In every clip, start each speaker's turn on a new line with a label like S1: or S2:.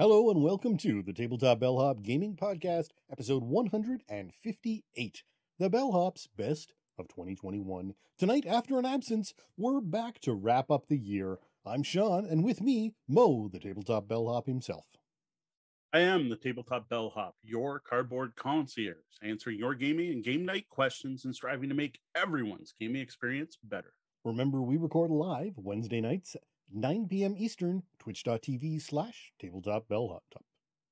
S1: Hello and welcome to the Tabletop Bellhop Gaming Podcast, episode 158, the Bellhop's Best of 2021. Tonight, after an absence, we're back to wrap up the year. I'm Sean, and with me, Mo, the Tabletop Bellhop himself.
S2: I am the Tabletop Bellhop, your cardboard concierge, answering your gaming and game night questions and striving to make everyone's gaming experience better.
S1: Remember, we record live Wednesday nights, 9 p.m. Eastern, twitch.tv slash tabletop bellhop.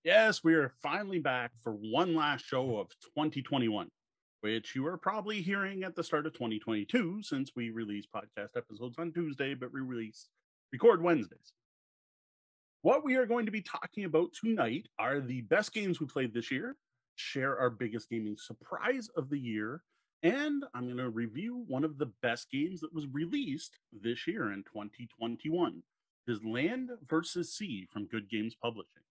S2: Yes, we are finally back for one last show of 2021, which you are probably hearing at the start of 2022 since we release podcast episodes on Tuesday, but we release record Wednesdays. What we are going to be talking about tonight are the best games we played this year, share our biggest gaming surprise of the year, and I'm going to review one of the best games that was released this year in 2021. Is Land versus Sea from Good Games Publishing.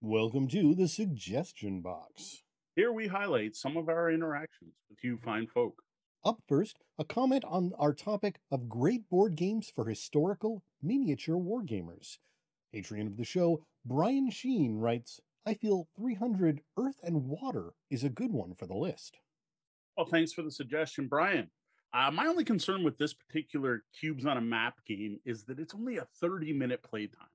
S1: Welcome to the suggestion box.
S2: Here we highlight some of our interactions with you fine folk.
S1: Up first, a comment on our topic of great board games for historical miniature wargamers. Patron of the show, Brian Sheen writes, I feel 300 Earth and Water is a good one for the list.
S2: Well, thanks for the suggestion, Brian. Uh, my only concern with this particular Cubes on a Map game is that it's only a 30 minute playtime.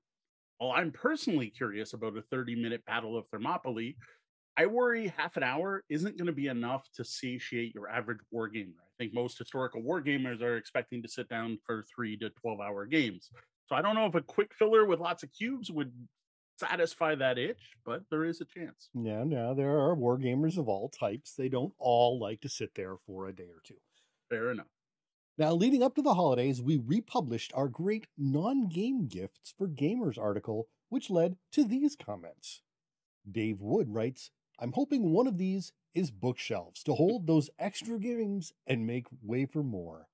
S2: While I'm personally curious about a 30 minute Battle of Thermopylae, I worry half an hour isn't going to be enough to satiate your average wargamer. I think most historical wargamers are expecting to sit down for three to 12 hour games. So I don't know if a quick filler with lots of cubes would satisfy that itch, but there is a chance.
S1: Yeah, now there are wargamers of all types. They don't all like to sit there for a day or two.
S2: Fair enough.
S1: Now, leading up to the holidays, we republished our great non game gifts for gamers article, which led to these comments. Dave Wood writes, I'm hoping one of these is bookshelves to hold those extra games and make way for more.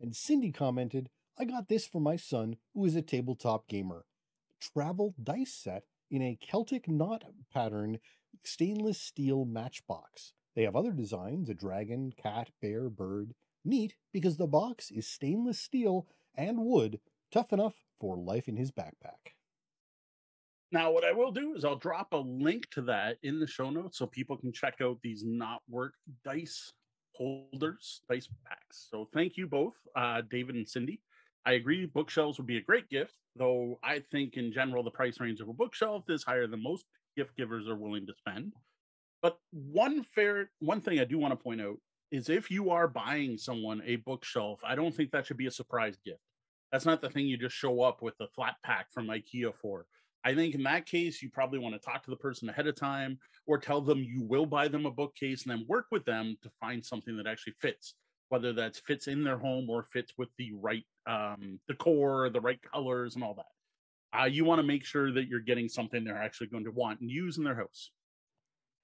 S1: And Cindy commented, I got this for my son, who is a tabletop gamer. Travel dice set in a Celtic knot pattern stainless steel matchbox. They have other designs a dragon, cat, bear, bird. Neat because the box is stainless steel and wood, tough enough for life in his backpack.
S2: Now, what I will do is I'll drop a link to that in the show notes so people can check out these Knotwork dice holders, dice packs. So thank you both, uh, David and Cindy. I agree bookshelves would be a great gift, though I think in general the price range of a bookshelf is higher than most gift givers are willing to spend. But one fair one thing I do want to point out is if you are buying someone a bookshelf, I don't think that should be a surprise gift. That's not the thing you just show up with a flat pack from IKEA for. I think in that case, you probably want to talk to the person ahead of time or tell them you will buy them a bookcase and then work with them to find something that actually fits, whether that fits in their home or fits with the right um, decor, the right colors, and all that. Uh, you want to make sure that you're getting something they're actually going to want and use in their house.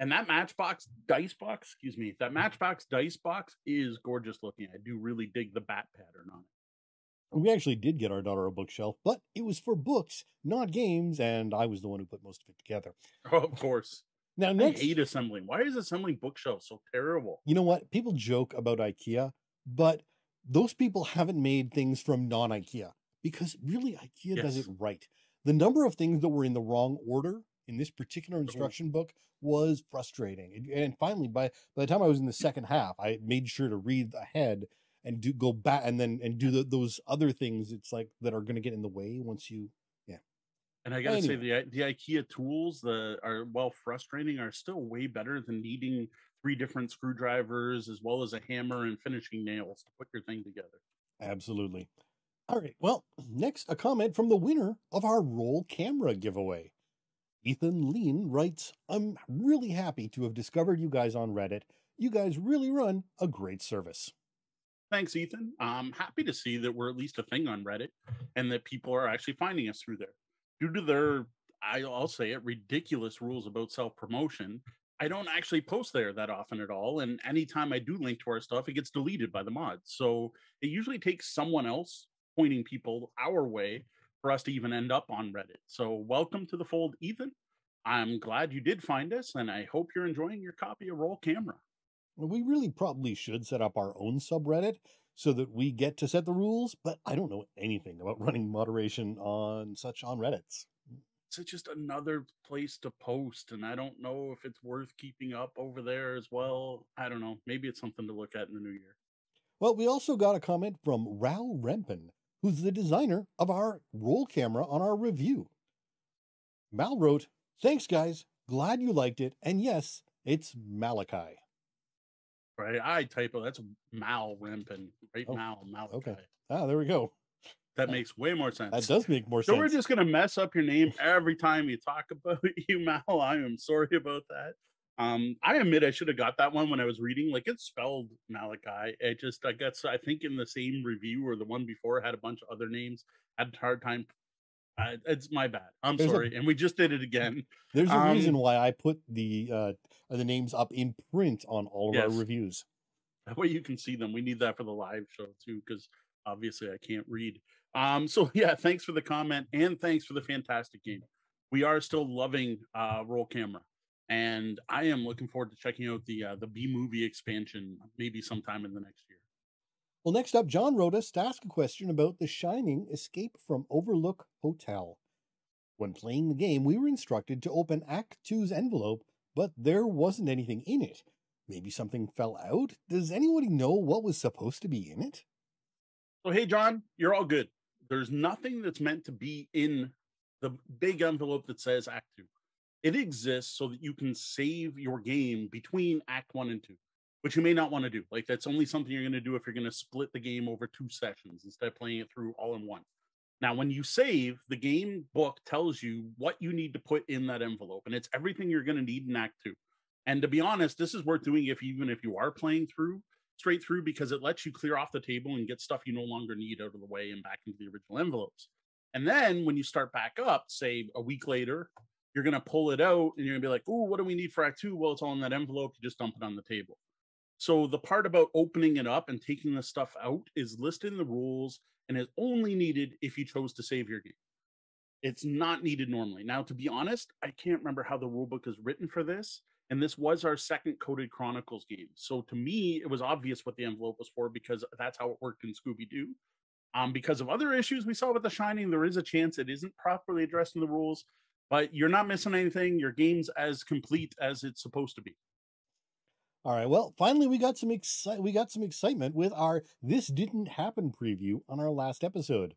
S2: And that Matchbox dice box, excuse me, that Matchbox dice box is gorgeous looking. I do really dig the bat pattern on it.
S1: We actually did get our daughter a bookshelf, but it was for books, not games, and I was the one who put most of it together.
S2: Oh, of course.
S1: Now, next,
S2: I hate assembling. Why is assembling bookshelves so terrible?
S1: You know what? People joke about IKEA, but those people haven't made things from non IKEA because really IKEA yes. does it right. The number of things that were in the wrong order in this particular mm-hmm. instruction book was frustrating. And finally, by by the time I was in the second half, I made sure to read ahead and do go back and then and do the, those other things. It's like that are going to get in the way once you.
S2: And I gotta anyway. say the the IKEA tools that are well frustrating are still way better than needing three different screwdrivers as well as a hammer and finishing nails to put your thing together.
S1: Absolutely. All right. Well, next, a comment from the winner of our roll camera giveaway. Ethan Lean writes, I'm really happy to have discovered you guys on Reddit. You guys really run a great service.
S2: Thanks, Ethan. I'm happy to see that we're at least a thing on Reddit and that people are actually finding us through there. Due to their, I'll say it, ridiculous rules about self promotion, I don't actually post there that often at all. And anytime I do link to our stuff, it gets deleted by the mods. So it usually takes someone else pointing people our way for us to even end up on Reddit. So welcome to the fold, Ethan. I'm glad you did find us, and I hope you're enjoying your copy of Roll Camera.
S1: Well, we really probably should set up our own subreddit so that we get to set the rules, but I don't know anything about running moderation on such on Reddits. Mm.
S2: It's just another place to post, and I don't know if it's worth keeping up over there as well. I don't know. Maybe it's something to look at in the new year.
S1: Well, we also got a comment from Raul Rempen, who's the designer of our roll camera on our review. Mal wrote, Thanks, guys. Glad you liked it. And yes, it's Malachi.
S2: Right. I typo. That's Mal Rempen. Right? Oh, Mal, Malachi.
S1: Okay. Ah, there we go.
S2: That makes way more sense.
S1: That does make more
S2: so
S1: sense.
S2: So we're just gonna mess up your name every time you talk about you, Mal. I am sorry about that. Um, I admit I should have got that one when I was reading. Like it's spelled Malachi. It just I guess I think in the same review or the one before had a bunch of other names. Had a hard time. Uh, it's my bad. I'm there's sorry, a, and we just did it again.
S1: There's a um, reason why I put the uh the names up in print on all of yes. our reviews.
S2: That way you can see them. We need that for the live show too, because obviously I can't read. Um, so yeah, thanks for the comment and thanks for the fantastic game. We are still loving uh roll camera and I am looking forward to checking out the uh, the B movie expansion maybe sometime in the next.
S1: Well, next up, John wrote us to ask a question about The Shining: Escape from Overlook Hotel. When playing the game, we were instructed to open Act 2's envelope, but there wasn't anything in it. Maybe something fell out? Does anybody know what was supposed to be in it?
S2: So, hey, John, you're all good. There's nothing that's meant to be in the big envelope that says Act 2 it exists so that you can save your game between act one and two which you may not want to do like that's only something you're going to do if you're going to split the game over two sessions instead of playing it through all in one now when you save the game book tells you what you need to put in that envelope and it's everything you're going to need in act two and to be honest this is worth doing if even if you are playing through straight through because it lets you clear off the table and get stuff you no longer need out of the way and back into the original envelopes and then when you start back up say a week later you're going to pull it out and you're going to be like, oh, what do we need for Act Two? Well, it's all in that envelope. You just dump it on the table. So the part about opening it up and taking the stuff out is listed in the rules and is only needed if you chose to save your game. It's not needed normally. Now, to be honest, I can't remember how the rulebook is written for this. And this was our second Coded Chronicles game. So to me, it was obvious what the envelope was for because that's how it worked in Scooby Doo. Um, because of other issues we saw with The Shining, there is a chance it isn't properly addressed in the rules but you're not missing anything. Your game's as complete as it's supposed to be.
S1: All right. Well, finally, we got some exci- we got some excitement with our "This Didn't Happen" preview on our last episode.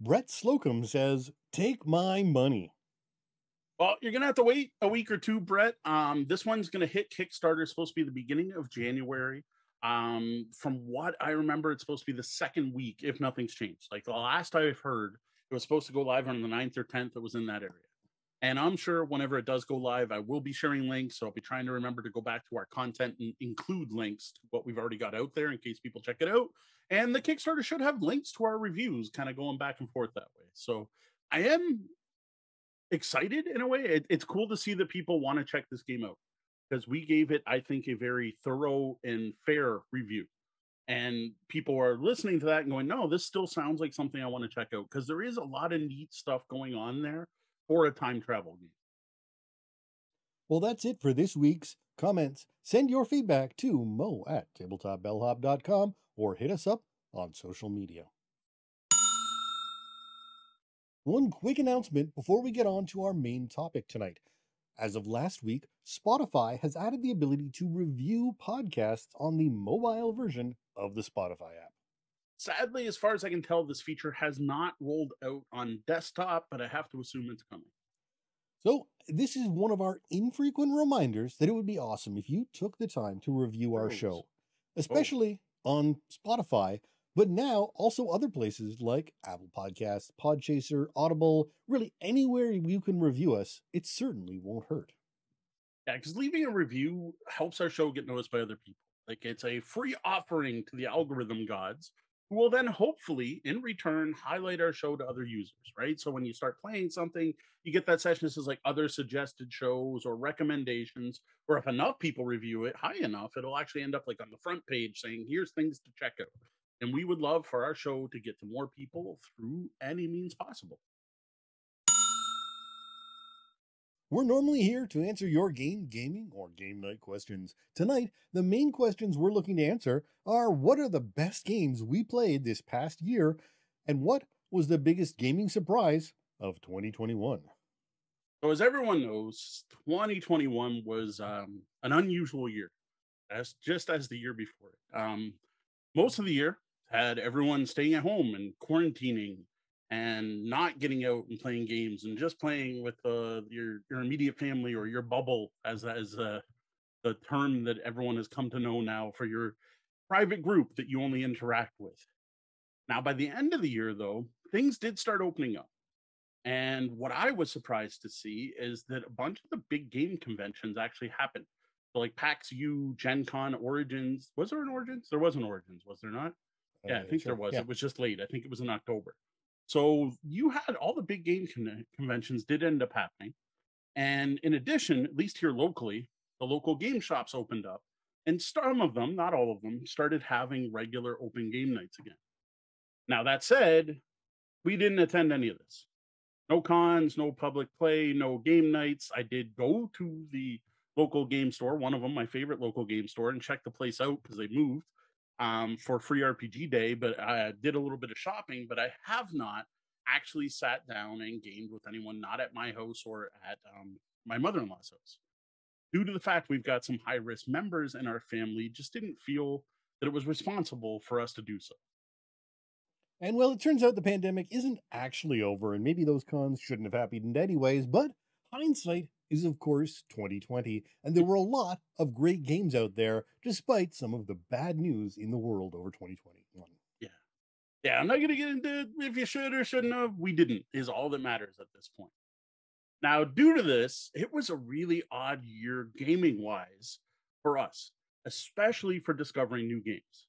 S1: Brett Slocum says, "Take my money."
S2: Well, you're gonna have to wait a week or two, Brett. Um, this one's gonna hit Kickstarter. It's supposed to be the beginning of January. Um, from what I remember, it's supposed to be the second week, if nothing's changed. Like the last I've heard, it was supposed to go live on the 9th or 10th. It was in that area. And I'm sure whenever it does go live, I will be sharing links. So I'll be trying to remember to go back to our content and include links to what we've already got out there in case people check it out. And the Kickstarter should have links to our reviews, kind of going back and forth that way. So I am excited in a way. It, it's cool to see that people want to check this game out because we gave it, I think, a very thorough and fair review. And people are listening to that and going, no, this still sounds like something I want to check out because there is a lot of neat stuff going on there or a time travel game.
S1: Well, that's it for this week's comments. Send your feedback to mo at tabletopbellhop.com or hit us up on social media. One quick announcement before we get on to our main topic tonight. As of last week, Spotify has added the ability to review podcasts on the mobile version of the Spotify app.
S2: Sadly, as far as I can tell, this feature has not rolled out on desktop, but I have to assume it's coming.
S1: So, this is one of our infrequent reminders that it would be awesome if you took the time to review our show, oh. especially oh. on Spotify, but now also other places like Apple Podcasts, Podchaser, Audible, really anywhere you can review us, it certainly won't hurt.
S2: Yeah, because leaving a review helps our show get noticed by other people. Like it's a free offering to the algorithm gods who will then hopefully in return highlight our show to other users, right? So when you start playing something, you get that session that says like other suggested shows or recommendations, or if enough people review it high enough, it'll actually end up like on the front page saying, here's things to check out. And we would love for our show to get to more people through any means possible.
S1: We're normally here to answer your game, gaming, or game night questions. Tonight, the main questions we're looking to answer are what are the best games we played this past year, and what was the biggest gaming surprise of 2021?
S2: So, as everyone knows, 2021 was um, an unusual year, as just as the year before. Um, most of the year had everyone staying at home and quarantining and not getting out and playing games and just playing with uh, your your immediate family or your bubble as as uh, the term that everyone has come to know now for your private group that you only interact with. Now, by the end of the year, though, things did start opening up. And what I was surprised to see is that a bunch of the big game conventions actually happened. So like PAX U, Gen Con, Origins. Was there an Origins? There was an Origins, was there not? Yeah, I think sure. there was. Yeah. It was just late. I think it was in October. So you had all the big game con- conventions did end up happening. And in addition, at least here locally, the local game shops opened up. And some of them, not all of them, started having regular open game nights again. Now, that said, we didn't attend any of this. No cons, no public play, no game nights. I did go to the local game store, one of them, my favorite local game store, and check the place out because they moved um, for free RPG day, but I did a little bit of shopping, but I have not actually sat down and gamed with anyone not at my house or at um, my mother-in-law's house. Due to the fact we've got some high risk members in our family, just didn't feel that it was responsible for us to do so.
S1: And well, it turns out the pandemic isn't actually over, and maybe those cons shouldn't have happened anyways, but hindsight is of course 2020, and there mm. were a lot of great games out there despite some of the bad news in the world over 2021.
S2: Yeah. Yeah, I'm not going to get into if you should or shouldn't have. We didn't, is all that matters at this point. Now, due to this, it was a really odd year gaming wise for us, especially for discovering new games.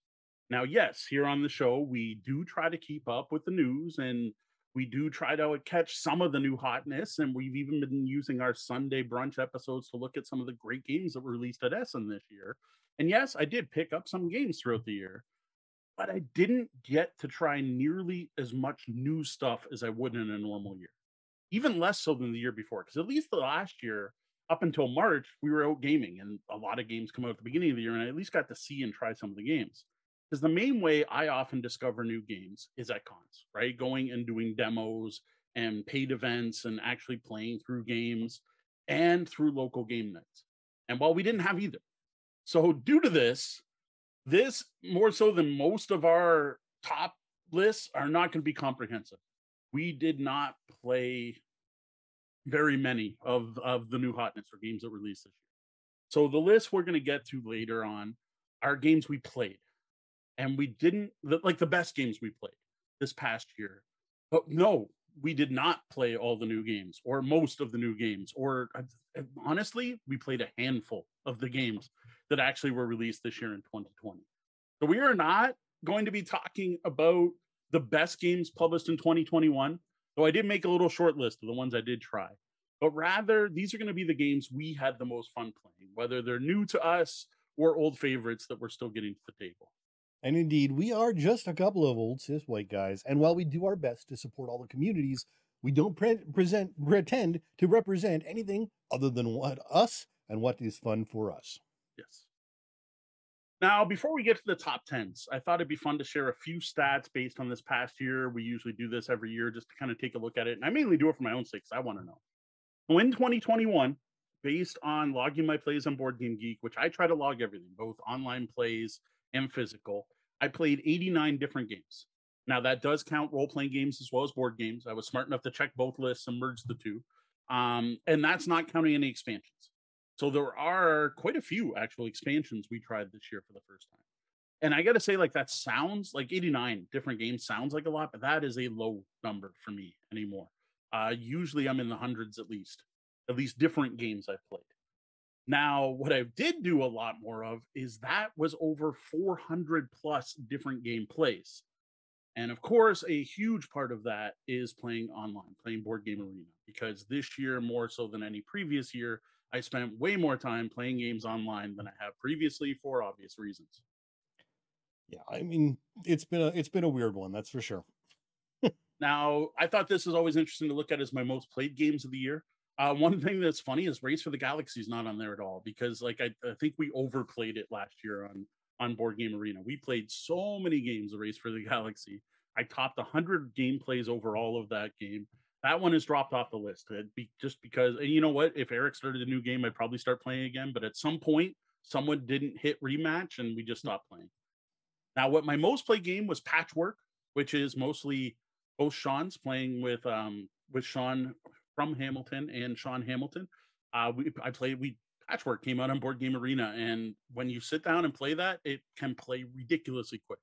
S2: Now, yes, here on the show, we do try to keep up with the news and we do try to uh, catch some of the new hotness, and we've even been using our Sunday brunch episodes to look at some of the great games that were released at Essen this year. And yes, I did pick up some games throughout the year, but I didn't get to try nearly as much new stuff as I would in a normal year, even less so than the year before. Because at least the last year, up until March, we were out gaming, and a lot of games come out at the beginning of the year, and I at least got to see and try some of the games because the main way I often discover new games is at cons, right? Going and doing demos and paid events and actually playing through games and through local game nights. And while we didn't have either. So, due to this, this more so than most of our top lists are not going to be comprehensive. We did not play very many of, of the new hotness or games that were released this year. So, the list we're going to get to later on are games we played and we didn't like the best games we played this past year. But no, we did not play all the new games or most of the new games. Or uh, honestly, we played a handful of the games that actually were released this year in 2020. So we are not going to be talking about the best games published in 2021, though I did make a little short list of the ones I did try. But rather, these are going to be the games we had the most fun playing, whether they're new to us or old favorites that we're still getting to the table.
S1: And indeed, we are just a couple of old cis white guys. And while we do our best to support all the communities, we don't pre- present pretend to represent anything other than what us and what is fun for us.
S2: Yes. Now, before we get to the top tens, I thought it'd be fun to share a few stats based on this past year. We usually do this every year just to kind of take a look at it. And I mainly do it for my own sake I want to know. In 2021, based on logging my plays on Board Game Geek, which I try to log everything, both online plays and physical, I played 89 different games. Now that does count role playing games as well as board games. I was smart enough to check both lists and merge the two. Um, and that's not counting any expansions. So there are quite a few actual expansions we tried this year for the first time. And I got to say, like, that sounds like 89 different games sounds like a lot, but that is a low number for me anymore. Uh, usually I'm in the hundreds at least, at least different games I've played. Now, what I did do a lot more of is that was over 400 plus different game plays. And of course, a huge part of that is playing online, playing Board Game Arena, because this year, more so than any previous year, I spent way more time playing games online than I have previously for obvious reasons.
S1: Yeah, I mean, it's been a it's been a weird one, that's for sure.
S2: now, I thought this was always interesting to look at as my most played games of the year. Uh, one thing that's funny is Race for the Galaxy is not on there at all because, like, I, I think we overplayed it last year on on Board Game Arena. We played so many games of Race for the Galaxy. I topped 100 gameplays overall of that game. That one has dropped off the list be, just because, and you know what? If Eric started a new game, I'd probably start playing again. But at some point, someone didn't hit rematch and we just stopped playing. Now, what my most played game was Patchwork, which is mostly both Sean's playing with um with Sean from Hamilton and Sean Hamilton. Uh, we I played we Patchwork came out on Board Game Arena, and when you sit down and play that, it can play ridiculously quick.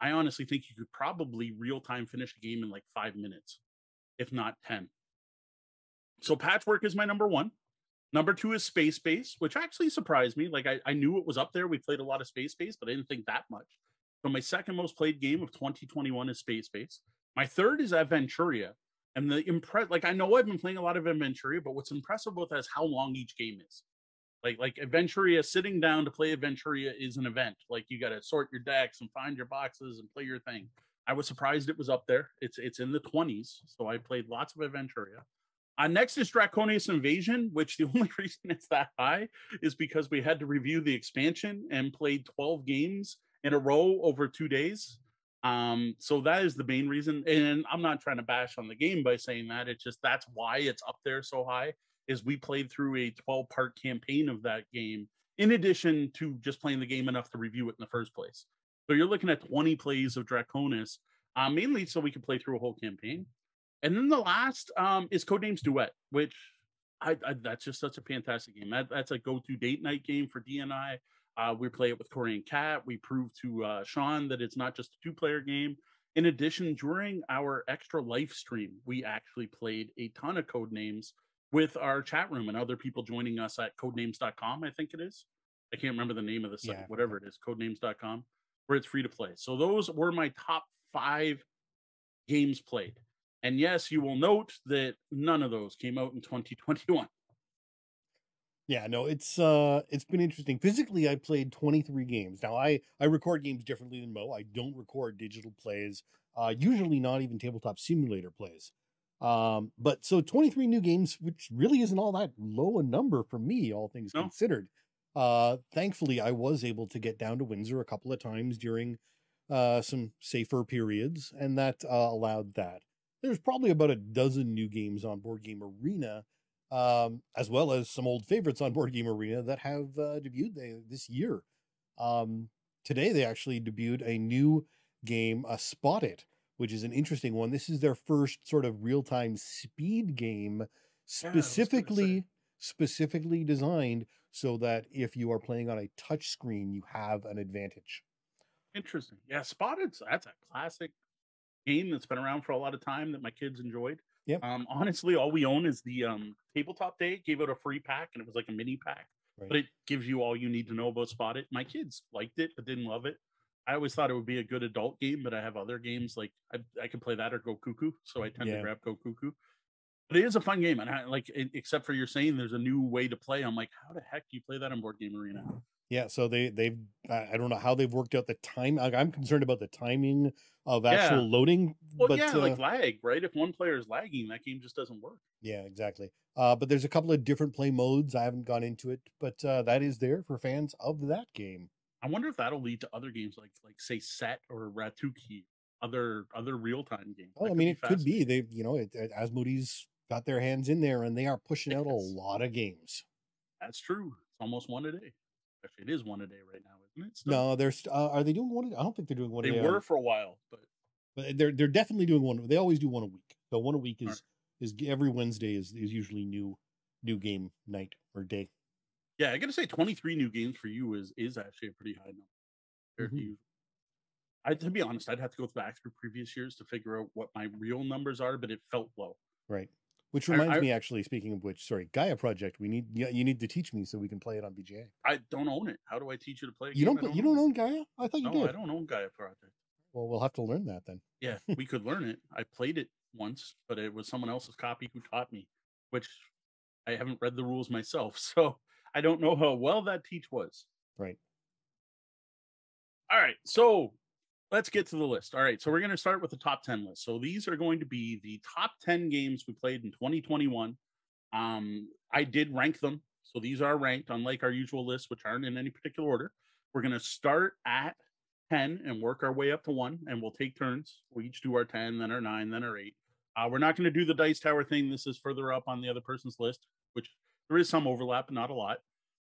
S2: I honestly think you could probably real time finish the game in like five minutes, if not ten. So Patchwork is my number one. Number two is Space Base, which actually surprised me. Like I, I knew it was up there. We played a lot of Space Base, but I didn't think that much. So my second most played game of 2021 is Space Base. My third is Aventuria. And the impress like I know I've been playing a lot of Aventuria, but what's impressive about that is how long each game is. Like like Aventuria, sitting down to play Aventuria is an event. Like you got to sort your decks and find your boxes and play your thing. I was surprised it was up there. It's it's in the 20s, so I played lots of Aventuria. Uh, next is Draconis Invasion, which the only reason it's that high is because we had to review the expansion and played 12 games in a row over two days. Um, so that is the main reason. And I'm not trying to bash on the game by saying that. It's just that's why it's up there so high. Is we played through a 12 part campaign of that game in addition to just playing the game enough to review it in the first place. So you're looking at 20 plays of Draconis, uh, mainly so we could play through a whole campaign. And then the last um, is Codenames Duet, which I, I, that's just such a fantastic game. That, that's a go-to date night game for DNI. Uh, we play it with Corey and Kat. We prove to uh, Sean that it's not just a two-player game. In addition, during our extra live stream, we actually played a ton of code names with our chat room and other people joining us at codenames.com, I think it is. I can't remember the name of the site, yeah. whatever it is, codenames.com, where it's free to play. So those were my top five games played. And yes, you will note that none of those came out in 2021.
S1: Yeah, no, it's uh it's been interesting. Physically, I played 23 games. Now I I record games differently than Mo. I don't record digital plays. Uh usually not even tabletop simulator plays. Um but so 23 new games which really isn't all that low a number for me all things no. considered. Uh thankfully I was able to get down to Windsor a couple of times during uh some safer periods and that uh, allowed that there's probably about a dozen new games on Board Game Arena, um, as well as some old favorites on Board Game Arena that have uh, debuted this year. Um, today, they actually debuted a new game, a Spot It, which is an interesting one. This is their first sort of real time speed game, specifically yeah, specifically designed so that if you are playing on a touch screen, you have an advantage.
S2: Interesting. Yeah, Spot It. That's a classic game that's been around for a lot of time that my kids enjoyed.
S1: Yeah.
S2: Um, honestly, all we own is the um, tabletop day. Gave out a free pack, and it was like a mini pack, right. but it gives you all you need to know about Spot It. My kids liked it, but didn't love it. I always thought it would be a good adult game, but I have other games like I, I can play that or Go Cuckoo, so I tend yeah. to grab Go Cuckoo. But it is a fun game, and I, like except for you're saying there's a new way to play. I'm like, how the heck do you play that on Board Game Arena?
S1: Yeah, so they they've I don't know how they've worked out the time. I'm concerned about the timing of actual yeah. loading.
S2: Well, but, yeah, uh, like lag, right? If one player is lagging, that game just doesn't work.
S1: Yeah, exactly. Uh, but there's a couple of different play modes. I haven't gone into it, but uh, that is there for fans of that game.
S2: I wonder if that'll lead to other games like like say Set or Ratuki, other other real time games.
S1: Oh, I mean, it could be they you know it, it, Asmodee's got their hands in there and they are pushing out a lot of games.
S2: That's true. It's almost one a day. Actually, it is one a day right now, isn't it?
S1: Still? No, there's. Uh, are they doing one? I don't think they're doing one.
S2: They were for a while, but
S1: but they're they're definitely doing one. They always do one a week. So one a week is right. is every Wednesday is is usually new new game night or day.
S2: Yeah, I got to say, twenty three new games for you is is actually a pretty high number. Mm-hmm. I, to be honest, I'd have to go back through previous years to figure out what my real numbers are, but it felt low.
S1: Right. Which reminds I, I, me, actually, speaking of which, sorry, Gaia Project. We need you need to teach me so we can play it on BGA.
S2: I don't own it. How do I teach you to play?
S1: It you don't. don't you don't own Gaia? I thought you
S2: no,
S1: did.
S2: I don't own Gaia Project.
S1: Well, we'll have to learn that then.
S2: Yeah, we could learn it. I played it once, but it was someone else's copy who taught me, which I haven't read the rules myself, so I don't know how well that teach was.
S1: Right.
S2: All right, so let's get to the list. All right, so we're going to start with the top 10 list. So these are going to be the top 10 games we played in 2021 Um, I did rank them, so these are ranked, unlike our usual list, which aren't in any particular order. We're gonna start at 10 and work our way up to one, and we'll take turns. We'll each do our 10, then our nine, then our eight. Uh, we're not going to do the dice tower thing. This is further up on the other person's list, which there is some overlap, but not a lot.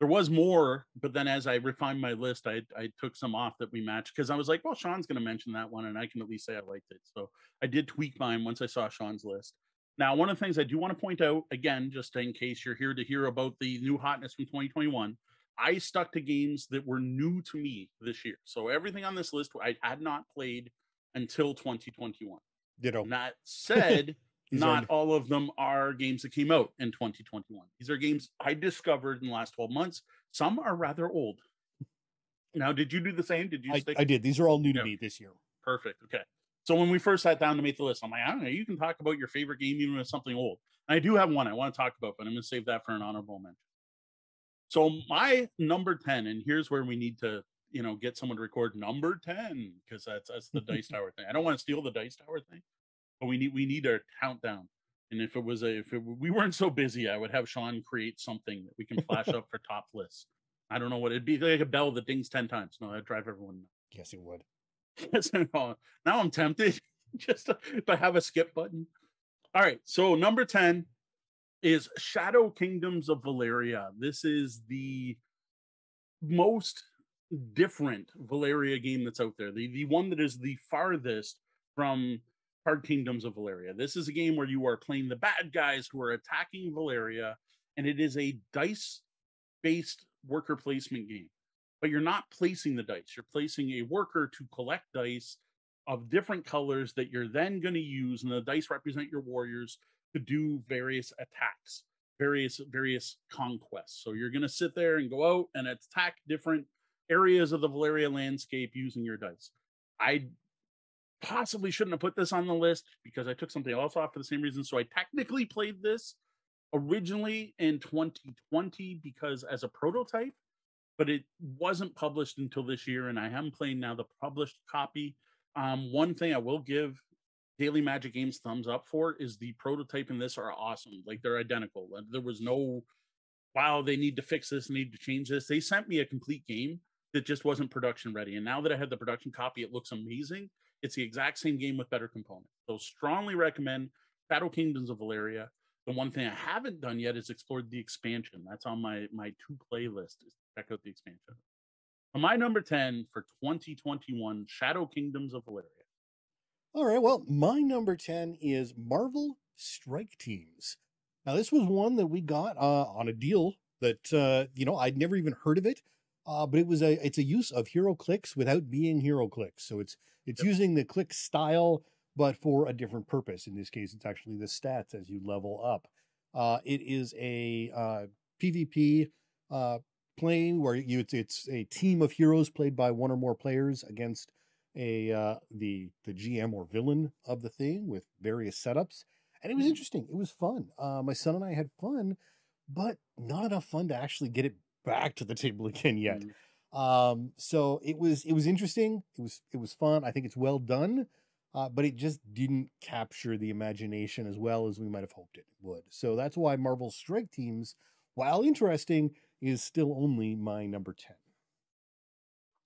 S2: There was more, but then as I refined my list, I I took some off that we matched because I was like, well, Sean's going to mention that one, and I can at least say I liked it. So I did tweak mine once I saw Sean's list. Now, one of the things I do want to point out again, just in case you're here to hear about the new hotness from 2021, I stuck to games that were new to me this year. So everything on this list I had not played until 2021.
S1: Ditto.
S2: That said,
S1: These
S2: not
S1: are-
S2: all of them are games that came out in 2021. These are games I discovered in the last 12 months. Some are rather old. Now, did you do the same? Did you
S1: I? I did. These are all new to me this year.
S2: Perfect. Okay. So when we first sat down to make the list, I'm like, I don't know. You can talk about your favorite game, even if it's something old. And I do have one I want to talk about, but I'm going to save that for an honorable mention. So my number 10, and here's where we need to, you know, get someone to record number 10 because that's that's the dice tower thing. I don't want to steal the dice tower thing, we need we need a countdown. And if it was a if it, we weren't so busy, I would have Sean create something that we can flash up for top lists. I don't know what it'd be like a bell that dings 10 times. No, that'd drive everyone nuts.
S1: Yes, it would.
S2: Yes, now I'm tempted just to, to have a skip button. All right, so number 10 is Shadow Kingdoms of Valeria. This is the most different Valeria game that's out there. The the one that is the farthest from Card Kingdoms of Valeria. This is a game where you are playing the bad guys who are attacking Valeria, and it is a dice based worker placement game. But you're not placing the dice, you're placing a worker to collect dice of different colors that you're then going to use, and the dice represent your warriors to do various attacks, various various conquests. So you're going to sit there and go out and attack different areas of the Valeria landscape using your dice. I possibly shouldn't have put this on the list because I took something else off for the same reason. So I technically played this originally in 2020 because as a prototype, but it wasn't published until this year, and I am playing now the published copy. Um, one thing I will give Daily Magic Games thumbs up for is the prototype in this are awesome. Like they're identical. There was no wow, they need to fix this, need to change this. They sent me a complete game that just wasn't production ready. And now that I had the production copy, it looks amazing. It's the exact same game with better components. So strongly recommend Battle Kingdoms of Valeria. The one thing I haven't done yet is explored the expansion. That's on my my two playlist. Is check out the expansion. So my number 10 for 2021, Shadow Kingdoms of Valeria.
S1: All right. Well, my number 10 is Marvel Strike Teams. Now, this was one that we got uh, on a deal that, uh, you know, I'd never even heard of it. Uh, but it was a it's a use of HeroClix without being HeroClix. So it's it's
S2: Yep.
S1: using the click style, but for a different purpose. In this case, it's actually the stats as you level up. Uh, it is a uh, PvP uh, playing where you it's, it's a team of heroes played by one or more players against a uh, the the GM or villain of the thing with various setups, and it was interesting. It was fun. Uh, my son and I had fun, but not enough fun to actually get it back to the table again yet.
S2: Mm.
S1: Um, so it was it was interesting. It was it was fun. I think it's well done, uh, but it just didn't capture the imagination as well as we might have hoped it would. So that's why Marvel Strike Teams, while interesting, is still only my number ten.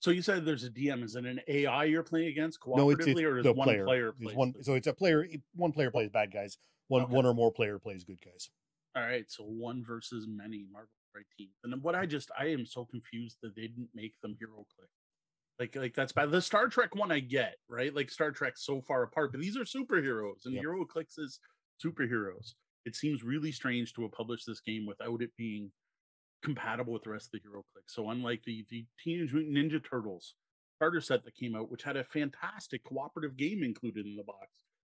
S2: So you said there's a DM. Is it an AI you're playing against cooperatively,
S1: No, it's, it's
S2: or is one
S1: player.
S2: player plays
S1: one, so it's a player. One player plays bad guys. One
S2: Okay.
S1: one or more player plays good guys.
S2: All right, so one versus many Marvel Strike teams. And then what I just I am so confused that they didn't make them hero click. Like like that's bad. The Star Trek one I get, right? Like Star Trek's so far apart, but these are superheroes and
S1: Yep.
S2: HeroClix is superheroes. It seems really strange to have published this game without it being compatible with the rest of the Hero Click. So unlike the the Teenage Mutant Ninja Turtles starter set that came out, which had a fantastic cooperative game included in the box,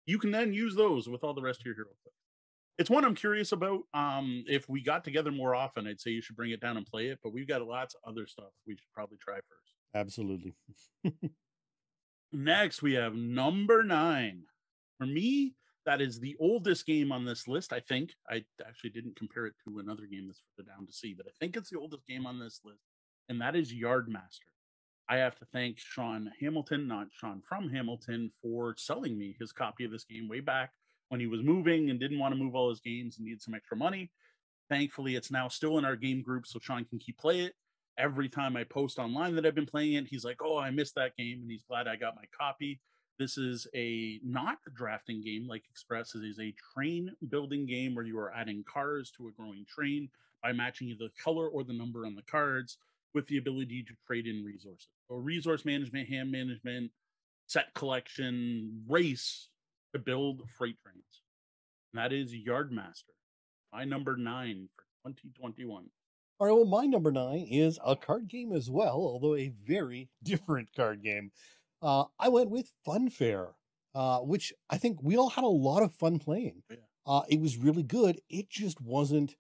S2: you can then use those with all the rest of your Hero Clicks it's one I'm curious about. Um, if we got together more often, I'd say you should bring it down and play it. But we've got lots of other stuff we should probably try first.
S1: Absolutely.
S2: Next, we have number nine. For me, that is the oldest game on this list. I think I actually didn't compare it to another game that's further down to see, but I think it's the oldest game on this list, and that is Yardmaster. I have to thank Sean Hamilton, not Sean from Hamilton, for selling me his copy of this game way back when he was moving and didn't want to move all his games and needed some extra money. Thankfully, it's now still in our game group, so Sean can keep play it. Every time I post online that I've been playing it, he's like, "Oh, I missed that game," and he's glad I got my copy. This is a not a drafting game like Express. It is a train building game where you are adding cars to a growing train by matching the color or the number on the cards with the ability to trade in resources. So resource management, hand management, set collection, race to build freight trains. And that is Yardmaster, my number nine for 2021.
S1: All right, well, my number nine is a card game as well, although a very different card game. Uh, I went with Funfair, uh, which I think we all had a lot of fun playing.
S2: Yeah.
S1: Uh, it was really good. It just wasn't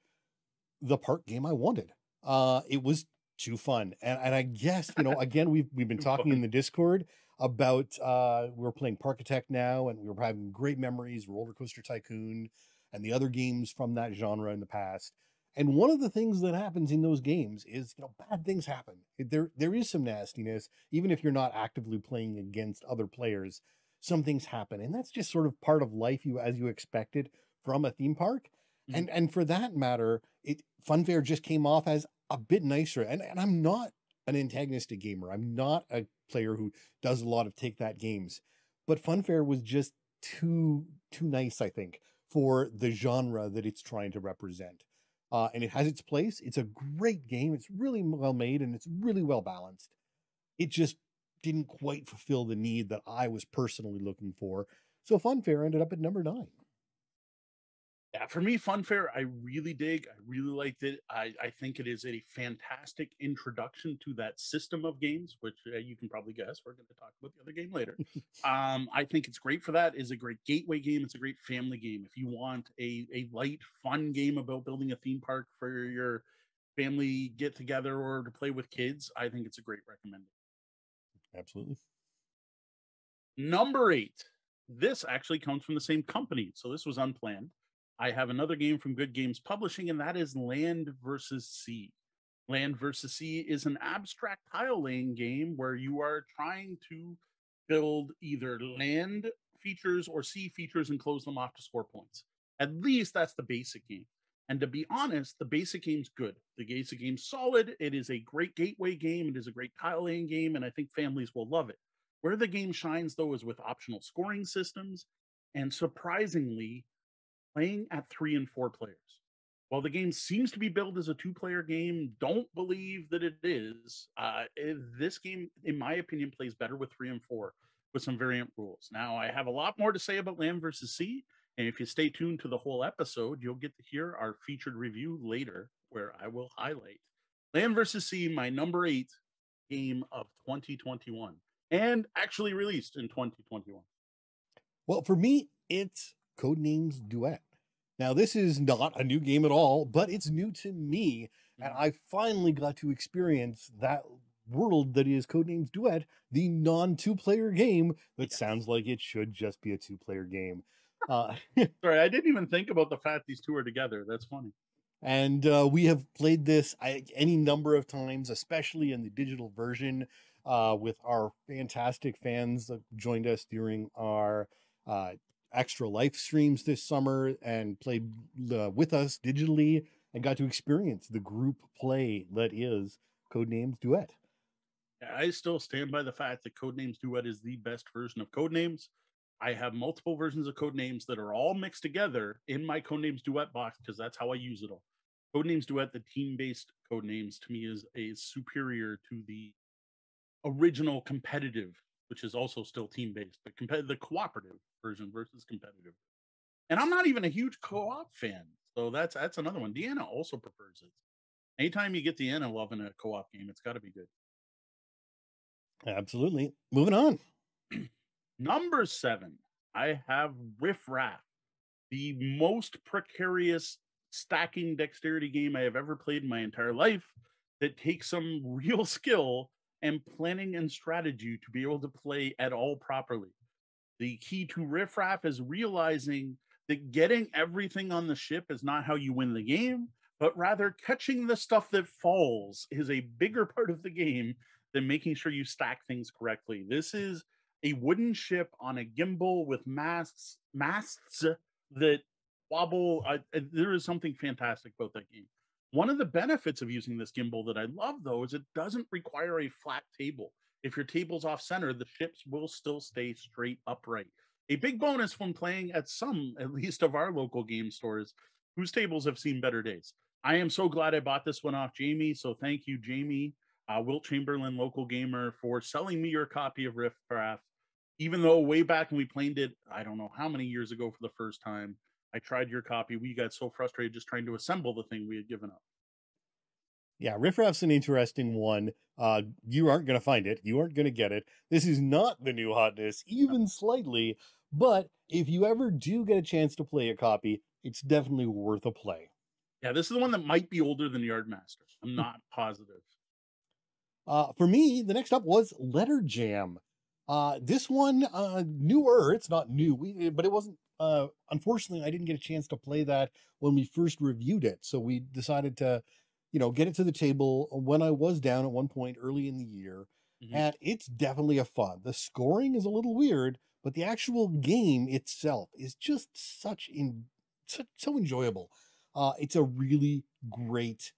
S1: the part game I wanted. Uh, it was too fun, and and I guess you know again we've we've been talking in the Discord about uh, we're playing Parkitect now, and we were having great memories, Roller Coaster Tycoon, and the other games from that genre in the past. And one of the things that happens in those games is, you know, bad things happen. There, there is some nastiness, even if you're not actively playing against other players. Some things happen, and that's just sort of part of life, you as you expected from a theme park.
S2: Mhm.
S1: And and for that matter, it Funfair just came off as a bit nicer. And and I'm not an antagonistic gamer. I'm not a player who does a lot of take that games, but Funfair was just too too nice, I think, for the genre that it's trying to represent uh, and it has its place. It's a great game. It's really well made and it's really well balanced. It just didn't quite fulfill the need that I was personally looking for. So Funfair ended up at number nine.
S2: Yeah, for me, Funfair, I really dig. I really liked it. I, I think it is a fantastic introduction to that system of games, which uh, you can probably guess. We're going to talk about the other game later. um, I think it's great for that. Is a great gateway game. It's a great family game. If you want a a light, fun game about building a theme park for your family get together or to play with kids, I think it's a great recommendation.
S1: Absolutely.
S2: Number eight. This actually comes from the same company, so this was unplanned. I have another game from Good Games Publishing, and that is Land versus Sea. Land versus Sea is an abstract tile laying game where you are trying to build either land features or sea features and close them off to score points. At least that's the basic game. And to be honest, the basic game's good. The basic game's solid. It is a great gateway game. It is a great tile laying game, and I think families will love it. Where the game shines, though, is with optional scoring systems and surprisingly, playing at three and four players. While the game seems to be billed as a two player game, don't believe that it is. Uh, this game, in my opinion, plays better with three and four with some variant rules. Now, I have a lot more to say about Land versus Sea. And if you stay tuned to the whole episode, you'll get to hear our featured review later, where I will highlight Land versus Sea, my number eight game of 2021, and actually released in 2021.
S1: Well, for me, it's Codenames Duet. Now, this is not a new game at all, but it's new to me. And I finally got to experience that world that is Codenames Duet, the non two player game that
S2: Yes.
S1: sounds like it should just be a two player game. Uh,
S2: Sorry, I didn't even think about the fact these two are together. That's funny.
S1: and uh, we have played this any number of times, especially in the digital version, uh, with our fantastic fans that joined us during our uh, extra live streams this summer and played uh, with us digitally and got to experience the group play that is Codenames Duet.
S2: I still stand by the fact that Codenames Duet is the best version of Codenames. I have multiple versions of Codenames that are all mixed together in my Codenames Duet box because that's how I use it all. Codenames Duet, the team-based Codenames, to me is a superior to the original competitive, which is also still team-based, but competitive, the cooperative version versus competitive. And I'm not even a huge co-op fan, so that's that's another one. Deanna also prefers it. Anytime you get Deanna loving a co-op game, it's got to be good.
S1: Absolutely. Moving on.
S2: Number seven, I have Riff Raff, the most precarious stacking dexterity game I have ever played in my entire life that takes some real skill and planning and strategy to be able to play at all properly. The key to Riff Raff is realizing that getting everything on the ship is not how you win the game, but rather catching the stuff that falls is a bigger part of the game than making sure you stack things correctly. This is a wooden ship on a gimbal with masts masts that wobble. I, there is something fantastic about that game. One of the benefits of using this gimbal that I love, though, is it doesn't require a flat table. If your table's off center, the ships will still stay straight upright. A big bonus when playing at some, at least, of our local game stores whose tables have seen better days. I am so glad I bought this one off Jamie. So thank you, Jamie, uh, Wilt Chamberlain, local gamer, for selling me your copy of Riffraff. Even though way back when we played it, I don't know how many years ago for the first time, I tried your copy. We got so frustrated just trying to assemble the thing we had given up.
S1: Yeah, Riffraff's an interesting one. Uh, you aren't going to find it. You aren't going to get it. This is not the new hotness, even slightly. But if you ever do get a chance to play a copy, it's definitely worth a play.
S2: Yeah, this is the one that might be older than Yardmaster. I'm not positive.
S1: Uh, for me, the next up was Letter Jam. Uh, this one, uh, newer. It's not new, we, but it wasn't. Uh, unfortunately, I didn't get a chance to play that when we first reviewed it. So we decided to, you know, get it to the table when I was down at one point early in the year. Mm-hmm. And it's definitely a fun. The scoring is a little weird, but the actual game itself is just such in so, so enjoyable. Uh, it's a really great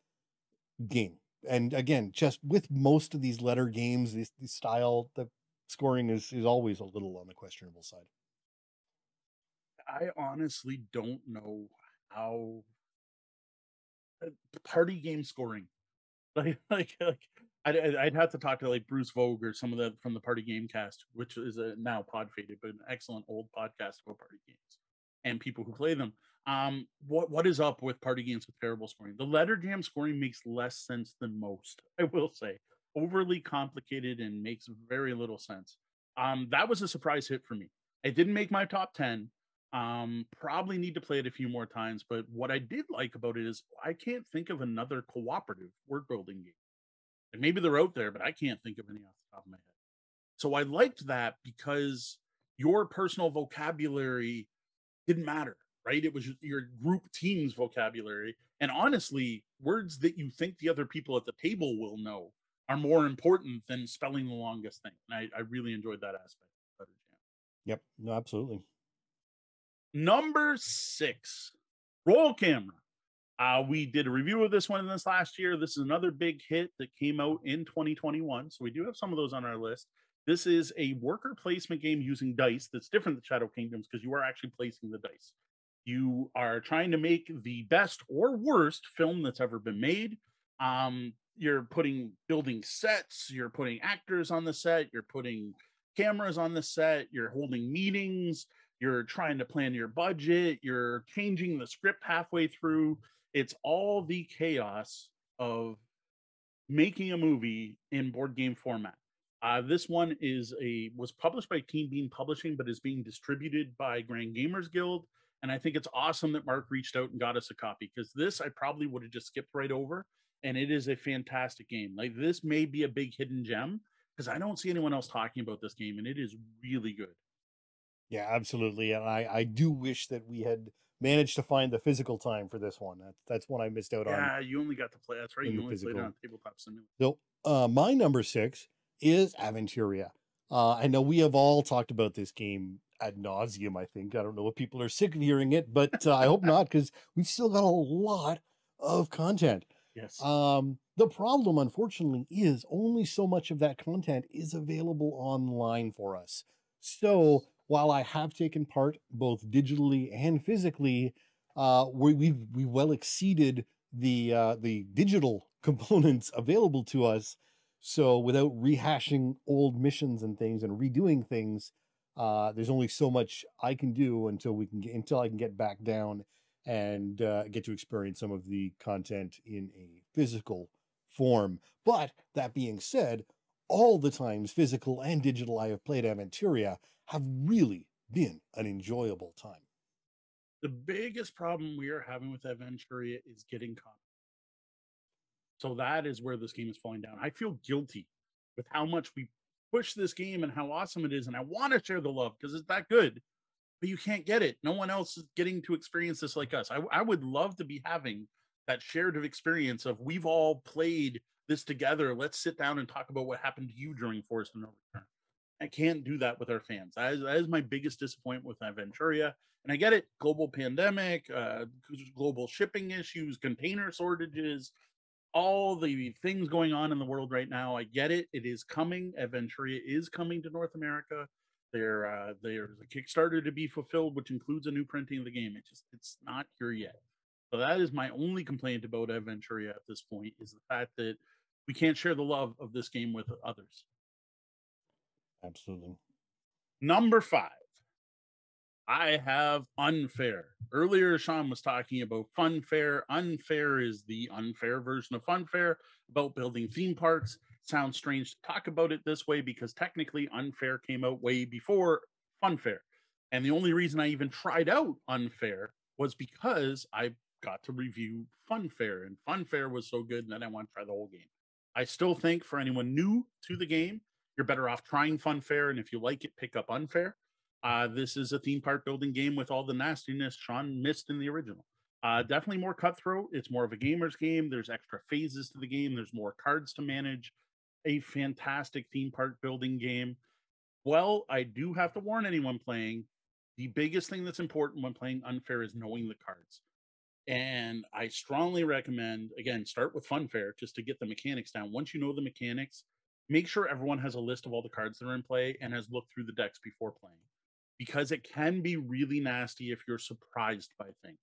S1: game. And again, just with most of these letter games, this, this style, the scoring is, is always a little on the questionable side.
S2: I honestly don't know how uh, party game scoring like like like I'd, I'd have to talk to like Bruce Vogue or some of the from the Party Game Cast, which is a now pod faded, but an excellent old podcast about party games and people who play them. Um, what what is up with party games with terrible scoring? The letter jam scoring makes less sense than most. I will say, overly complicated and makes very little sense. Um, that was a surprise hit for me. It didn't make my top ten. Um, probably need to play it a few more times. But what I did like about it is I can't think of another cooperative word building game. And maybe they're out there, but I can't think of any off the top of my head. So I liked that because your personal vocabulary didn't matter, right? It was your group team's vocabulary. And honestly, words that you think the other people at the table will know are more important than spelling the longest thing. And I, I really enjoyed that aspect.
S1: Yep, no, absolutely.
S2: Number six, roll camera. Uh, we did a review of this one in this last year. This is another big hit that came out in 2021. So we do have some of those on our list. This is a worker placement game using dice that's different than Shadow Kingdoms because you are actually placing the dice. You are trying to make the best or worst film that's ever been made. Um, you're putting building sets, you're putting actors on the set, you're putting cameras on the set, you're holding meetings, you're trying to plan your budget, you're changing the script halfway through it's all the chaos of making a movie in board game format. Uh, this one is a was published by Team Bean Publishing, but is being distributed by Grand Gamers Guild. And I think it's awesome that Mark reached out and got us a copy because this I probably would have just skipped right over. And it is a fantastic game. Like this may be a big hidden gem because I don't see anyone else talking about this game, and it is really good.
S1: Yeah, absolutely. And I I do wish that we had managed to find the physical time for this one. That's that's one I missed out on.
S2: Yeah, you only got to play. That's right. You only physical. played on tabletop simulator.
S1: So, uh, my number six is Aventuria. Uh, I know we have all talked about this game ad nauseum. I think I don't know if people are sick of hearing it, but uh, I hope not because we've still got a lot of content.
S2: Yes.
S1: Um, the problem, unfortunately, is only so much of that content is available online for us. So while I have taken part both digitally and physically, uh, we, we've we well exceeded the uh, the digital components available to us. So without rehashing old missions and things and redoing things, uh, there's only so much I can do until we can get until I can get back down and uh, get to experience some of the content in a physical form. But that being said, all the times, physical and digital, I have played Aventuria have really been an enjoyable time.
S2: The biggest problem we are having with Aventuria is getting caught. So that is where this game is falling down. I feel guilty with how much we push this game and how awesome it is. And I want to share the love because it's that good, but you can't get it. No one else is getting to experience this like us. I, I would love to be having that shared experience of we've all played this together. Let's sit down and talk about what happened to you during Forest of No Return I can't do that with our fans. That is, my biggest disappointment with Aventuria. And I get it, global pandemic, uh, global shipping issues, container shortages, all the things going on in the world right now. I get it. It is coming. Aventuria is coming to North America. There, uh, there's a Kickstarter to be fulfilled, which includes a new printing of the game. It just, it's not here yet. So that is my only complaint about Aventuria at this point is the fact that we can't share the love of this game with others.
S1: Absolutely.
S2: Number five, I have unfair. Earlier, Sean was talking about funfair. Unfair is the unfair version of funfair about building theme parks. Sounds strange to talk about it this way because technically, unfair came out way before funfair. And the only reason I even tried out unfair was because I got to review funfair, and funfair was so good, then I want to try the whole game. I still think for anyone new to the game, you're better off trying Funfair, and if you like it, pick up Unfair. Uh, this is a theme park building game with all the nastiness Sean missed in the original. Uh, definitely more cutthroat. It's more of a gamer's game. There's extra phases to the game. There's more cards to manage. A fantastic theme park building game. Well, I do have to warn anyone playing. The biggest thing that's important when playing Unfair is knowing the cards. And I strongly recommend, again, start with Funfair just to get the mechanics down. Once you know the mechanics, make sure everyone has a list of all the cards that are in play and has looked through the decks before playing because it can be really nasty if you're surprised by things.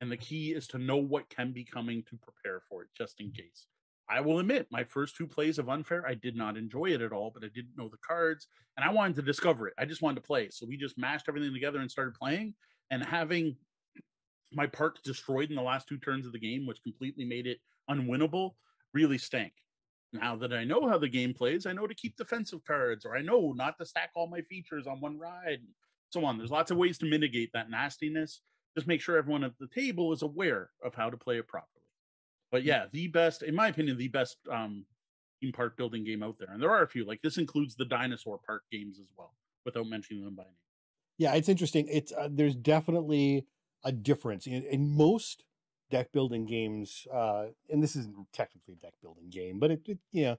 S2: And the key is to know what can be coming to prepare for it just in case. I will admit, my first two plays of Unfair, I did not enjoy it at all, but I didn't know the cards and I wanted to discover it. I just wanted to play. So we just mashed everything together and started playing. And having my park destroyed in the last two turns of the game, which completely made it unwinnable, really stank. Now that I know how the game plays, I know to keep defensive cards, or I know not to stack all my features on one ride, and so on. There's lots of ways to mitigate that nastiness. Just make sure everyone at the table is aware of how to play it properly. But mm. yeah, the best, in my opinion, the best um, theme park building game out there. And there are a few. Like this includes the dinosaur park games as well, without mentioning them by name.
S1: Yeah, it's interesting. It's uh, there's definitely a difference in, in most deck building games, uh, and this isn't technically a deck building game, but it, it you know,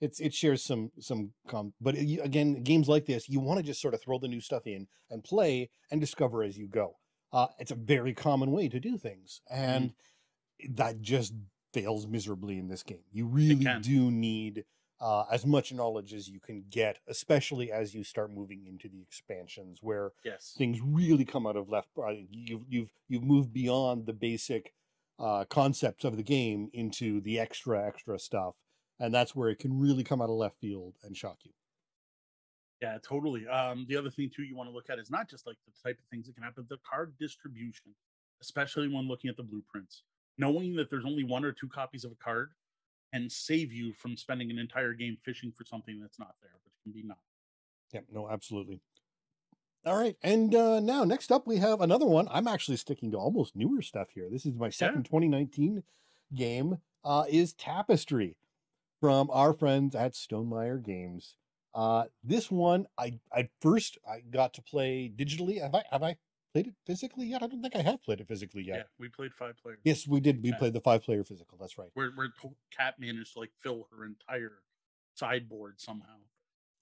S1: it's it shares some some com. But it, again, games like this, you want to just sort of throw the new stuff in and play and discover as you go. Uh, it's a very common way to do things, and mm-hmm. that just fails miserably in this game. You really do need uh, as much knowledge as you can get, especially as you start moving into the expansions, where
S2: yes.
S1: things really come out of left. Uh, you've you've you've moved beyond the basic uh, concepts of the game into the extra extra stuff, and that's where it can really come out of left field and shock you.
S2: Yeah, totally. Um, the other thing too you want to look at is not just like the type of things that can happen, the card distribution, especially when looking at the blueprints. Knowing that there's only one or two copies of a card and save you from spending an entire game fishing for something that's not there, which can be not.
S1: Yeah, no, absolutely. All right. And uh, now, next up, we have another one. I'm actually sticking to almost newer stuff here. This is my second yeah. 2019 game, uh, is Tapestry from our friends at Stonemaier Games. Uh, this one, I, I first I got to play digitally. Have I have I played it physically yet? I don't think I have played it physically yet. Yeah,
S2: we played five players.
S1: Yes, we did. We yeah. played the five player physical. That's right.
S2: Where where Cat managed to like fill her entire sideboard somehow.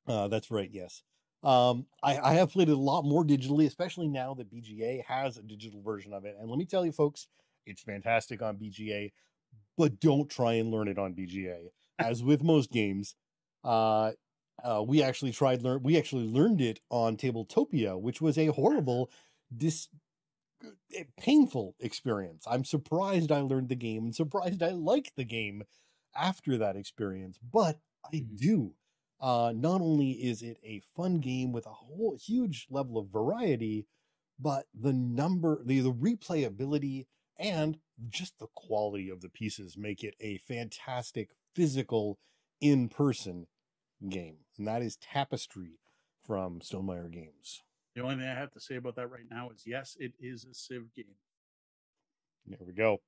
S1: Uh, that's right. Yes. Um, I, I have played it a lot more digitally, especially now that BGA has a digital version of it. And let me tell you, folks, it's fantastic on BGA, but don't try and learn it on BGA. As with most games, uh, uh, we actually tried learn. We actually learned it on Tabletopia, which was a horrible, dis, eh, painful experience. I'm surprised I learned the game and surprised I like the game after that experience, but I mm-hmm. do. Uh, not only is it a fun game with a whole huge level of variety, but the number, the, the replayability, and just the quality of the pieces make it a fantastic physical in person game. And that is Tapestry from Stonemaier Games.
S2: The only thing I have to say about that right now is yes, it is a Civ game.
S1: There we go.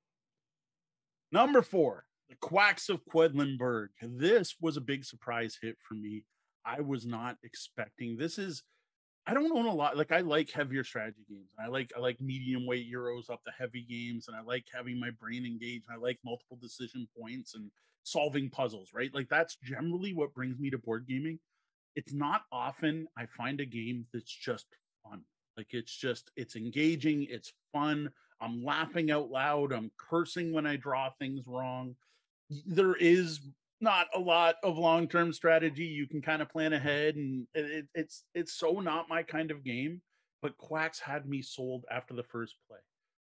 S2: Number four, the Quacks of Quedlinburg. This was a big surprise hit for me. I was not expecting. This is I don't own a lot. Like I like heavier strategy games. I like I like medium weight euros up to heavy games, and I like having my brain engaged. I like multiple decision points and solving puzzles. Right, like that's generally what brings me to board gaming. It's not often I find a game that's just fun. Like it's just it's engaging, it's fun. I'm laughing out loud, I'm cursing when I draw things wrong. There is not a lot of long-term strategy. You can kind of plan ahead and it, it's it's so not my kind of game, but Quacks had me sold after the first play.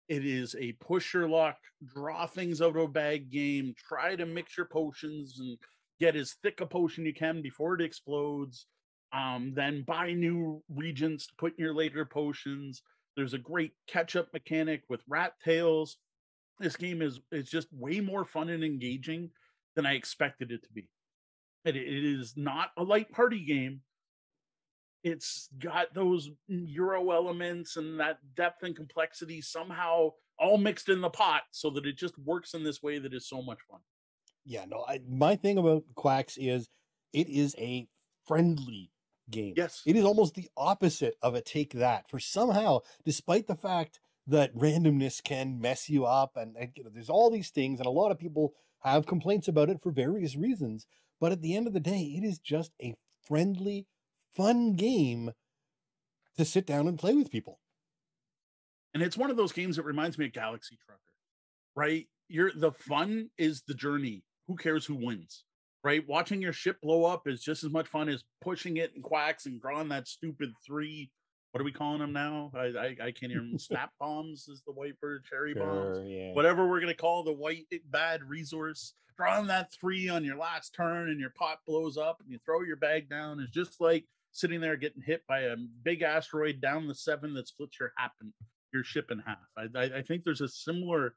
S2: It is a push your luck, draw things out of a bag game, try to mix your potions and get as thick a potion you can before it explodes. Um, then buy new regents to put in your later potions. There's a great catch-up mechanic with rat tails. This game is is just way more fun and engaging than I expected it to be. It, it is not a light party game. It's got those Euro elements and that depth and complexity somehow all mixed in the pot so that it just works in this way that is so much fun
S1: yeah, no, I, my thing about Quacks is it is a friendly game.
S2: Yes.
S1: It is almost the opposite of a take that. For somehow, despite the fact that randomness can mess you up and, and you know, there's all these things, and a lot of people have complaints about it for various reasons. But at the end of the day, it is just a friendly, fun game to sit down and play with people.
S2: And it's one of those games that reminds me of Galaxy Trucker, right? You're the fun is the journey who cares who wins? Right? Watching your ship blow up is just as much fun as pushing it and quacks and drawing that stupid three. What are we calling them now? I I, I can't even. snap bombs is the white bird cherry sure, bombs. Yeah. Whatever we're gonna call the white bad resource. Drawing that three on your last turn and your pot blows up and you throw your bag down is just like sitting there getting hit by a big asteroid down the seven that splits your happen your ship in half. I, I, I think there's a similar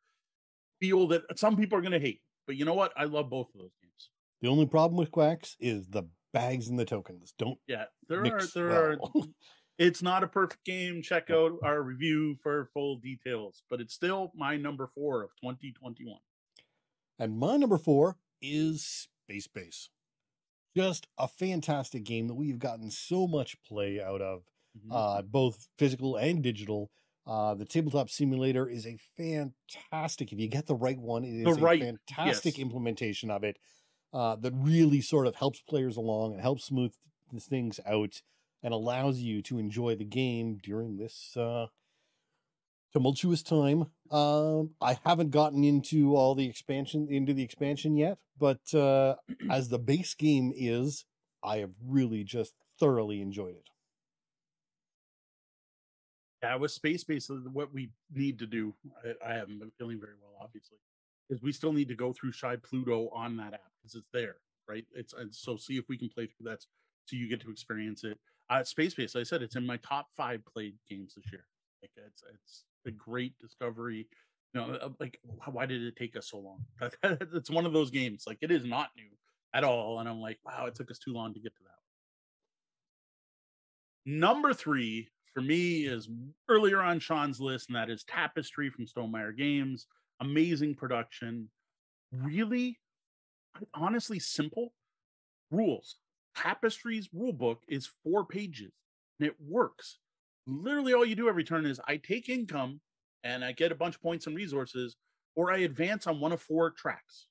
S2: feel that some people are going to hate. But you know what? I love both of those games.
S1: The only problem with Quacks is the bags and the tokens. Don't
S2: yeah, there are there well. are. It's not a perfect game. Check out our review for full details, but it's still my number four of 2021.
S1: And my number four is Space Base. Just a fantastic game that we've gotten so much play out of, mm-hmm. uh, both physical and digital. Uh, the tabletop simulator is a fantastic. If you get the right one, it is
S2: the right,
S1: a fantastic yes. implementation of it uh, that really sort of helps players along and helps smooth things out and allows you to enjoy the game during this uh, tumultuous time. Um, I haven't gotten into all the expansion into the expansion yet, but uh, as the base game is, I have really just thoroughly enjoyed it.
S2: Yeah, with space base, what we need to do, I, I, haven't been feeling very well, obviously, is we still need to go through Shy Pluto on that app because it's there, right? It's so see if we can play through that so you get to experience it. Uh, space base, I said, it's in my top five played games this year. Like it's it's a great discovery. You know, uh, like why did it take us so long? it's one of those games. Like it is not new at all, and I'm like, wow, it took us too long to get to that. Number three for me is earlier on Sean's list, and that is Tapestry from Stonemaier Games. Amazing production. Really, honestly, simple rules. Tapestry's rule book is four pages and it works. Literally, all you do every turn is I take income and I get a bunch of points and resources, or I advance on one of four tracks.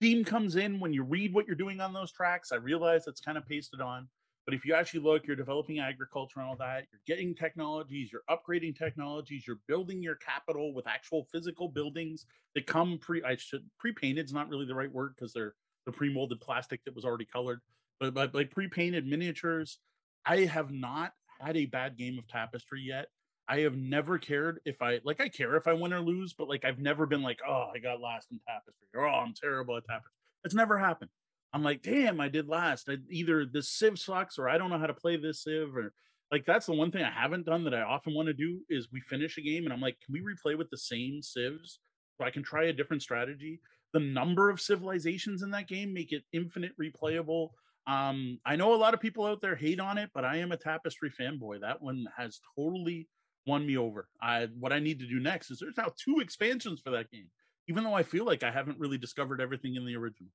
S2: Theme comes in when you read what you're doing on those tracks. I realize it's kind of pasted on. But if you actually look, you're developing agriculture and all that, you're getting technologies, you're upgrading technologies, you're building your capital with actual physical buildings that come pre I should pre-painted is not really the right word because they're the pre-molded plastic that was already colored, but, but like pre-painted miniatures. I have not had a bad game of tapestry yet. I have never cared if I like I care if I win or lose, but like I've never been like, oh, I got last in tapestry, or oh, I'm terrible at tapestry. It's never happened. I'm like, damn, I did last. I, either this civ sucks or I don't know how to play this civ or like that's the one thing I haven't done that I often want to do is we finish a game and I'm like, can we replay with the same civs so I can try a different strategy? The number of civilizations in that game make it infinite replayable. Um, I know a lot of people out there hate on it, but I am a tapestry fanboy. That one has totally won me over. I what I need to do next is there's now two expansions for that game, even though I feel like I haven't really discovered everything in the original.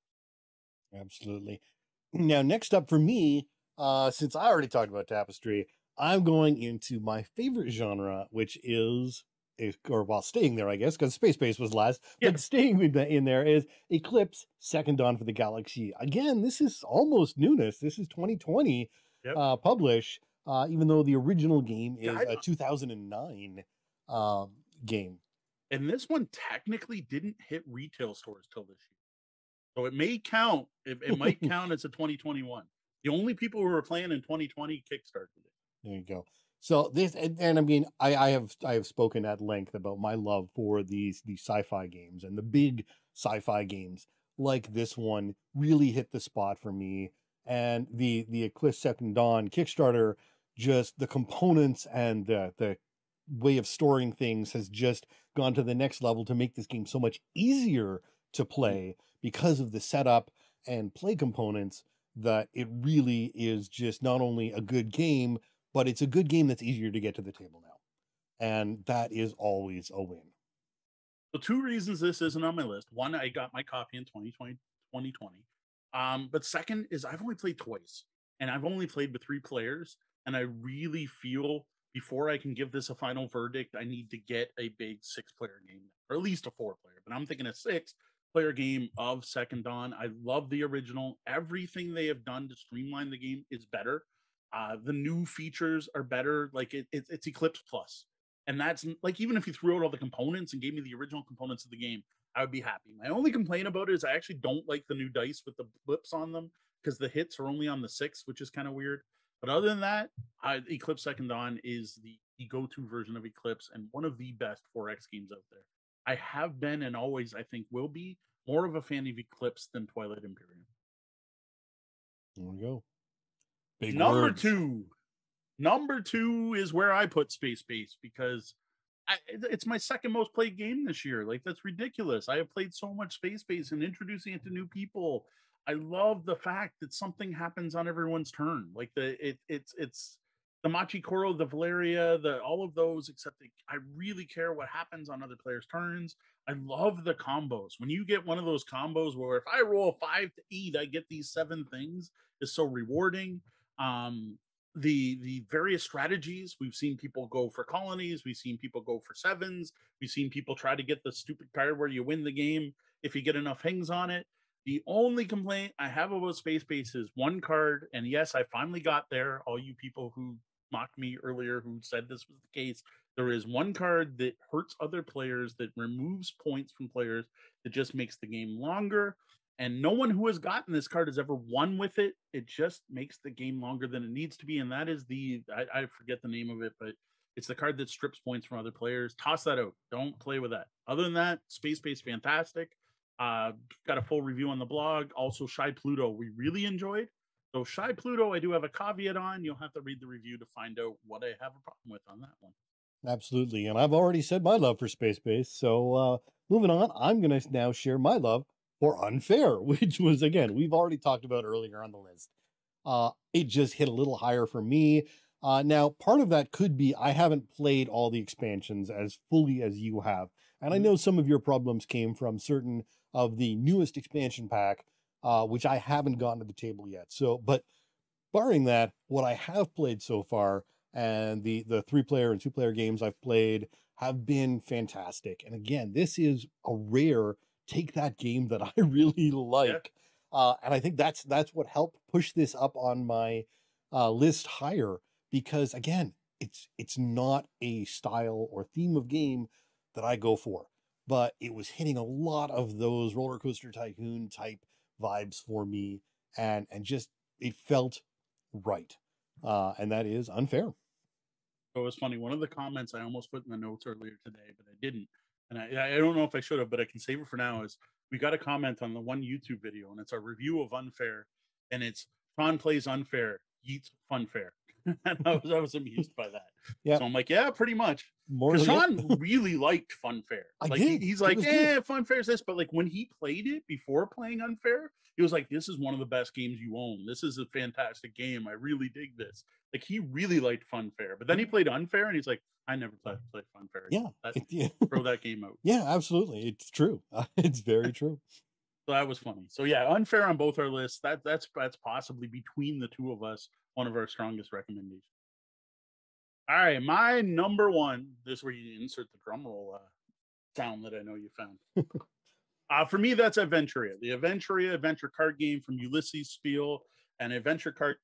S1: Absolutely. Now, next up for me, uh, since I already talked about tapestry, I'm going into my favorite genre, which is or while staying there, I guess, because Space Base was last,
S2: Yeah.
S1: but staying in there is Eclipse Second Dawn for the Galaxy. Again, this is almost newness. This is 2020
S2: Yep.
S1: uh, publish, uh, even though the original game is a
S2: don't-
S1: 2009 um, game.
S2: And this one technically didn't hit retail stores till this year. So it may count. It, it might count as a 2021. The only people who were playing in 2020 kickstarted it.
S1: There you go. So this, and, and I mean, I, I have I have spoken at length about my love for these these sci-fi games and the big sci-fi games like this one really hit the spot for me. And the the Eclipse Second Dawn Kickstarter, just the components and the the way of storing things has just gone to the next level to make this game so much easier to play because of the setup and play components that it really is just not only a good game but it's a good game that's easier to get to the table now. And that is always a win.
S2: So two reasons this isn't on my list. One, I got my copy in 2020, 2020. Um, but second is I've only played twice and I've only played with three players. And I really feel before I can give this a final verdict, I need to get a big six player game or at least a four player. But I'm thinking a six player game of Second Dawn. I love the original. Everything they have done to streamline the game is better. Uh, the new features are better. Like it, it, it's Eclipse Plus and that's like even if you threw out all the components and gave me the original components of the game i would be happy my only complaint about it is i actually don't like the new dice with the blips on them because the hits are only on the six which is kind of weird but other than that I, eclipse second dawn is the, the go-to version of eclipse and one of the best 4x games out there i have been and always i think will be more of a fan of eclipse than twilight imperium
S1: There we go. Big
S2: Number
S1: words.
S2: two. Number two is where I put Space Base because I, it's my second most played game this year. Like that's ridiculous. I have played so much Space Base and introducing it to new people. I love the fact that something happens on everyone's turn. Like the it it's it's the Machi Koro, the Valeria, the all of those, except I really care what happens on other players' turns. I love the combos. When you get one of those combos where if I roll five to eight, I get these seven things, is so rewarding. Um, the the various strategies we've seen people go for colonies, we've seen people go for sevens, we've seen people try to get the stupid card where you win the game if you get enough hangs on it. The only complaint I have about Space Base is one card, and yes, I finally got there. All you people who mocked me earlier who said this was the case, there is one card that hurts other players, that removes points from players, that just makes the game longer. And no one who has gotten this card has ever won with it. It just makes the game longer than it needs to be. And that is the, I, I forget the name of it, but it's the card that strips points from other players. Toss that out. Don't play with that. Other than that, Space Base fantastic. Uh, got a full review on the blog. Also, Shy Pluto, we really enjoyed. So, Shy Pluto, I do have a caveat on. You'll have to read the review to find out what I have a problem with on that one.
S1: Absolutely. And I've already said my love for Space Base. So uh, moving on, I'm going to now share my love for Unfair, which was, again, we've already talked about earlier on the list. Uh, it just hit a little higher for me. Uh, now, part of that could be I haven't played all the expansions as fully as you have. And I
S2: Mhm.
S1: know some of your problems came from certain of the newest expansion pack, uh, which I haven't gotten to the table yet. So, but barring that, what I have played so far and the the three player and two player games I've played have been fantastic. And again, this is a rare take that game that I really like. Uh, and I think that's that's what helped push this up on my uh, list higher because again, it's it's not a style or theme of game that I go for, but it was hitting a lot of those roller coaster tycoon type vibes for me, and and just it felt right, uh, and that is unfair.
S2: It was funny. One of the comments I almost put in the notes earlier today, but I didn't. And I, I don't know if I should have, but I can save it for now. Is we got a comment on the one YouTube video, and it's a review of Unfair, and it's Sean plays Unfair, yeets Funfair. and I was, I was amused by that.
S1: Yeah.
S2: So I'm like, yeah, pretty much. Because Sean really liked Funfair.
S1: I
S2: Like he-
S1: did.
S2: he's
S1: It
S2: like, yeah,
S1: good.
S2: Funfair is this, but like when he played it before playing Unfair, he was like, this is one of the best games you own. This is a fantastic game. I really dig this. Like he really liked Funfair, but then he played Unfair, and he's like, I never played played Funfair.
S1: yeah,
S2: again. That-
S1: it- yeah,
S2: throw that game out.
S1: yeah, absolutely, it's true. it's very true.
S2: So that was funny. So yeah, Unfair on both our lists. That that's that's possibly between the two of us one of our strongest recommendations. All right, my number one. This is where you insert the drum roll uh, sound that I know you found. uh, for me, that's Aventuria, the Aventuria adventure card game from Ulisses Spiel, an adventure card,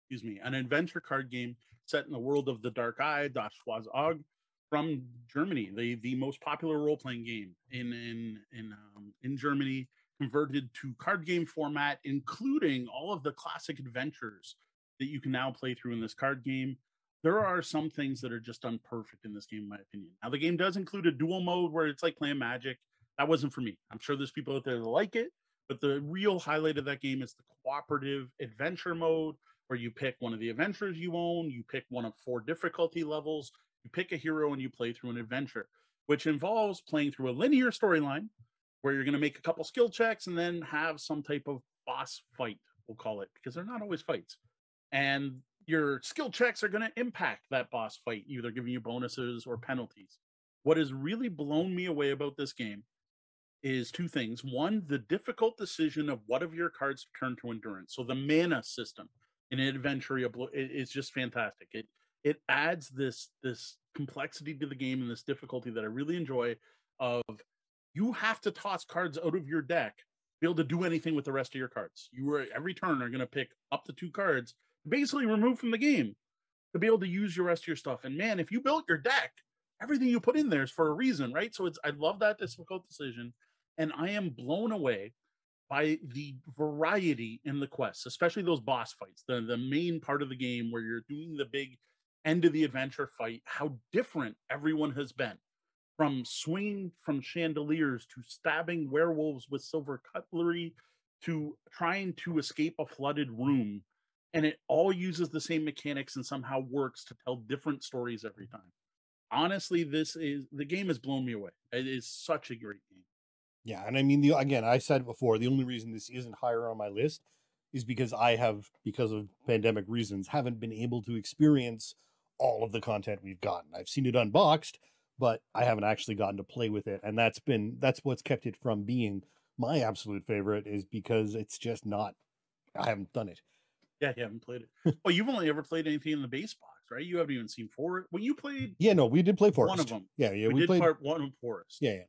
S2: excuse me, an adventure card game set in the world of the Dark Eye, Das Schwarze Auge, from Germany, the the most popular role playing game in in in um, in Germany, converted to card game format, including all of the classic adventures that you can now play through in this card game. There are some things that are just done perfect in this game, in my opinion. Now, the game does include a duel mode where it's like playing Magic. That wasn't for me. I'm sure there's people out there that like it, but the real highlight of that game is the cooperative adventure mode where you pick one of the adventures you own, you pick one of four difficulty levels, you pick a hero and you play through an adventure, which involves playing through a linear storyline where you're going to make a couple skill checks and then have some type of boss fight, we'll call it, because they're not always fights. And your skill checks are going to impact that boss fight, either giving you bonuses or penalties. What has really blown me away about this game is two things. One, the difficult decision of what of your cards to turn to endurance. So the mana system in Aventuria is just fantastic. It it adds this this complexity to the game and this difficulty that I really enjoy of you have to toss cards out of your deck be able to do anything with the rest of your cards. You are every turn are going to pick up to two cards, basically removed from the game, to be able to use your rest of your stuff. And man, if you built your deck, everything you put in there is for a reason, right? So it's I love that difficult decision, and I am blown away by the variety in the quests, especially those boss fights, the the main part of the game where you're doing the big end of the adventure fight, how different everyone has been from swinging from chandeliers to stabbing werewolves with silver cutlery to trying to escape a flooded room. And it all uses the same mechanics and somehow works to tell different stories every time. Honestly, this is the game has blown me away. It is such a great game.
S1: Yeah, and I mean the again, I said before, the only reason this isn't higher on my list is because I have, because of pandemic reasons, haven't been able to experience all of the content we've gotten. I've seen it unboxed, but I haven't actually gotten to play with it. And that's been that's what's kept it from being my absolute favorite is because it's just not I haven't done it.
S2: Yeah, you haven't played it. well, you've only ever played anything in the base box, right? You haven't even seen four. When you played,
S1: yeah, no, we did play Forest.
S2: One of them.
S1: Yeah, yeah,
S2: we, we did played part one of Forest.
S1: Yeah, yeah.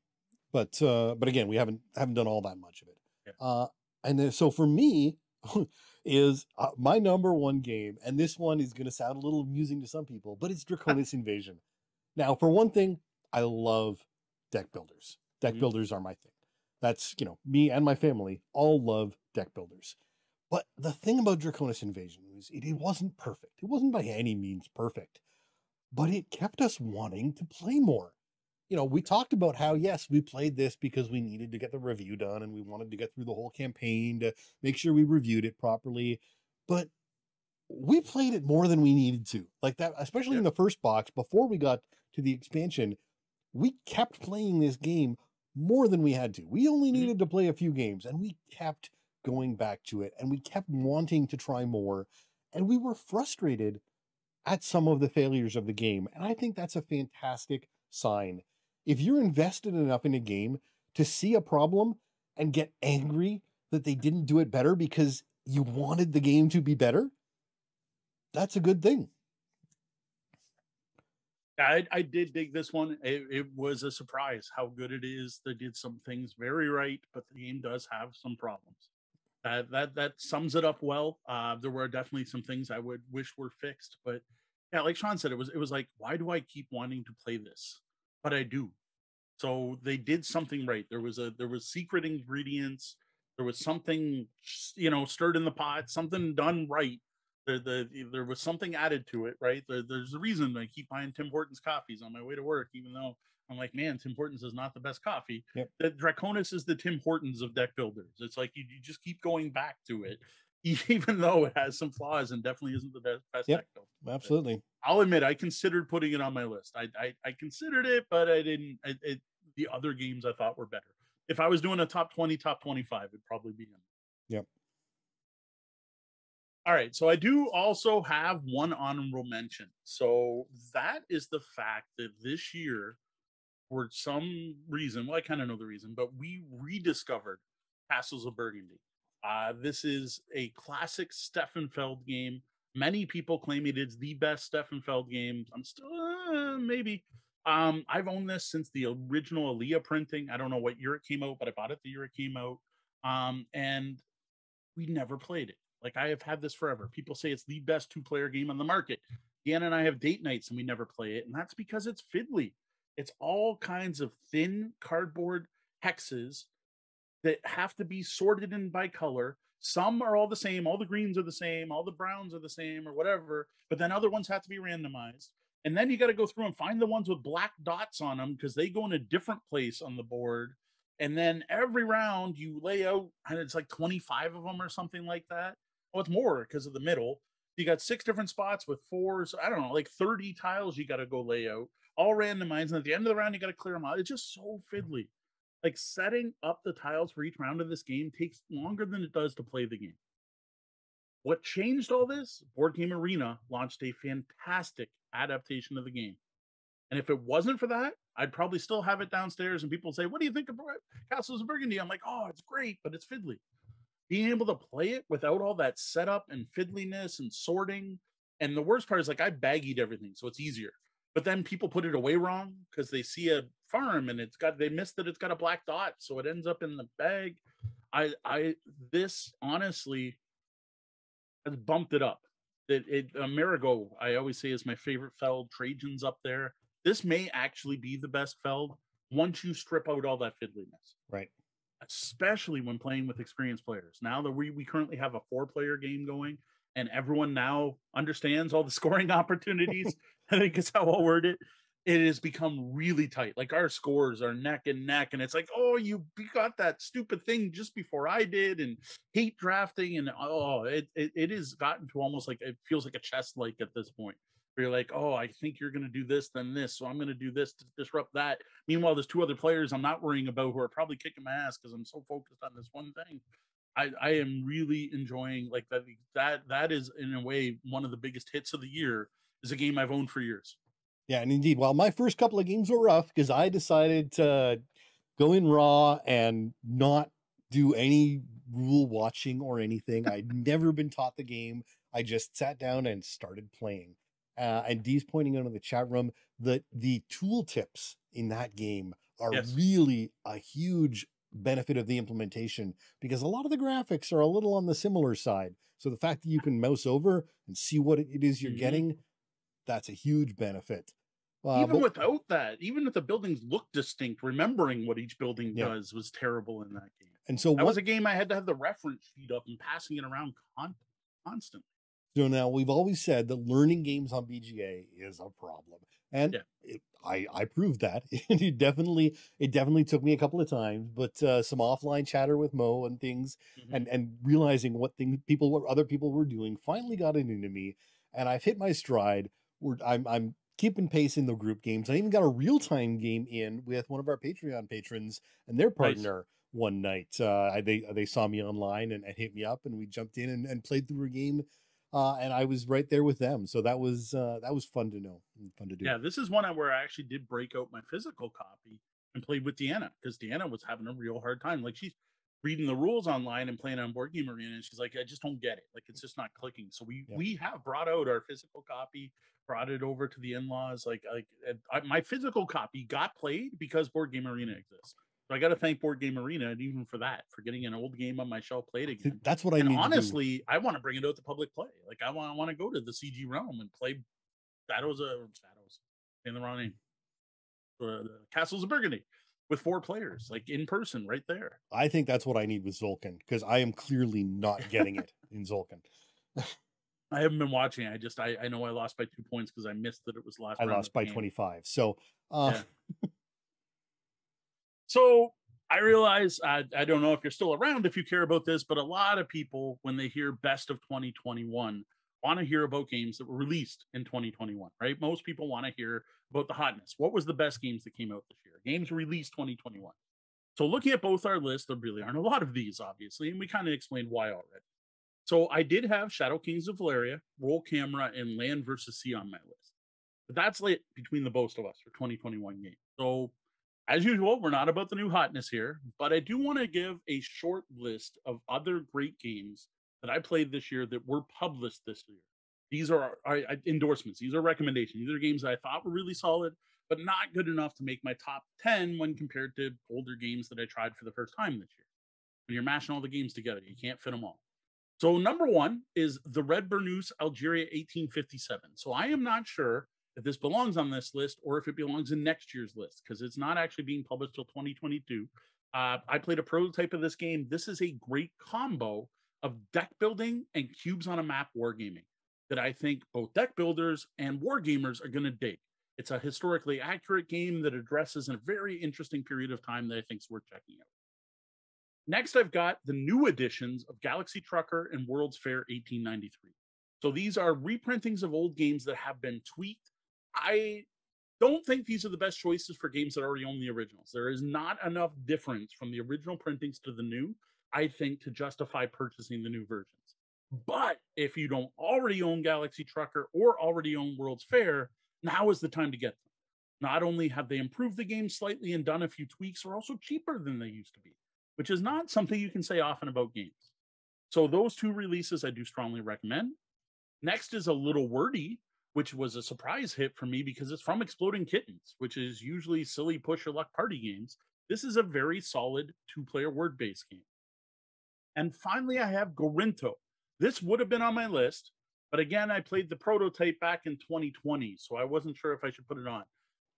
S1: But uh, but again, we haven't haven't done all that much of it. Yeah. Uh, and then, so for me, is uh, my number one game, and this one is going to sound a little amusing to some people, but it's Draconis Invasion. Now, for one thing, I love deck builders. Deck mm-hmm. builders are my thing. That's, you know, me and my family all love deck builders. But the thing about Draconis Invasion was it, it wasn't perfect. It wasn't by any means perfect, but it kept us wanting to play more. You know, we talked about how, yes, we played this because we needed to get the review done and we wanted to get through the whole campaign to make sure we reviewed it properly. But we played it more than we needed to. Like that, especially yeah. in the first box before we got to the expansion, we kept playing this game more than we had to. We only mm-hmm. needed to play a few games and we kept going back to it and we kept wanting to try more. And we were frustrated at some of the failures of the game. And I think that's a fantastic sign. If you're invested enough in a game to see a problem and get angry that they didn't do it better because you wanted the game to be better, that's a good thing.
S2: I, I did dig this one. It, it, was a surprise how good it is. They did some things very right, but the game does have some problems. Uh, that that sums it up well. Uh, there were definitely some things I would wish were fixed, but yeah, like Sean said, it was it was like, why do I keep wanting to play this? But I do. So they did something right. There was a there was secret ingredients. There was something you know stirred in the pot, something done right the, the there was something added to it, right? There, there's a reason I keep buying Tim Hortons coffees on my way to work, even though I'm like, man, Tim Hortons is not the best coffee. Yep. The Draconis is the Tim Hortons of deck builders. It's like you, you just keep going back to it, even though it has some flaws and definitely isn't the best, best
S1: yep. deck builder. Absolutely.
S2: I'll admit, I considered putting it on my list. I I, I considered it, but I didn't. It, it, the other games I thought were better. If I was doing a top 20, top 25, it'd probably be in.
S1: Yep.
S2: All right, so I do also have one honorable mention. So that is the fact that this year, for some reason, well, I kind of know the reason, but we rediscovered Castles of Burgundy. Uh, this is a classic Stefan Feld game. Many people claim it is the best Stefan Feld game. I'm still uh, maybe. Um, I've owned this since the original Alea printing. I don't know what year it came out, but I bought it the year it came out. Um, and we never played it. Like I have had this forever. People say it's the best two player game on the market. Dan and I have date nights and we never play it. And that's because it's fiddly. It's all kinds of thin cardboard hexes that have to be sorted in by color. Some are all the same, all the greens are the same, all the browns are the same, or whatever, but then other ones have to be randomized. And then you got to go through and find the ones with black dots on them because they go in a different place on the board. And then every round you lay out, and it's like 25 of them or something like that. Well, it's more because of the middle. You got six different spots with fours. I don't know, like 30 tiles you got to go lay out, all randomized. And at the end of the round, you got to clear them out. It's just so fiddly like setting up the tiles for each round of this game takes longer than it does to play the game. What changed all this? Board Game Arena launched a fantastic adaptation of the game. And if it wasn't for that, I'd probably still have it downstairs and people say, What do you think of Castles of Burgundy? I'm like, Oh, it's great, but it's fiddly. Being able to play it without all that setup and fiddliness and sorting. And the worst part is like I baggied everything, so it's easier. But then people put it away wrong because they see a farm and it's got they missed that it's got a black dot so it ends up in the bag. I i this honestly has bumped it up. It, it amerigo i always say is my favorite feld. Trajan's up there. This may actually be the best feld once you strip out all that fiddliness.
S1: Right
S2: especially when playing with experienced players now that we we currently have a four player game going and everyone now understands all the scoring opportunities. I think is how I'll word it. It has become really tight. Like our scores are neck and neck, and it's like, oh, you got that stupid thing just before I did, and hate drafting, and oh, it it, it has gotten to almost like it feels like a chess like at this point. You're like, oh, I think you're going to do this, then this, so I'm going to do this to disrupt that. Meanwhile, there's two other players I'm not worrying about who are probably kicking my ass because I'm so focused on this one thing. I, I am really enjoying like that that that is in a way one of the biggest hits of the year is a game I've owned for years.
S1: Yeah, and indeed, while my first couple of games were rough because I decided to go in raw and not do any rule watching or anything. I'd never been taught the game. I just sat down and started playing. Uh, and Dee's pointing out in the chat room that the tooltips in that game are yes. really a huge benefit of the implementation because a lot of the graphics are a little on the similar side. So the fact that you can mouse over and see what it is you're mm-hmm. getting, that's a huge benefit.
S2: Uh, even but, without that, even if the buildings look distinct, remembering what each building yeah. does was terrible in that game.
S1: And so
S2: that what, was a game I had to have the reference sheet up and passing it around con- constantly.
S1: So now we've always said that learning games on BGA is a problem, and yeah. it, I I proved that. it definitely it definitely took me a couple of times, but uh, some offline chatter with Moe and things, mm-hmm. and and realizing what things people what other people were doing finally got it into me, and I've hit my stride. We're, I'm I'm keeping pace in the group games. I even got a real time game in with one of our Patreon patrons and their partner. Nice one night. Uh, they they saw me online and, and, hit me up, and we jumped in and, and played through a game uh, and I was right there with them. So that was uh, that was fun to know, fun to do.
S2: Yeah, this is one where I actually did break out my physical copy and played with Deanna because Deanna was having a real hard time. Like she's reading the rules online and playing on Board Game Arena, and she's like, I just don't get it. Like it's just not clicking. So we yeah. we have brought out our physical copy, brought it over to the in laws. Like like I, my physical copy got played because Board Game Arena exists. So I got to thank Board Game Arena, and even for that, for getting an old game on my shelf played again.
S1: That's what I
S2: and honestly, I want to bring it out to public play. Like I want, I want to go to the CG realm and play Shadows of Shadows in the wrong name, uh, Castles of Burgundy with four players, like in person, right there.
S1: I think that's what I need with Tzolk'in because I am clearly not getting it in Tzolk'in.
S2: I haven't been watching. I just I, I know I lost by two points because I missed that it was last.
S1: I lost by twenty five. So. Uh, yeah.
S2: So I realize I, I don't know if you're still around if you care about this, but a lot of people, when they hear best of 2021, want to hear about games that were released in 2021, right? Most people want to hear about the hotness. What was the best games that came out this year? Games released 2021. So looking at both our lists, there really aren't a lot of these, obviously, and we kind of explained why already. So I did have Shadow Kings of Valeria, Roll Camera, and Land versus Sea on my list. But that's like between the both of us for 2021 games. So as usual, we're not about the new hotness here, but I do want to give a short list of other great games that I played this year that were published this year. These are, are, are endorsements. These are recommendations. These are games that I thought were really solid, but not good enough to make my top 10 when compared to older games that I tried for the first time this year. When you're mashing all the games together, you can't fit them all. So number one is the Red Burnous Algeria 1857. So I am not sure if this belongs on this list or if it belongs in next year's list because it's not actually being published till 2022. Uh, I played a prototype of this game. This is a great combo of deck building and cubes on a map wargaming that I think both deck builders and wargamers are going to dig. It's a historically accurate game that addresses a very interesting period of time that I think is worth checking out. Next, I've got the new editions of Galaxy Trucker and World's Fair 1893. So these are reprintings of old games that have been tweaked. I don't think these are the best choices for games that already own the originals. There is not enough difference from the original printings to the new, I think, to justify purchasing the new versions. But if you don't already own Galaxy Trucker or already own World's Fair, now is the time to get them. Not only have they improved the game slightly and done a few tweaks, they're also cheaper than they used to be, which is not something you can say often about games. So those two releases I do strongly recommend. Next is a little wordy, which was a surprise hit for me because it's from Exploding Kittens, which is usually silly push or luck party games. This is a very solid two player word based game. And finally, I have Gorinto. This would have been on my list, but again, I played the prototype back in 2020, so I wasn't sure if I should put it on,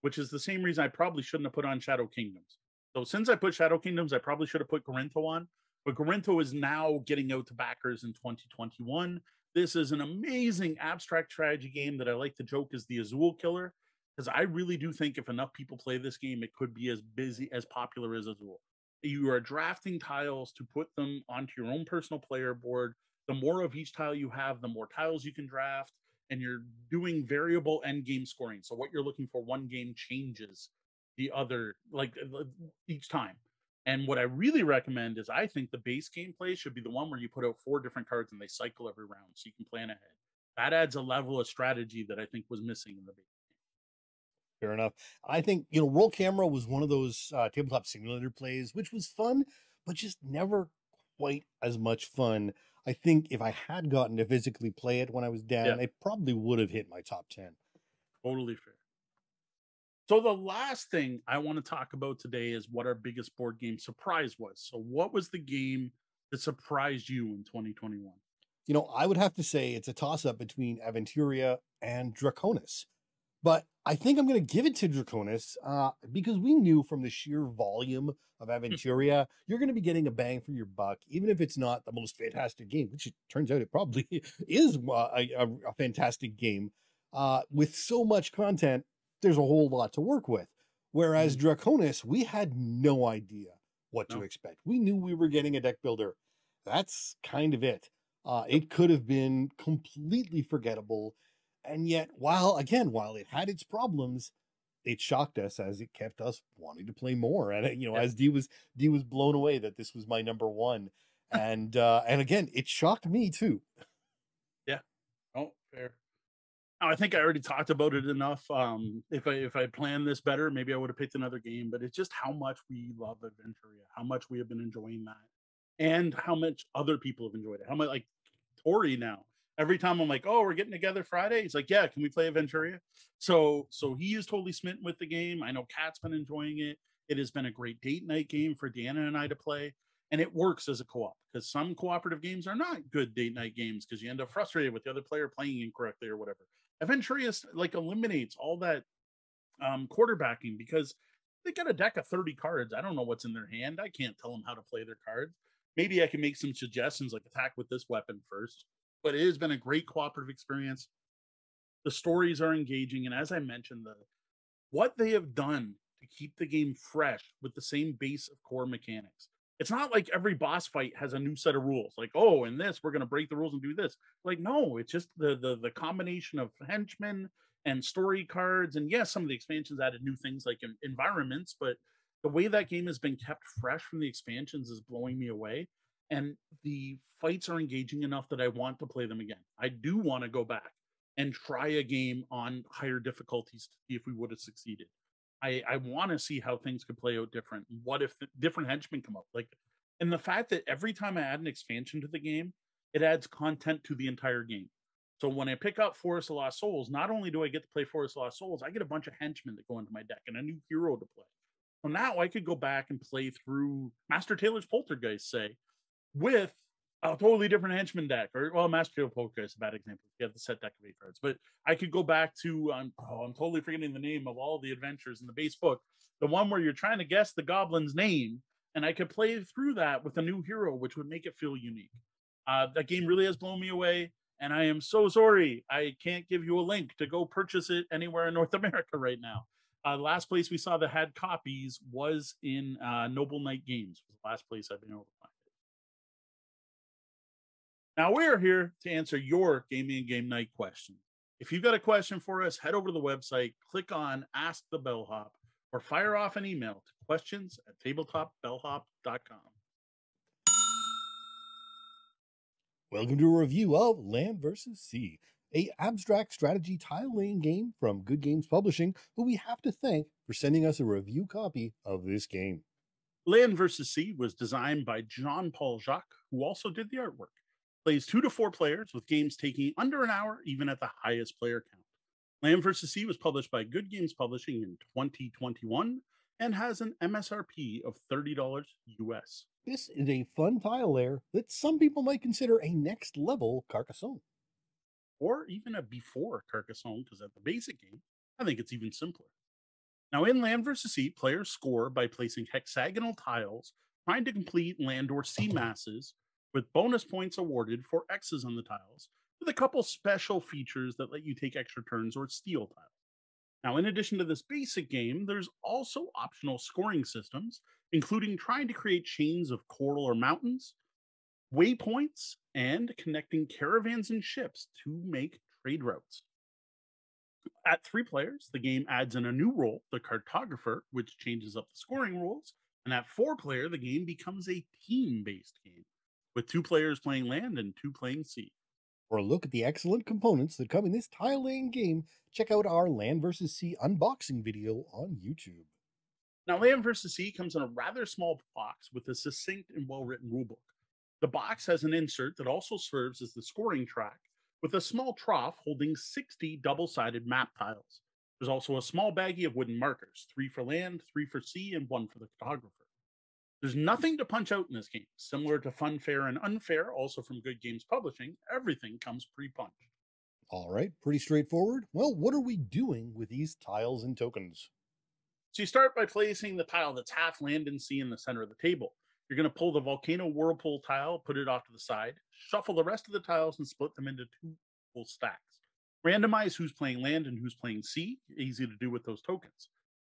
S2: which is the same reason I probably shouldn't have put on Shadow Kingdoms. So since I put Shadow Kingdoms, I probably should have put Gorinto on, but Gorinto is now getting out to backers in 2021. This is an amazing abstract strategy game that I like to joke is the Azul killer, because I really do think if enough people play this game, it could be as busy as popular as Azul. You are drafting tiles to put them onto your own personal player board the more of each tile you have, the more tiles you can draft, and you're doing variable end game scoring. So what you're looking for one game changes the other, like uh, each time. And what I really recommend is I think the base gameplay should be the one where you put out four different cards and they cycle every round so you can plan ahead. That adds a level of strategy that I think was missing in the base game.
S1: Fair enough. I think, you know, Roll Camera was one of those uh, tabletop simulator plays, which was fun, but just never quite as much fun I think if I had gotten to physically play it when I was down, yeah. it probably would have hit my top 10.
S2: Totally fair. So, the last thing I want to talk about today is what our biggest board game surprise was. So, what was the game that surprised you in 2021?
S1: You know, I would have to say it's a toss up between Aventuria and Draconis. But I think I'm going to give it to Draconis uh, because we knew from the sheer volume of hmm. Aventuria, you're going to be getting a bang for your buck, even if it's not the most fantastic game, which it turns out it probably is uh, a, a, a fantastic game. Uh, with so much content, there's a whole lot to work with. Whereas mm. Draconis, we had no idea what no. to expect. We knew we were getting a deck builder. That's kind of it. Uh, it could have been completely forgettable and yet, while again, while it had its problems, it shocked us as it kept us wanting to play more. And you know, yeah. as D was D was blown away that this was my number one. And uh and again, it shocked me too.
S2: I think I already talked about it enough. Um, if I if I planned this better, maybe I would have picked another game. But it's just how much we love Aventuria, how much we have been enjoying that, and how much other people have enjoyed it. How much like Tori now every time I'm like, oh, we're getting together Friday. He's like, yeah, can we play Aventuria? So so he is totally smitten with the game. I know Kat's been enjoying it. It has been a great date night game for Deanna and I to play. And it works as a co-op because some cooperative games are not good date night games because you end up frustrated with the other player playing incorrectly or whatever. Aventuria like eliminates all that um, quarterbacking because they got a deck of 30 cards. I don't know what's in their hand. I can't tell them how to play their cards. Maybe I can make some suggestions like attack with this weapon first but it has been a great cooperative experience. The stories are engaging, and as I mentioned, the what they have done to keep the game fresh with the same base of core mechanics. It's not like every boss fight has a new set of rules. Like, oh, in this we're going to break the rules and do this. Like, no, it's just the the the combination of henchmen and story cards, and yes, some of the expansions added new things like environments, but the way that game has been kept fresh from the expansions is blowing me away and the fights are engaging enough that I want to play them again. I do want to go back and try a game on higher difficulties to see if we would have succeeded. I, I want to see how things could play out different. What if different henchmen come up? Like, and the fact that every time I add an expansion to the game, it adds content to the entire game. So when I pick up Forest of Lost Souls, not only do I get to play Forest of Lost Souls, I get a bunch of henchmen that go into my deck and a new hero to play. So now I could go back and play through Master Taylor's Poltergeist, say, with a totally different henchman deck. Or well, Master of Poker is a bad example. You have the set deck of eight cards, but I could go back to um, oh, I'm totally forgetting the name of all the adventures in the base book, the one where you're trying to guess the goblin's name, and I could play through that with a new hero, which would make it feel unique. Uh, that game really has blown me away and I am so sorry I can't give you a link to go purchase it anywhere in North America right now. Uh, last place we saw that had copies was in uh, Noble Knight Games. Was the last place I've been able to. Now we are here to answer your gaming and game night question. If you've got a question for us, head over to the website, click on Ask the Bellhop, or fire off an email to questions at tabletopbellhop.com.
S1: Welcome to a review of Land vs. Sea, a abstract strategy tile laying game from Good Games Publishing, who we have to thank for sending us a review copy of this game.
S2: Land vs. Sea was designed by Jean Paul Jacques, who also did the artwork. Plays two to four players, with games taking under an hour, even at the highest player count. Land vs. Sea was published by Good Games Publishing in 2021 and has an MSRP of $30 US.
S1: This is a fun tile layer that some people might consider a next level Carcassonne.
S2: Or even a before Carcassonne, because at the basic game, I think it's even simpler. Now, in Land vs. Sea, players score by placing hexagonal tiles, trying to complete land or sea masses, with bonus points awarded for X's on the tiles, with a couple special features that let you take extra turns or steal tiles. Now, in addition to this basic game, there's also optional scoring systems, including trying to create chains of coral or mountains, waypoints, and connecting caravans and ships to make trade routes. At three players, the game adds in a new role, the cartographer, which changes up the scoring rules. And at four player, the game becomes a team based game, with two players playing land and two playing sea.
S1: For a look at the excellent components that come in this tile laying game, check out our Land vs. Sea unboxing video on YouTube.
S2: Now, Land vs. Sea comes in a rather small box with a succinct and well written rulebook. The box has an insert that also serves as the scoring track with a small trough holding 60 double sided map tiles. There's also a small baggie of wooden markers three for land, three for sea, and one for the cartographer. There's nothing to punch out in this game. Similar to Fun, Fair, and Unfair, also from Good Games Publishing, everything comes pre punched.
S1: All right, pretty straightforward. Well, what are we doing with these tiles and tokens?
S2: So you start by placing the tile that's half land and sea in the center of the table. You're going to pull the volcano whirlpool tile, put it off to the side, shuffle the rest of the tiles, and split them into two full stacks. Randomize who's playing land and who's playing sea. Easy to do with those tokens.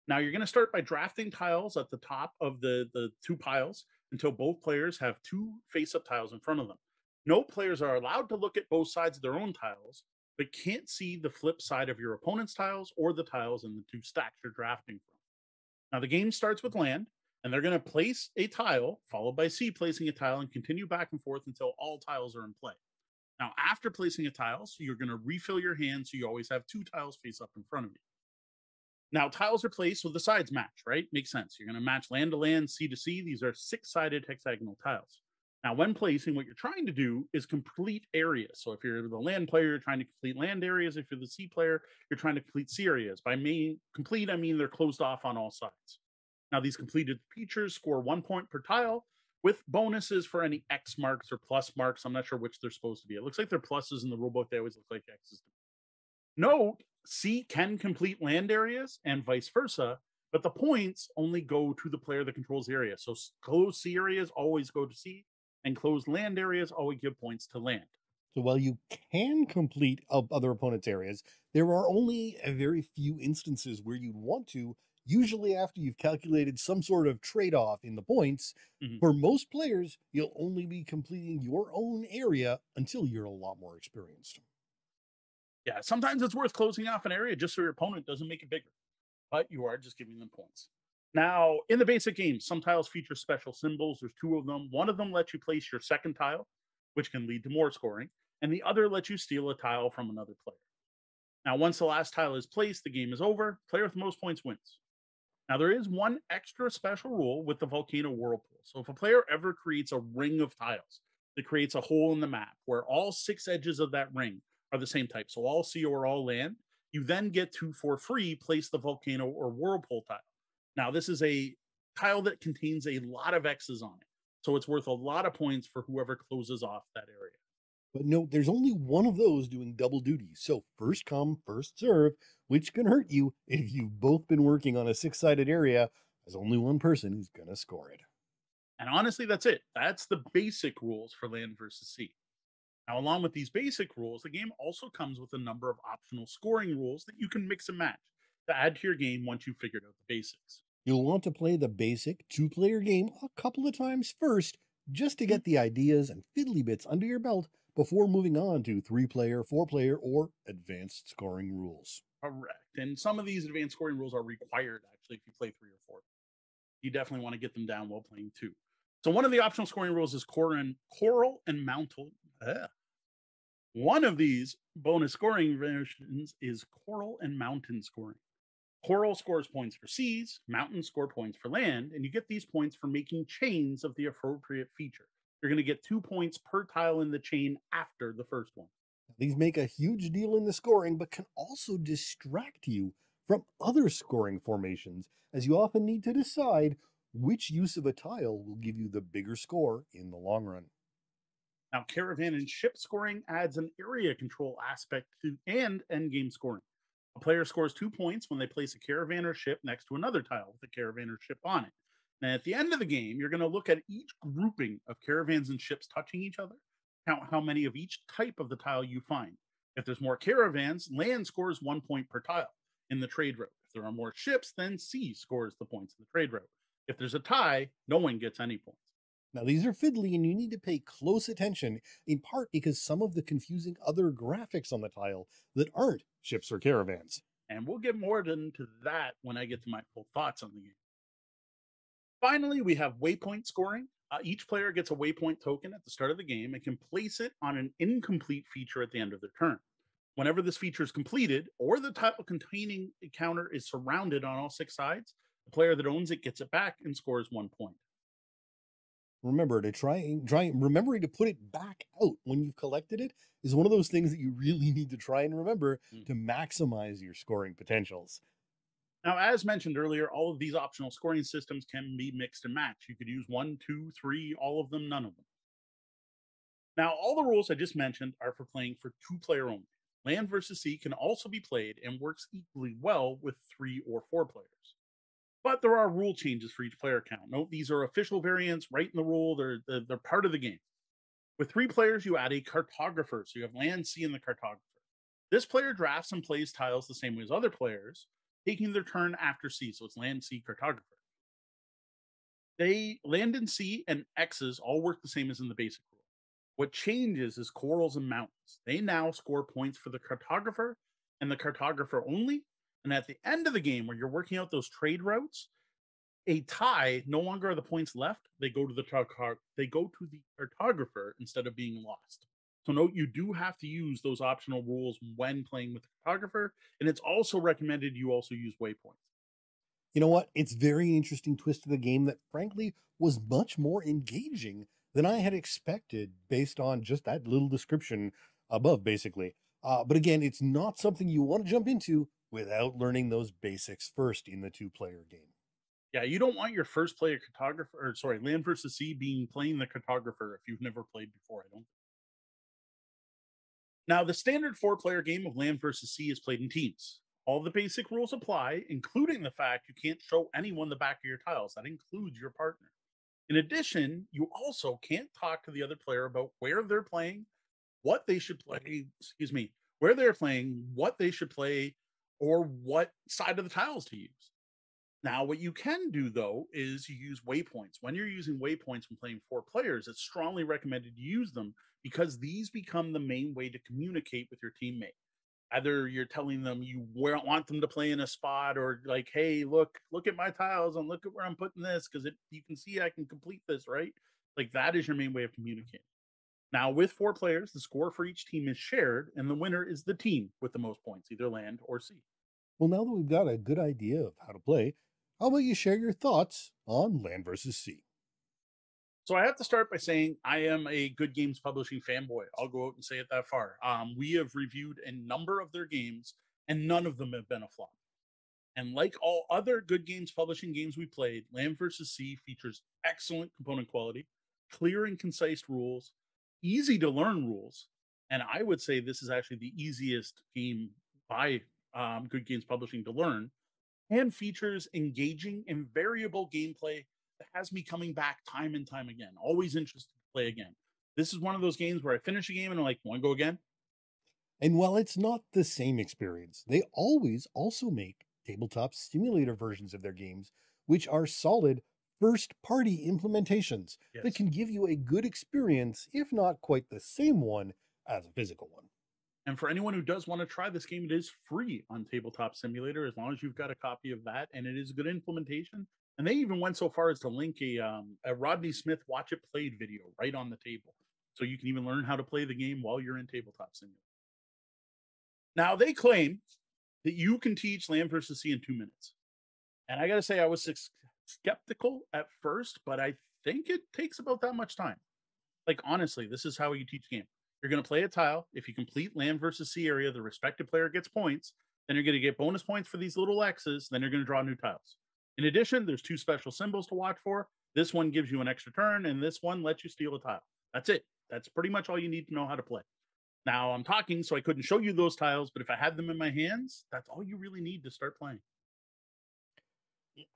S2: Now you're going to start by drafting tiles at the top of the, the two piles until both players have two face up tiles in front of them. No players are allowed to look at both sides of their own tiles, but can't see the flip side of your opponent's tiles or the tiles in the two stacks you're drafting from. Now the game starts with land, and they're going to place a tile, followed by sea placing a tile, and continue back and forth until all tiles are in play. Now, after placing a tile, so you're going to refill your hand so you always have two tiles face up in front of you. Now, tiles are placed so the sides match, right? Makes sense. You're going to match land to land, sea to sea. These are six sided hexagonal tiles. Now, when placing, what you're trying to do is complete areas. So, if you're the land player, you're trying to complete land areas. If you're the sea player, you're trying to complete sea areas. By main complete, I mean they're closed off on all sides. Now, these completed features score one point per tile with bonuses for any X marks or plus marks. I'm not sure which they're supposed to be. It looks like they're pluses in the rulebook. They always look like X's. Note sea can complete land areas and vice versa, but the points only go to the player that controls the area. So closed sea areas always go to sea, and closed land areas always give points to land.
S1: So while you can complete other opponents' areas, there are only a very few instances where you'd want to, usually after you've calculated some sort of trade off in the points. Mm-hmm. For most players, you'll only be completing your own area until you're a lot more experienced
S2: yeah, sometimes it's worth closing off an area just so your opponent doesn't make it bigger, but you are just giving them points. Now, in the basic game, some tiles feature special symbols. There's two of them. One of them lets you place your second tile, which can lead to more scoring, and the other lets you steal a tile from another player. Now, once the last tile is placed, the game is over. Player with the most points wins. Now, there is one extra special rule with the volcano whirlpool. So, if a player ever creates a ring of tiles that creates a hole in the map where all six edges of that ring are the same type. So all sea or all land. You then get to, for free, place the volcano or whirlpool tile. Now, this is a tile that contains a lot of X's on it. So it's worth a lot of points for whoever closes off that area.
S1: But note, there's only one of those doing double duty. So first come, first serve, which can hurt you if you've both been working on a six sided area. as only one person who's going to score it.
S2: And honestly, that's it. That's the basic rules for land versus sea. Now, along with these basic rules, the game also comes with a number of optional scoring rules that you can mix and match to add to your game once you've figured out the basics.
S1: You'll want to play the basic two player game a couple of times first, just to mm-hmm. get the ideas and fiddly bits under your belt before moving on to three player, four player, or advanced scoring rules.
S2: Correct. And some of these advanced scoring rules are required actually if you play three or four. You definitely want to get them down while playing two. So one of the optional scoring rules is coral and, coral and mountain. One of these bonus scoring versions is coral and mountain scoring. Coral scores points for seas, mountains score points for land, and you get these points for making chains of the appropriate feature. You're going to get two points per tile in the chain after the first one.
S1: These make a huge deal in the scoring, but can also distract you from other scoring formations, as you often need to decide which use of a tile will give you the bigger score in the long run.
S2: Now, caravan and ship scoring adds an area control aspect to and endgame scoring. A player scores two points when they place a caravan or ship next to another tile with a caravan or ship on it. And at the end of the game, you're going to look at each grouping of caravans and ships touching each other, count how many of each type of the tile you find. If there's more caravans, land scores one point per tile in the trade route. If there are more ships, then sea scores the points in the trade route. If there's a tie, no one gets any points.
S1: Now, these are fiddly and you need to pay close attention, in part because some of the confusing other graphics on the tile that aren't ships or caravans.
S2: And we'll get more into that when I get to my full thoughts on the game. Finally, we have waypoint scoring. Uh, each player gets a waypoint token at the start of the game and can place it on an incomplete feature at the end of their turn. Whenever this feature is completed or the tile containing counter is surrounded on all six sides, the player that owns it gets it back and scores one point.
S1: Remember to try, and try remembering to put it back out when you've collected it is one of those things that you really need to try and remember mm. to maximize your scoring potentials.
S2: Now, as mentioned earlier, all of these optional scoring systems can be mixed and matched. You could use one, two, three, all of them, none of them. Now, all the rules I just mentioned are for playing for two player only. Land versus Sea can also be played and works equally well with three or four players but there are rule changes for each player count. Note these are official variants right in the rule, they're, they're, they're part of the game. With three players, you add a cartographer. So you have land, sea, and the cartographer. This player drafts and plays tiles the same way as other players, taking their turn after sea. So it's land, sea, cartographer. They land and sea and X's all work the same as in the basic rule. What changes is corals and mountains. They now score points for the cartographer and the cartographer only, and at the end of the game, where you're working out those trade routes, a tie no longer are the points left. They go to the car- they go to the cartographer instead of being lost. So note you do have to use those optional rules when playing with the cartographer, and it's also recommended you also use waypoints.
S1: You know what? It's very interesting twist to the game that frankly was much more engaging than I had expected based on just that little description above, basically. Uh, but again, it's not something you want to jump into without learning those basics first in the two player game.
S2: Yeah, you don't want your first player cartographer, or sorry, land versus sea being playing the cartographer if you've never played before. I don't. Now, the standard four player game of land versus sea is played in teams. All the basic rules apply, including the fact you can't show anyone the back of your tiles. That includes your partner. In addition, you also can't talk to the other player about where they're playing, what they should play, excuse me, where they're playing, what they should play, or what side of the tiles to use. Now, what you can do though is you use waypoints. When you're using waypoints when playing four players, it's strongly recommended to use them because these become the main way to communicate with your teammate. Either you're telling them you want them to play in a spot, or like, hey, look, look at my tiles and look at where I'm putting this because you can see I can complete this, right? Like that is your main way of communicating. Now, with four players, the score for each team is shared, and the winner is the team with the most points, either land or sea.
S1: Well, now that we've got a good idea of how to play, how about you share your thoughts on land versus sea?
S2: So I have to start by saying I am a good games publishing fanboy. I'll go out and say it that far. Um, we have reviewed a number of their games, and none of them have been a flop. And like all other good games publishing games we played, Land vs. Sea features excellent component quality, clear and concise rules, easy to learn rules, and I would say this is actually the easiest game by um, Good Games Publishing to learn, and features engaging and variable gameplay that has me coming back time and time again. Always interested to play again. This is one of those games where I finish a game and I'm like, want to go again?
S1: And while it's not the same experience, they always also make tabletop simulator versions of their games, which are solid first party implementations yes. that can give you a good experience, if not quite the same one as a physical one.
S2: And for anyone who does want to try this game, it is free on Tabletop Simulator as long as you've got a copy of that, and it is a good implementation. And they even went so far as to link a um, a Rodney Smith watch it played video right on the table, so you can even learn how to play the game while you're in Tabletop Simulator. Now they claim that you can teach Land versus Sea in two minutes, and I got to say I was skeptical at first, but I think it takes about that much time. Like honestly, this is how you teach game. You're going to play a tile. If you complete land versus sea area, the respective player gets points. Then you're going to get bonus points for these little X's. Then you're going to draw new tiles. In addition, there's two special symbols to watch for. This one gives you an extra turn, and this one lets you steal a tile. That's it. That's pretty much all you need to know how to play. Now I'm talking, so I couldn't show you those tiles, but if I had them in my hands, that's all you really need to start playing.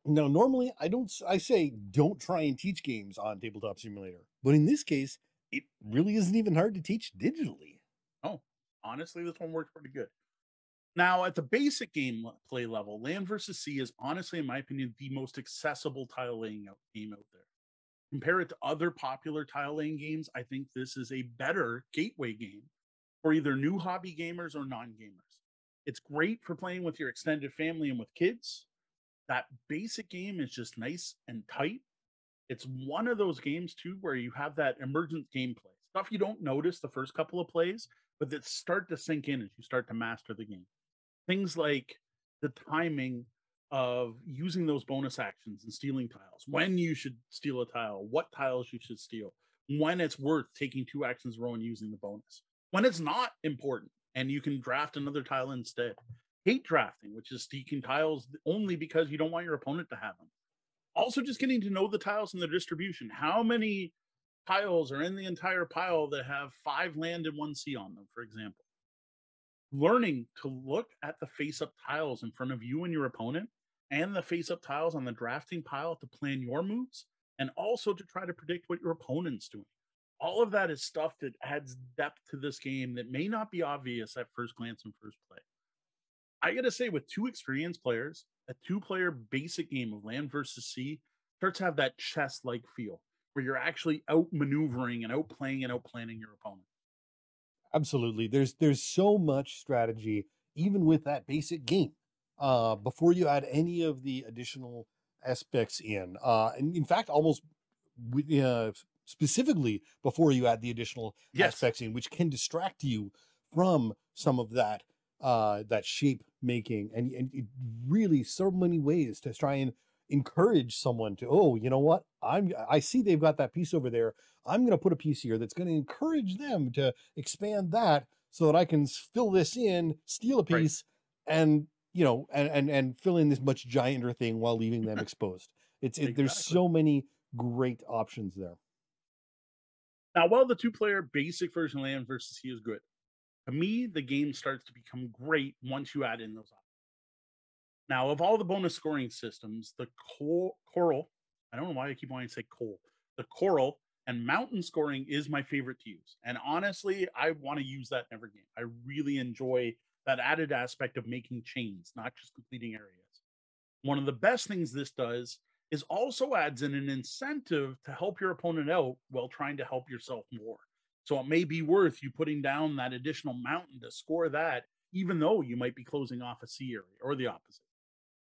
S1: Now, normally I don't. I say don't try and teach games on Tabletop Simulator, but in this case, it really isn't even hard to teach digitally.
S2: Oh, honestly, this one works pretty good. Now, at the basic game play level, Land versus Sea is honestly, in my opinion, the most accessible tile laying out game out there. Compare it to other popular tile laying games, I think this is a better gateway game for either new hobby gamers or non gamers. It's great for playing with your extended family and with kids. That basic game is just nice and tight it's one of those games too where you have that emergent gameplay stuff you don't notice the first couple of plays, but that start to sink in as you start to master the game. Things like the timing of using those bonus actions and stealing tiles, when you should steal a tile, what tiles you should steal, when it's worth taking two actions row and using the bonus, when it's not important and you can draft another tile instead. Drafting, which is taking tiles only because you don't want your opponent to have them also just getting to know the tiles and the distribution. How many tiles are in the entire pile that have five land and one sea on them, for example? Learning to look at the face up tiles in front of you and your opponent and the face up tiles on the drafting pile to plan your moves and also to try to predict what your opponent's doing. All of that is stuff that adds depth to this game that may not be obvious at first glance and first play. I got to say, with two experienced players, a two player basic game of land versus sea starts to have that chess like feel where you're actually out maneuvering and out playing and out planning your opponent.
S1: Absolutely. There's there's so much strategy even with that basic game. Uh, before you add any of the additional aspects in, uh, and in fact, almost uh, specifically before you add the additional yes. aspects in, which can distract you from some of that uh, that shape making and, and really so many ways to try and encourage someone to oh you know what i'm i see they've got that piece over there i'm going to put a piece here that's going to encourage them to expand that so that i can fill this in steal a piece right. and you know and, and and fill in this much gianter thing while leaving them exposed it's it, exactly. there's so many great options there
S2: now while the two player basic version of land versus he is good to me, the game starts to become great once you add in those options. Now, of all the bonus scoring systems, the Coral, I don't know why I keep wanting to say Coal, the Coral and Mountain scoring is my favorite to use. And honestly, I want to use that in every game. I really enjoy that added aspect of making chains, not just completing areas. One of the best things this does is also adds in an incentive to help your opponent out while trying to help yourself more. So it may be worth you putting down that additional mountain to score that, even though you might be closing off a sea area or the opposite.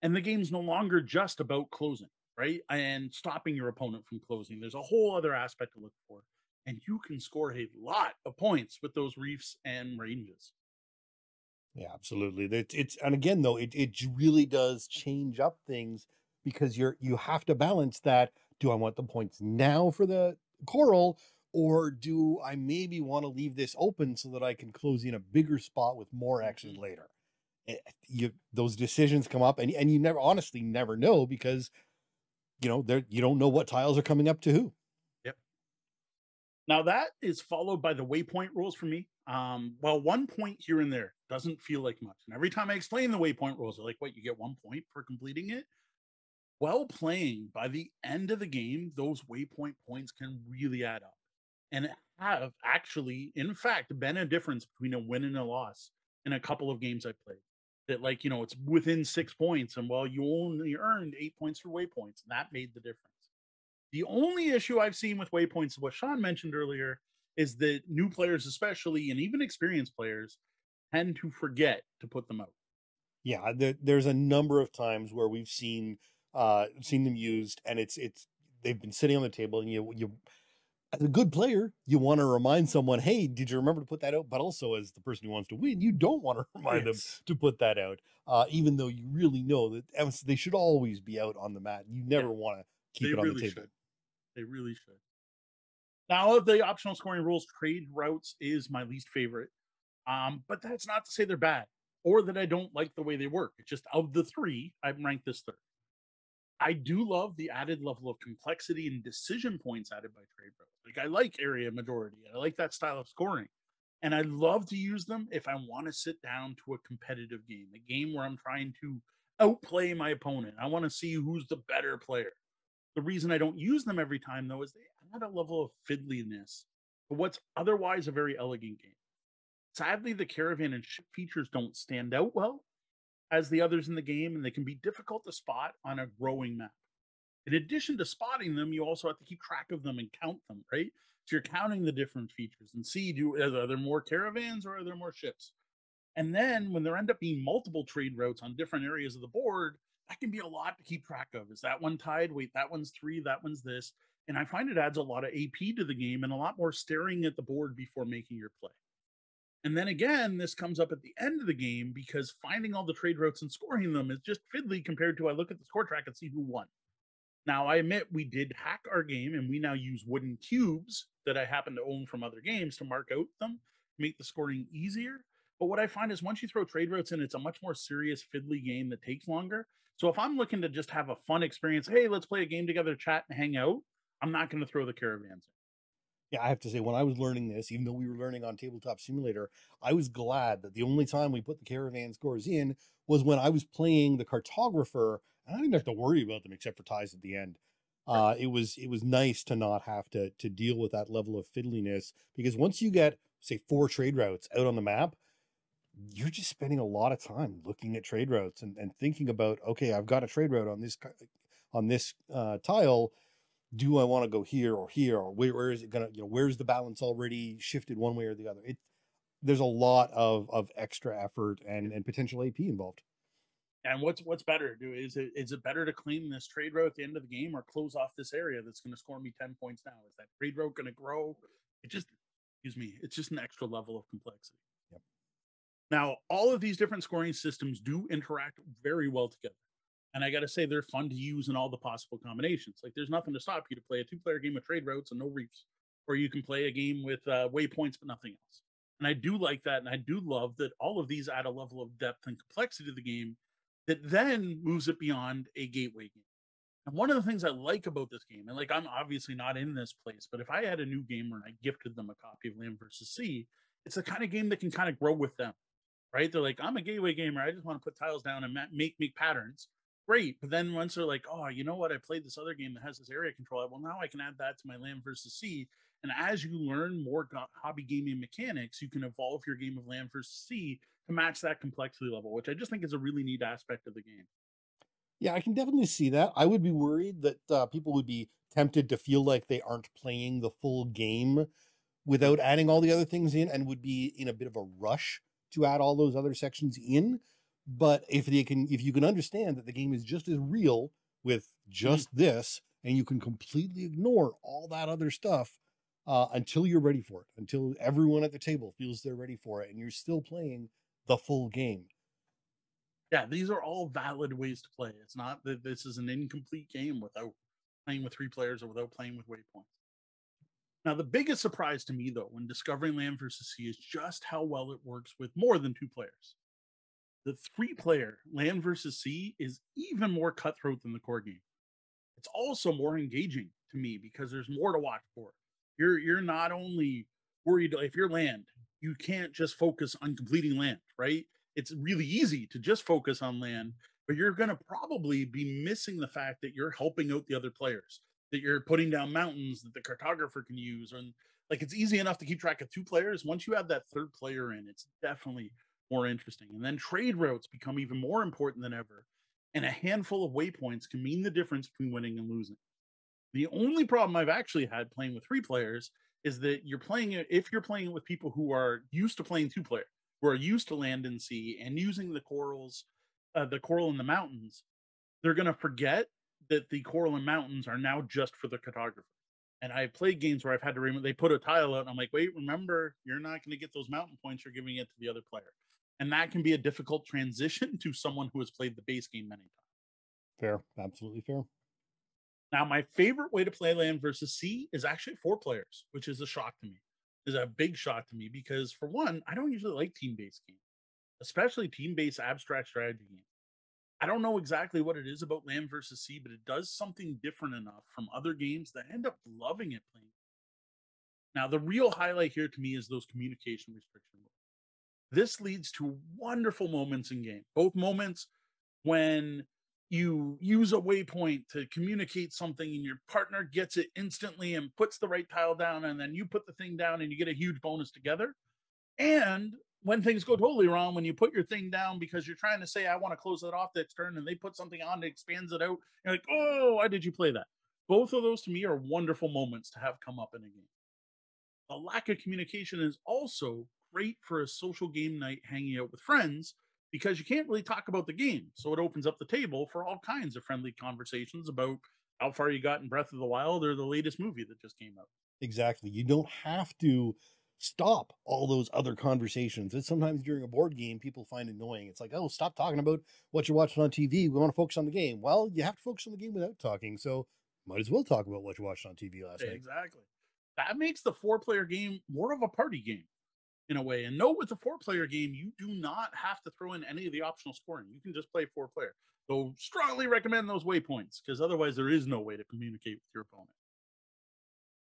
S2: And the game's no longer just about closing, right? And stopping your opponent from closing. There's a whole other aspect to look for. And you can score a lot of points with those reefs and ranges.
S1: Yeah, absolutely. It's, it's and again though, it, it really does change up things because you're you have to balance that. Do I want the points now for the coral, or do I maybe want to leave this open so that I can close in a bigger spot with more X's
S2: Mhm.
S1: later? Eh, You those decisions come up, and and you never honestly never know because you know there you don't know what tiles are coming up to who.
S2: Yep now that is followed by the waypoint rules for me. Um, well, one point here and there doesn't feel like much. And every time I explain the waypoint rules, they're like, what, you get one point for completing it? Well, playing by the end of the game, those waypoint points can really add up and have actually, in fact, been a difference between a win and a loss in a couple of games I played. That, like, you know, it's within six points, and well, you only earned eight points for waypoints, and that made the difference. The only issue I've seen with waypoints, what Sean mentioned earlier, is that new players, especially, and even experienced players, tend to forget to put them out.
S1: Yeah, there, there's a number of times where we've seen uh seen them used, and it's it's they've been sitting on the table, and you you as a good player, you want to remind someone, hey, did you remember to put that out? But also, as the person who wants to win, you don't want to remind them to put that out, uh, even though you really know that they should always be out on the mat. You never want to keep
S2: they
S1: it on
S2: really
S1: the table.
S2: should. They really should. Now, of the optional scoring rules, trade routes is my least favorite. Um, but that's not to say they're bad or that I don't like the way they work. It's just of the three, I'm ranked this third. I do love the added level of complexity and decision points added by trade routes. Like I like area majority. I like that style of scoring. And I love to use them if I want to sit down to a competitive game, a game where I'm trying to outplay my opponent. I want to see who's the better player. The reason I don't use them every time, though, is they add a level of fiddliness to what's otherwise a very elegant game. Sadly, the caravan and ship features don't stand out well as the others in the game, and they can be difficult to spot on a growing map. In addition to spotting them, you also have to keep track of them and count them, right? So you're counting the different features and see do are there more caravans or are there more ships? And then when there end up being multiple trade routes on different areas of the board, that can be a lot to keep track of. Is that one tied? Wait, that one's three, that one's this. And I find it adds a lot of AP to the game and a lot more staring at the board before making your play. And then again, this comes up at the end of the game because finding all the trade routes and scoring them is just fiddly compared to I look at the score track and see who won. Now, I admit we did hack our game and we now use wooden cubes that I happen to own from other games to mark out them, make the scoring easier. But what I find is once you throw trade routes in, it's a much more serious, fiddly game that takes longer. So if I'm looking to just have a fun experience, hey, let's play a game together, chat, and hang out, I'm not going to throw the caravans in.
S1: Yeah, I have to say, when I was learning this, even though we were learning on Tabletop Simulator, I was glad that the only time we put the caravan scores in was when I was playing the cartographer, and I didn't have to worry about them except for ties at the end. Uh, it was it was nice to not have to to deal with that level of fiddliness because once you get say four trade routes out on the map, you're just spending a lot of time looking at trade routes and, and thinking about okay, I've got a trade route on this on this uh, tile do I want to go here or here or where, where is it gonna you know where's the balance already shifted one way or the other it there's a lot of of extra effort and and potential AP involved
S2: And what's what's better? Do is it is it better to claim this trade row at the end of the game or close off this area that's going to score me ten points now? Is that trade row going to grow? It just excuse me. It's just an extra level of complexity.
S1: Yep.
S2: Now, all of these different scoring systems do interact very well together, and I got to say they're fun to use in all the possible combinations. Like, there's nothing to stop you to play a two-player game with trade routes and no reefs, or you can play a game with uh, waypoints but nothing else. And I do like that, and I do love that all of these add a level of depth and complexity to the game that then moves it beyond a gateway game. And one of the things I like about this game, and like I'm obviously not in this place, but if I had a new gamer and I gifted them a copy of Land versus Sea, it's the kind of game that can kind of grow with them, right? They're like, I'm a gateway gamer. I just want to put tiles down and ma- make make patterns. Great, but then once they're like, oh, you know what? I played this other game that has this area control. Well, now I can add that to my Land versus Sea. And as you learn more go- hobby gaming mechanics, you can evolve your game of Land versus Sea to match that complexity level, which I just think is a really neat aspect of the game.
S1: yeah i can definitely see that i would be worried that uh, people would be tempted to feel like they aren't playing the full game without adding all the other things in and would be in a bit of a rush to add all those other sections in but if they can if you can understand that the game is just as real with just this and you can completely ignore all that other stuff uh, until you're ready for it until everyone at the table feels they're ready for it and you're still playing the full game
S2: yeah, these are all valid ways to play. It's not that this is an incomplete game without playing with three players or without playing with waypoints. Now, the biggest surprise to me, though, when discovering Land versus Sea is just how well it works with more than two players. The three player Land versus Sea is even more cutthroat than the core game. It's also more engaging to me because there's more to watch for. You're you're not only worried if you're land, you can't just focus on completing land, right? It's really easy to just focus on land, but you're going to probably be missing the fact that you're helping out the other players, that you're putting down mountains that the cartographer can use. And like it's easy enough to keep track of two players. Once you have that third player in, it's definitely more interesting. And then trade routes become even more important than ever. And a handful of waypoints can mean the difference between winning and losing. The only problem I've actually had playing with three players is that you're playing it if you're playing it with people who are used to playing two player, who are used to land and sea and using the corals, uh, the coral in the mountains, they're going to forget that the coral and mountains are now just for the cartographer. And I played games where I've had to remember they put a tile out, and I'm like, wait, remember, you're not going to get those mountain points. You're giving it to the other player, and that can be a difficult transition to someone who has played the base game many times.
S1: Fair, absolutely fair.
S2: Now, my favorite way to play land versus sea is actually four players, which is a shock to me. Is a big shock to me because, for one, I don't usually like team based games, especially team based abstract strategy games. I don't know exactly what it is about land versus sea, but it does something different enough from other games that I end up loving it playing. Now, the real highlight here to me is those communication restriction rules. This leads to wonderful moments in game, both moments when you use a waypoint to communicate something and your partner gets it instantly and puts the right tile down and then you put the thing down and you get a huge bonus together. And when things go totally wrong when you put your thing down because you're trying to say i want to close it off next turn and they put something on that expands it out you're like oh why did you play that? Both of those to me are wonderful moments to have come up in a game. The lack of communication is also great for a social game night hanging out with friends because you can't really talk about the game. So it opens up the table for all kinds of friendly conversations about how far you got in Breath of the Wild or the latest movie that just came out.
S1: Exactly. You don't have to stop all those other conversations. And sometimes during a board game, people find annoying. It's like, oh, stop talking about what you're watching on TV. We want to focus on the game. Well, you have to focus on the game without talking. So might as well talk about what you watched on TV last
S2: exactly.
S1: night.
S2: Exactly. That makes the four player game more of a party game in a way. And note with a four player game, you do not have to throw in any of the optional scoring. You can just play four player. So strongly recommend those waypoints because otherwise there is no way to communicate with your opponent.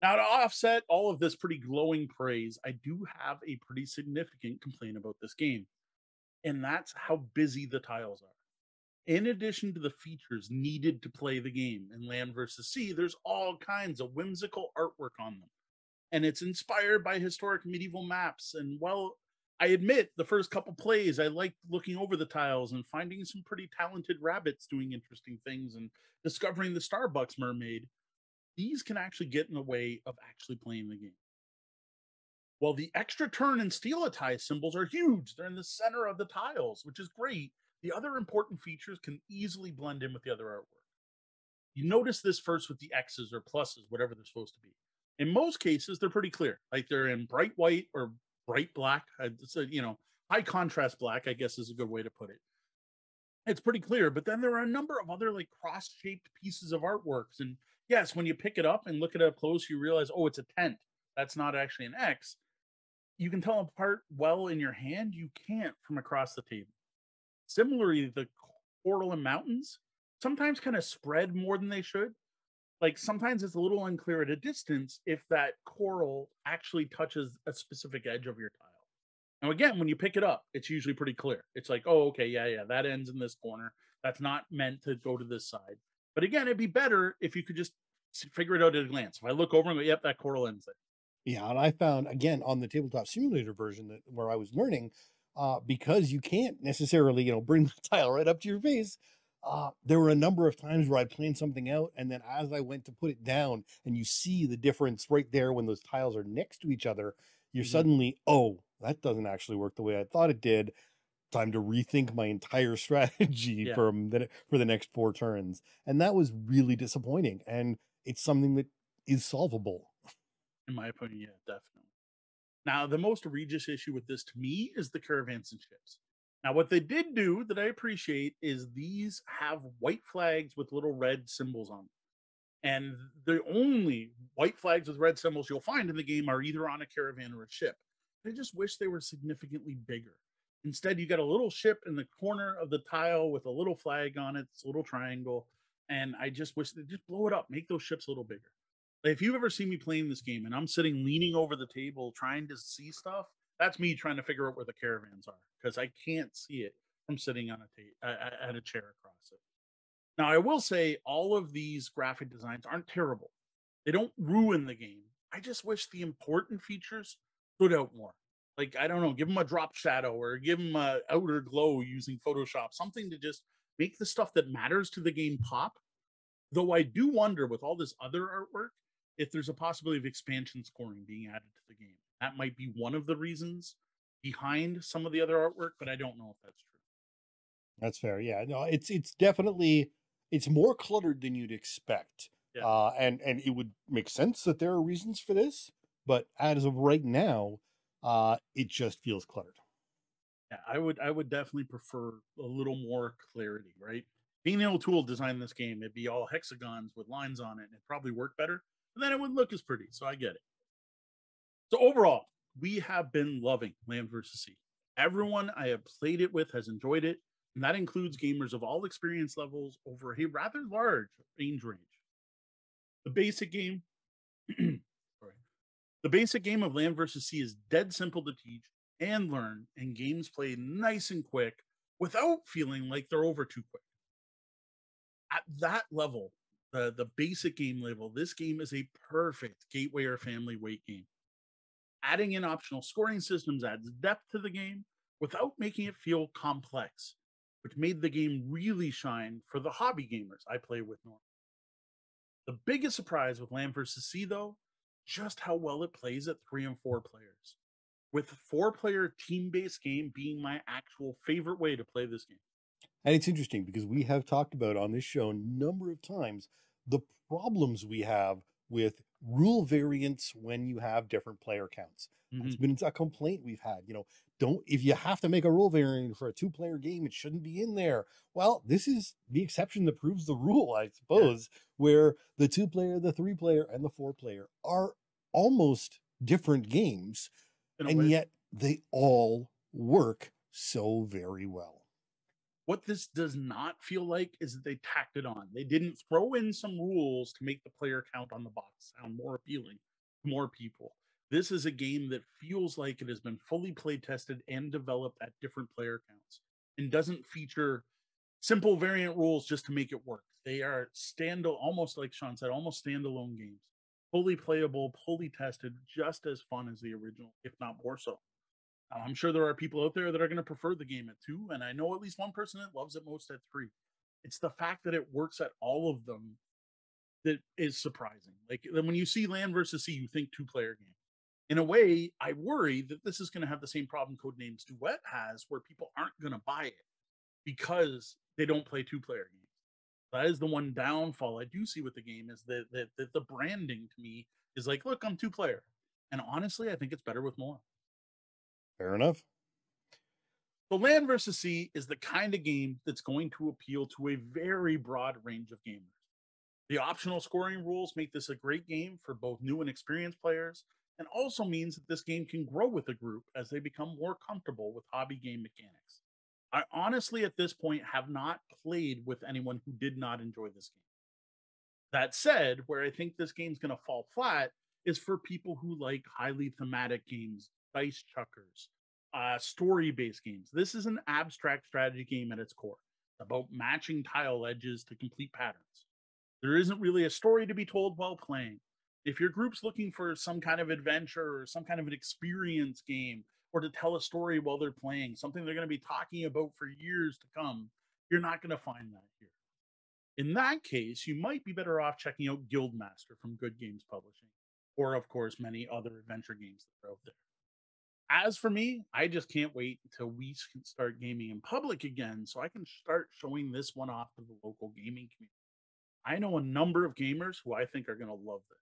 S2: Now, to offset all of this pretty glowing praise, I do have a pretty significant complaint about this game, and that's how busy the tiles are. In addition to the features needed to play the game in Land versus Sea, there's all kinds of whimsical artwork on them and it's inspired by historic medieval maps. And while I admit the first couple plays, I liked looking over the tiles and finding some pretty talented rabbits doing interesting things and discovering the Starbucks mermaid. These can actually get in the way of actually playing the game. Well, the extra turn and stelatize symbols are huge. They're in the center of the tiles, which is great. The other important features can easily blend in with the other artwork. You notice this first with the X's or pluses, whatever they're supposed to be in most cases they're pretty clear like they're in bright white or bright black uh, it's a you know high contrast black i guess is a good way to put it. It's pretty clear but then there are a number of other like cross shaped pieces of artworks and yes when you pick it up and look at it up close you realize oh it's a tent. That's not actually an x. You can tell apart well in your hand you can't from across the table. Similarly the coral and mountains sometimes kind of spread more than they should like sometimes it's a little unclear at a distance if that coral actually touches a specific edge of your tile. Now, again, when you pick it up, it's usually pretty clear. It's like, oh, okay, yeah, yeah, that ends in this corner. That's not meant to go to this side. But again, it'd be better if you could just figure it out at a glance. If I look over and go, yep, that coral ends there.
S1: Yeah, and I found again on the tabletop simulator version that where I was learning, uh, because you can't necessarily, you know, bring the tile right up to your face uh, there were a number of times where I planned something out, and then as I went to put it down, and you see the difference right there when those tiles are next to each other, you're mm-hmm. suddenly, oh, that doesn't actually work the way I thought it did. Time to rethink my entire strategy yeah. from the, for the next four turns, and that was really disappointing. And it's something that is solvable,
S2: in my opinion. Yeah, definitely. Now, the most egregious issue with this to me is the caravans and ships. Now, what they did do that I appreciate is these have white flags with little red symbols on them. And the only white flags with red symbols you'll find in the game are either on a caravan or a ship. I just wish they were significantly bigger. Instead, you got a little ship in the corner of the tile with a little flag on it, it's a little triangle. And I just wish they just blow it up, make those ships a little bigger. If you've ever seen me playing this game and I'm sitting leaning over the table trying to see stuff, that's me trying to figure out where the caravans are because I can't see it from sitting on a ta- at a chair across it. Now, I will say all of these graphic designs aren't terrible. They don't ruin the game. I just wish the important features stood out more. Like I don't know, give them a drop shadow or give them a outer glow using Photoshop, something to just make the stuff that matters to the game pop. Though I do wonder with all this other artwork if there's a possibility of expansion scoring being added to the game. That might be one of the reasons behind some of the other artwork, but I don't know if that's true.
S1: That's fair. Yeah, no, it's it's definitely it's more cluttered than you'd expect.
S2: Yeah.
S1: Uh, and and it would make sense that there are reasons for this, but as of right now, uh, it just feels cluttered.
S2: Yeah, I would I would definitely prefer a little more clarity, right? Being Neil O'Toole designed this game, it'd be all hexagons with lines on it, and it'd probably work better, but then it wouldn't look as pretty. So I get it. So overall, we have been loving Land vs. Sea. Everyone I have played it with has enjoyed it, and that includes gamers of all experience levels over a rather large range range. The basic game, the basic game of Land vs. Sea is dead simple to teach and learn, and games play nice and quick without feeling like they're over too quick. At that level, the, the basic game level, this game is a perfect gateway or family weight game. Adding in optional scoring systems adds depth to the game without making it feel complex, which made the game really shine for the hobby gamers I play with normally. The biggest surprise with Land vs. Sea, though, just how well it plays at three and four players. With four player team based game being my actual favorite way to play this game.
S1: And it's interesting because we have talked about on this show a number of times the problems we have with rule variants when you have different player counts.
S2: Mm-hmm.
S1: It's been a complaint we've had. You know, don't if you have to make a rule variant for a two player game, it shouldn't be in there. Well, this is the exception that proves the rule, I suppose, yeah. where the two player, the three player, and the four player are almost different games, and way. yet they all work so very well.
S2: What this does not feel like is that they tacked it on. They didn't throw in some rules to make the player count on the box sound more appealing to more people. This is a game that feels like it has been fully play tested and developed at different player counts and doesn't feature simple variant rules just to make it work. They are stand almost like Sean said, almost standalone games, fully playable, fully tested, just as fun as the original, if not more so. I'm sure there are people out there that are going to prefer the game at two, and I know at least one person that loves it most at three. It's the fact that it works at all of them that is surprising. Like when you see Land versus Sea, you think two player game. In a way, I worry that this is going to have the same problem Codenames Duet has, where people aren't going to buy it because they don't play two player games. That is the one downfall I do see with the game is that, that, that the branding to me is like, look, I'm two player. And honestly, I think it's better with more.
S1: Fair enough.
S2: The Land versus Sea is the kind of game that's going to appeal to a very broad range of gamers. The optional scoring rules make this a great game for both new and experienced players, and also means that this game can grow with a group as they become more comfortable with hobby game mechanics. I honestly, at this point, have not played with anyone who did not enjoy this game. That said, where I think this game's going to fall flat is for people who like highly thematic games dice chuckers, uh, story based games. This is an abstract strategy game at its core about matching tile edges to complete patterns. There isn't really a story to be told while playing. If your group's looking for some kind of adventure or some kind of an experience game or to tell a story while they're playing, something they're going to be talking about for years to come, you're not going to find that here. In that case, you might be better off checking out Guildmaster from Good Games Publishing, or of course, many other adventure games that are out there as for me, I just can't wait until we can start gaming in public again so I can start showing this one off to the local gaming community. I know a number of gamers who I think are going to love this.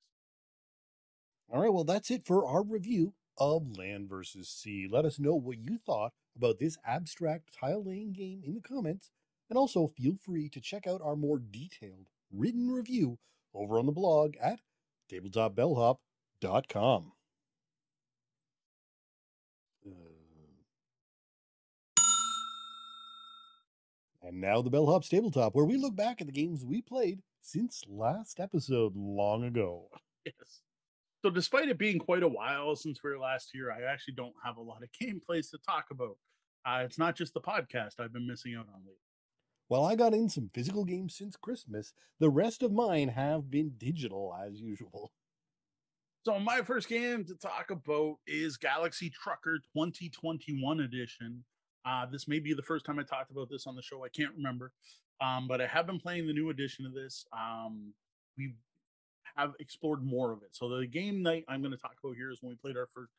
S1: All right, well, that's it for our review of Land versus Sea. Let us know what you thought about this abstract tile laying game in the comments, and also feel free to check out our more detailed written review over on the blog at tabletopbellhop.com. Uh, And now the Bellhop's Tabletop, where we look back at the games we played since last episode long ago.
S2: Yes. So, despite it being quite a while since we were last here, I actually don't have a lot of gameplays to talk about. Uh, it's not just the podcast I've been missing out on lately.
S1: While I got in some physical games since Christmas, the rest of mine have been digital as usual.
S2: So, my first game to talk about is Galaxy Trucker 2021 edition. Uh, this may be the first time I talked about this on the show. I can't remember. Um, but I have been playing the new edition of this. Um, we have explored more of it. So the game night I'm going to talk about here is when we played our first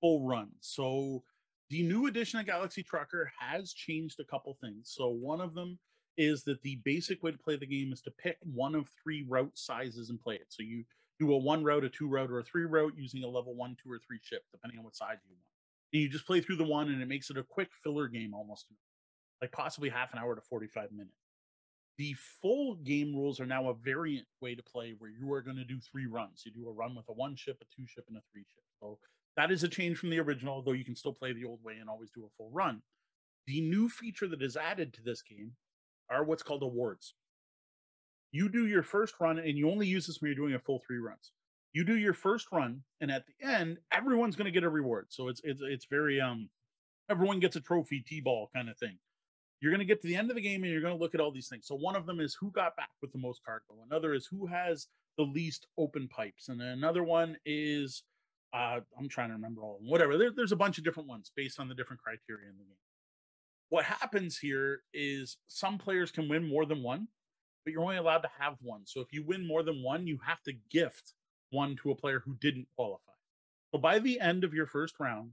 S2: full run. So the new edition of Galaxy Trucker has changed a couple things. So one of them is that the basic way to play the game is to pick one of three route sizes and play it. So you do a one route, a two route, or a three route using a level one, two, or three ship, depending on what size you want. And you just play through the one, and it makes it a quick filler game almost, like possibly half an hour to 45 minutes. The full game rules are now a variant way to play where you are going to do three runs. You do a run with a one ship, a two ship, and a three ship. So that is a change from the original, though you can still play the old way and always do a full run. The new feature that is added to this game are what's called awards. You do your first run, and you only use this when you're doing a full three runs. You do your first run, and at the end, everyone's going to get a reward. So it's it's it's very um, everyone gets a trophy, t-ball kind of thing. You're going to get to the end of the game, and you're going to look at all these things. So one of them is who got back with the most cargo. Another is who has the least open pipes, and another one is uh, I'm trying to remember all of them. Whatever. There, there's a bunch of different ones based on the different criteria in the game. What happens here is some players can win more than one, but you're only allowed to have one. So if you win more than one, you have to gift one to a player who didn't qualify. So by the end of your first round,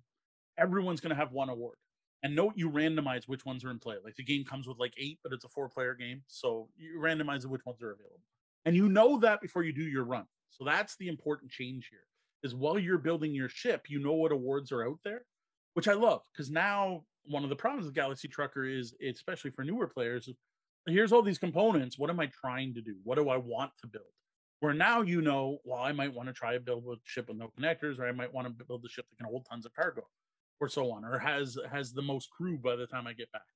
S2: everyone's going to have one award. And note you randomize which ones are in play. Like the game comes with like eight, but it's a four player game. So you randomize which ones are available. And you know that before you do your run. So that's the important change here is while you're building your ship, you know what awards are out there, which I love because now one of the problems with Galaxy Trucker is, especially for newer players, here's all these components. What am I trying to do? What do I want to build? Where now you know, well, I might want to try to build a ship with no connectors, or I might want to build a ship that can hold tons of cargo, or so on, or has has the most crew by the time I get back.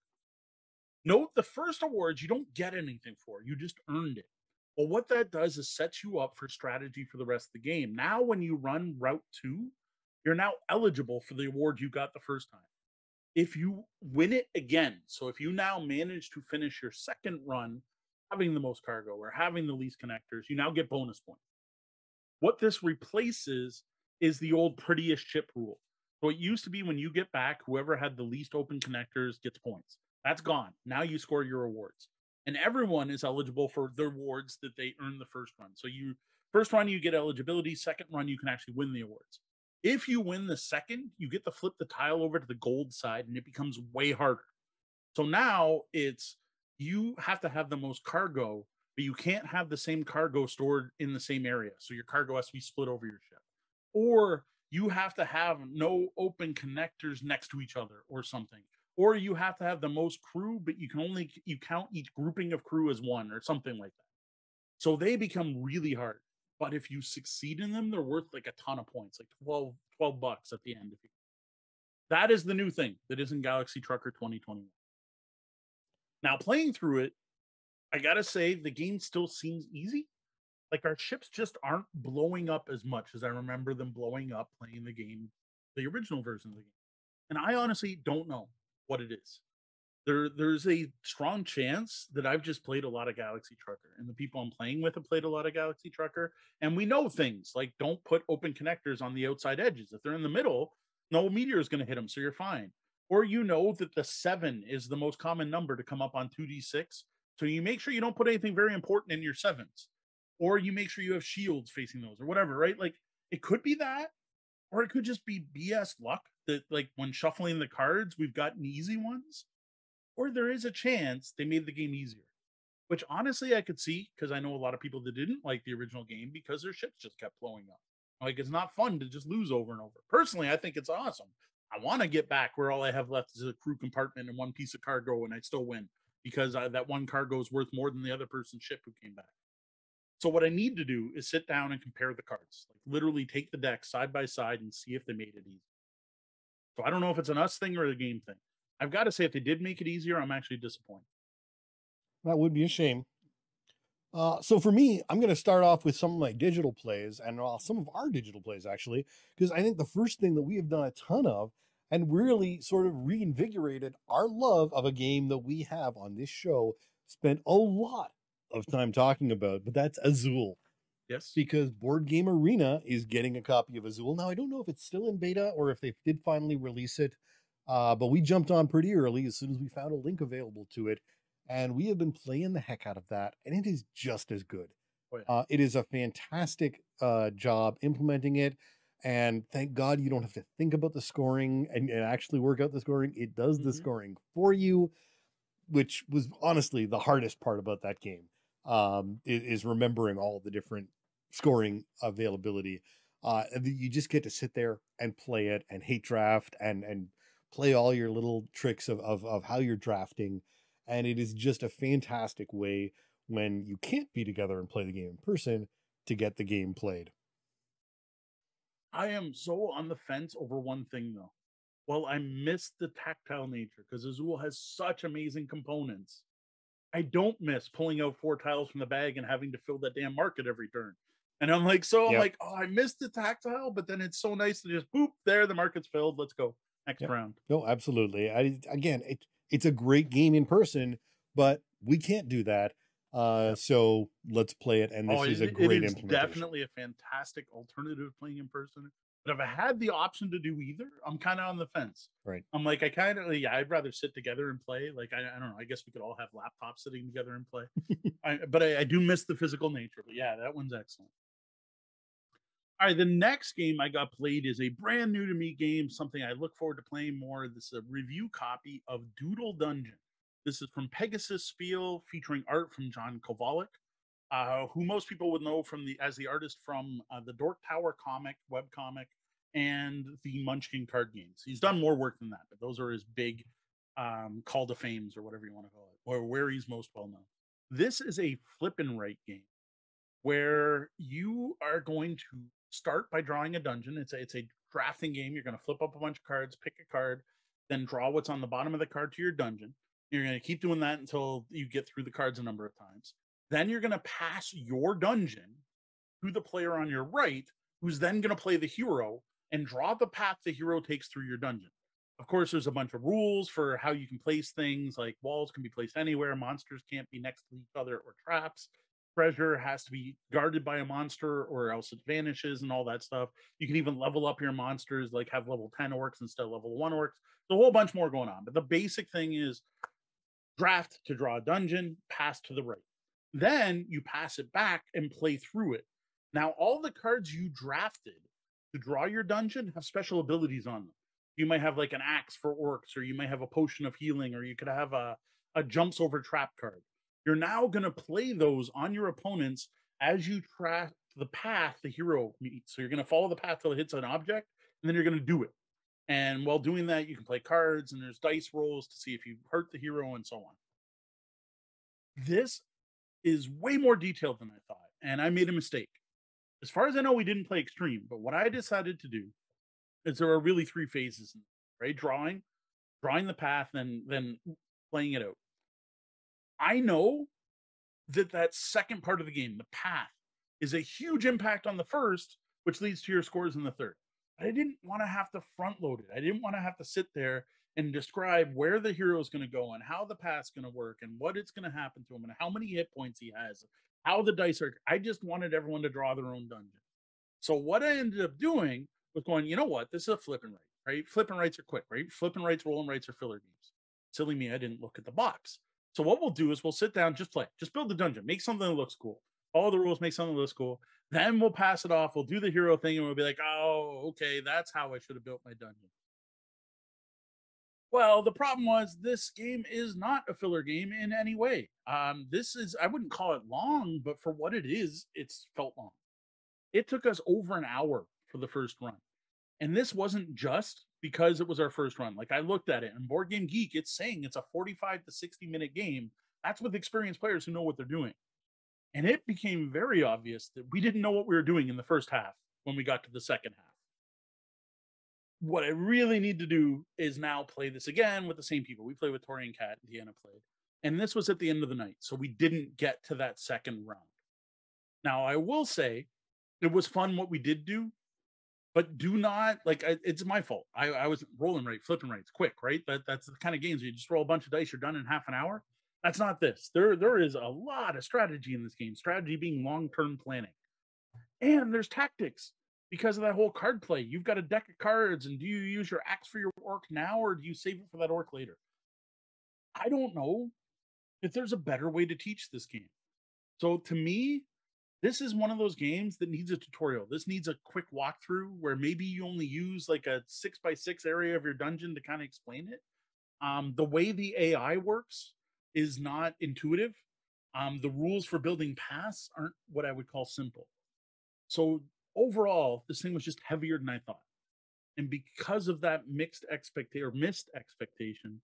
S2: Note the first awards you don't get anything for; you just earned it. Well, what that does is sets you up for strategy for the rest of the game. Now, when you run Route Two, you're now eligible for the award you got the first time. If you win it again, so if you now manage to finish your second run having the most cargo or having the least connectors, you now get bonus points. What this replaces is the old prettiest ship rule. So it used to be when you get back, whoever had the least open connectors gets points. That's gone. Now you score your awards. And everyone is eligible for the awards that they earn the first run. So you first run you get eligibility, second run you can actually win the awards. If you win the second, you get to flip the tile over to the gold side and it becomes way harder. So now it's you have to have the most cargo, but you can't have the same cargo stored in the same area. So your cargo has to be split over your ship. Or you have to have no open connectors next to each other or something. Or you have to have the most crew, but you can only you count each grouping of crew as one or something like that. So they become really hard. But if you succeed in them, they're worth like a ton of points, like 12, 12 bucks at the end. That is the new thing that is in Galaxy Trucker 2021. Now, playing through it, I gotta say the game still seems easy. Like our ships just aren't blowing up as much as I remember them blowing up playing the game, the original version of the game. And I honestly don't know what it is. There, there's a strong chance that I've just played a lot of Galaxy Trucker, and the people I'm playing with have played a lot of Galaxy Trucker, and we know things like don't put open connectors on the outside edges. If they're in the middle, no meteor is going to hit them, so you're fine or you know that the seven is the most common number to come up on 2d6. So you make sure you don't put anything very important in your sevens, or you make sure you have shields facing those, or whatever, right? Like it could be that, or it could just be BS luck that, like, when shuffling the cards, we've gotten easy ones, or there is a chance they made the game easier, which honestly I could see because I know a lot of people that didn't like the original game because their ships just kept blowing up. Like it's not fun to just lose over and over. Personally, I think it's awesome. I want to get back where all I have left is a crew compartment and one piece of cargo, and I still win because I, that one cargo is worth more than the other person's ship who came back. So what I need to do is sit down and compare the cards. Like literally take the deck side by side and see if they made it easy. So I don't know if it's an us thing or a game thing. I've got to say, if they did make it easier, I'm actually disappointed.
S1: That would be a shame. Uh, so for me, I'm going to start off with some of my digital plays and uh, some of our digital plays actually, because I think the first thing that we have done a ton of and really sort of reinvigorated our love of a game that we have on this show, spent a lot of time talking about, but that's Azul.
S2: Yes.
S1: Because Board Game Arena is getting a copy of Azul. Now, I don't know if it's still in beta or if they did finally release it, uh, but we jumped on pretty early as soon as we found a link available to it and we have been playing the heck out of that, and it is just as good.
S2: Oh, yeah.
S1: uh, it is a fantastic uh, job implementing it, and thank God you don't have to think about the scoring and, and actually work out the scoring. It does the
S2: Mhm.
S1: scoring for you, which was honestly the hardest part about that game. Um, i- is, remembering all the different scoring availability. Uh, you just get to sit there and play it and hate draft and and play all your little tricks of of, of how you're drafting and it is just a fantastic way when you can't be together and play the game in person to get the game played.
S2: I am so on the fence over one thing though. Well, I miss the tactile nature because Azul has such amazing components. I don't miss pulling out four tiles from the bag and having to fill that damn market every turn. And I'm like, so I'm
S1: Yep.
S2: like, oh, I missed the tactile, but then it's so nice to just boop, there, the market's filled. Let's go. Next
S1: Yep.
S2: round.
S1: No, absolutely. I again, it, it's a great game in person, but we can't do that. Uh, so let's play it, and this
S2: oh,
S1: is a great
S2: it is definitely a fantastic alternative playing in person. But if I had the option to do either, I'm kind of on the fence.
S1: Right.
S2: I'm like, I kind of, yeah, I'd rather sit together and play. Like, I, I don't know. I guess we could all have laptops sitting together and play. I, but I, I do miss the physical nature. But yeah, that one's excellent. All right, the next game I got played is a brand new to me game, something I look forward to playing more. This is a review copy of Doodle Dungeon. This is from Pegasus Spiel, featuring art from John Kovalic, uh, who most people would know from the as the artist from uh, the Dork Tower comic, web comic, and the Munchkin card games. He's done more work than that, but those are his big um, call to fames or whatever you want to call it, or where he's most well known. This is a flip and write game where you are going to start by drawing a dungeon. It's a it's a drafting game. You're going to flip up a bunch of cards, pick a card, then draw what's on the bottom of the card to your dungeon. You're going to keep doing that until you get through the cards a number of times. Then you're going to pass your dungeon to the player on your right, who's then going to play the hero and draw the path the hero takes through your dungeon. Of course, there's a bunch of rules for how you can place things, like walls can be placed anywhere, monsters can't be next to each other, or traps. Treasure has to be guarded by a monster, or else it vanishes, and all that stuff. You can even level up your monsters, like have level 10 orcs instead of level 1 orcs. There's a whole bunch more going on. But the basic thing is draft to draw a dungeon, pass to the right. Then you pass it back and play through it. Now, all the cards you drafted to draw your dungeon have special abilities on them. You might have like an axe for orcs, or you might have a potion of healing, or you could have a, a jumps over trap card. You're now going to play those on your opponents as you track the path the hero meets. So you're going to follow the path till it hits an object, and then you're going to do it. And while doing that, you can play cards, and there's dice rolls to see if you hurt the hero, and so on. This is way more detailed than I thought, and I made a mistake. As far as I know, we didn't play extreme, but what I decided to do is there are really three phases, right? Drawing, drawing the path, then then playing it out. I know that that second part of the game, the path, is a huge impact on the first, which leads to your scores in the third. But I didn't want to have to front load it. I didn't want to have to sit there and describe where the hero is going to go and how the path's going to work and what it's going to happen to him and how many hit points he has, how the dice are. I just wanted everyone to draw their own dungeon. So what I ended up doing was going, you know what? This is a flip and write, right? Flip and writes are quick, right? Flip and writes, rolling rights are filler games. Silly me, I didn't look at the box. So what we'll do is we'll sit down, just play, just build the dungeon, make something that looks cool. All the rules, make something that looks cool. Then we'll pass it off. We'll do the hero thing, and we'll be like, "Oh, okay, that's how I should have built my dungeon." Well, the problem was this game is not a filler game in any way. Um, this is I wouldn't call it long, but for what it is, it's felt long. It took us over an hour for the first run. And this wasn't just because it was our first run. Like I looked at it and Board Game Geek, it's saying it's a 45 to 60 minute game. That's with experienced players who know what they're doing. And it became very obvious that we didn't know what we were doing in the first half when we got to the second half. What I really need to do is now play this again with the same people. We played with Tori and Kat, Deanna played. And this was at the end of the night. So we didn't get to that second round. Now, I will say it was fun what we did do, but do not like I, it's my fault. I, I was roll and write, flipping right. It's quick, right? That that's the kind of games you just roll a bunch of dice, you're done in half an hour. That's not this. There there is a lot of strategy in this game. Strategy being long-term planning. And there's tactics because of that whole card play. You've got a deck of cards, and do you use your axe for your orc now, or do you save it for that orc later? I don't know if there's a better way to teach this game. So to me, this is one of those games that needs a tutorial. This needs a quick walkthrough where maybe you only use like a six by six area of your dungeon to kind of explain it. Um, the way the AI works is not intuitive. Um, the rules for building paths aren't what I would call simple. So overall, this thing was just heavier than I thought. And because of that mixed expectation or missed expectation,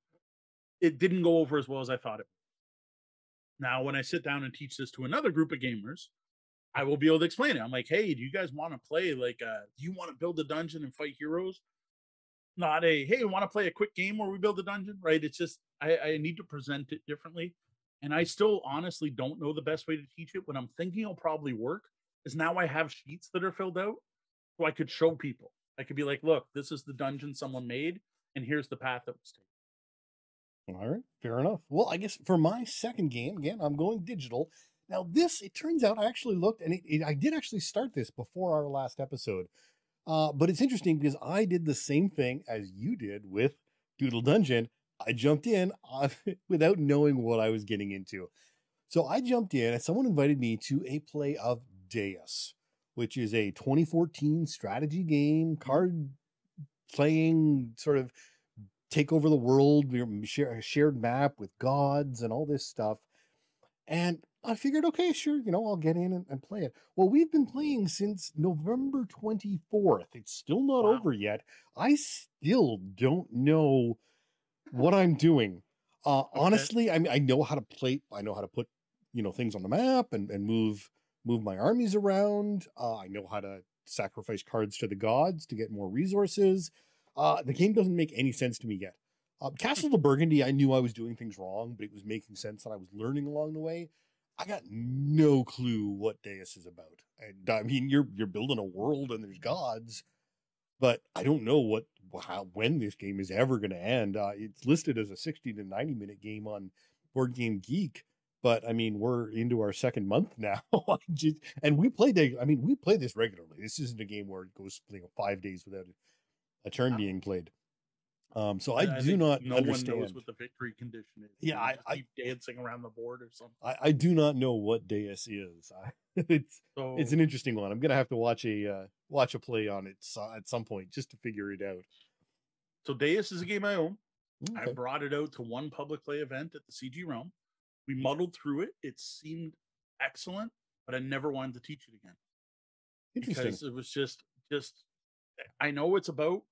S2: it didn't go over as well as I thought it would. Now, when I sit down and teach this to another group of gamers, I will be able to explain it. I'm like, hey, do you guys want to play like uh do you want to build a dungeon and fight heroes? Not a hey, want to play a quick game where we build a dungeon, right? It's just I, I need to present it differently. And I still honestly don't know the best way to teach it. What I'm thinking will probably work is now I have sheets that are filled out so I could show people. I could be like, look, this is the dungeon someone made, and here's the path that was taken.
S1: All right, fair enough. Well, I guess for my second game, again, I'm going digital. Now, this, it turns out I actually looked and it, it, I did actually start this before our last episode. Uh, but it's interesting because I did the same thing as you did with Doodle Dungeon. I jumped in on, without knowing what I was getting into. So I jumped in and someone invited me to a play of Deus, which is a 2014 strategy game, card playing sort of take over the world, share, shared map with gods and all this stuff. And I figured, okay, sure, you know, I'll get in and, and, play it. Well, we've been playing since November 24th. It's still not wow. over yet. I still don't know what I'm doing. Uh, okay. honestly, I mean, I know how to play. I know how to put, you know, things on the map and, and move, move my armies around. Uh, I know how to sacrifice cards to the gods to get more resources. Uh, the game doesn't make any sense to me yet. Uh, Castle of Burgundy, I knew I was doing things wrong, but it was making sense that I was learning along the way. I got no clue what Deus is about. And I mean, you're you're building a world and there's gods, but I don't know what how when this game is ever going to end. Uh, it's listed as a 60 to 90 minute game on Board Game Geek, but I mean, we're into our second month now, just, and we play. I mean, we play this regularly. This isn't a game where it goes you know, five days without a turn being played. Um, so I, I do not
S2: no
S1: understand.
S2: one knows what the victory condition is.
S1: Yeah, I, I,
S2: keep dancing around the board or something.
S1: I, I do not know what Deus is. I, it's so, it's an interesting one. I'm gonna have to watch a uh, watch a play on it so, at some point just to figure it out.
S2: So Deus is a game I own. Okay. I brought it out to one public play event at the CG Realm. We muddled through it. It seemed excellent, but I never wanted to teach it again.
S1: Interesting.
S2: Because it was just just I know it's about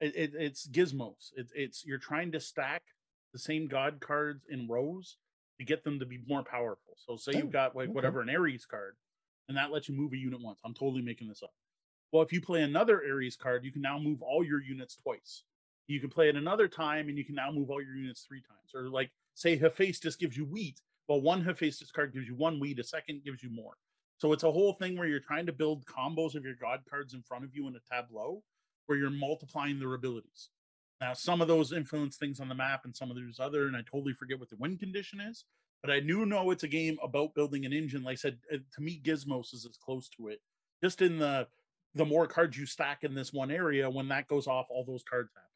S2: it, it, it's gizmos. It, it's you're trying to stack the same god cards in rows to get them to be more powerful. So say oh, you've got like okay. whatever an Ares card, and that lets you move a unit once. I'm totally making this up. Well, if you play another Ares card, you can now move all your units twice. You can play it another time, and you can now move all your units three times. Or like say Hephaestus gives you wheat. Well, one Hephaestus card gives you one wheat, a second gives you more. So it's a whole thing where you're trying to build combos of your god cards in front of you in a tableau where you're multiplying their abilities. Now, some of those influence things on the map, and some of those other, and I totally forget what the win condition is. But I do know it's a game about building an engine. Like I said, uh, to me, Gizmos is as close to it. Just in the the more cards you stack in this one area, when that goes off, all those cards happen.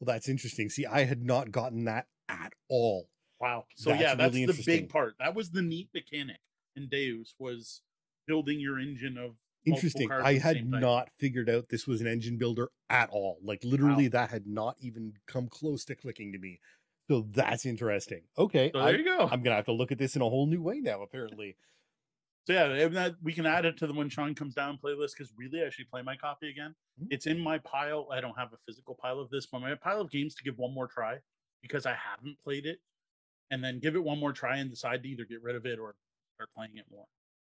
S1: Well, that's interesting. See, I had not gotten that at all.
S2: Wow. So that's yeah, that's really the big part. That was the neat mechanic in Deus was building your engine of
S1: Interesting. I had not figured out this was an engine builder at all. Like literally, wow. that had not even come close to clicking to me. So that's interesting. Okay,
S2: so there I, you go.
S1: I'm gonna have to look at this in a whole new way now. Apparently.
S2: So yeah, that, we can add it to the when Sean comes down playlist because really I should play my copy again. Mm-hmm. It's in my pile. I don't have a physical pile of this, but my pile of games to give one more try because I haven't played it, and then give it one more try and decide to either get rid of it or start playing it more.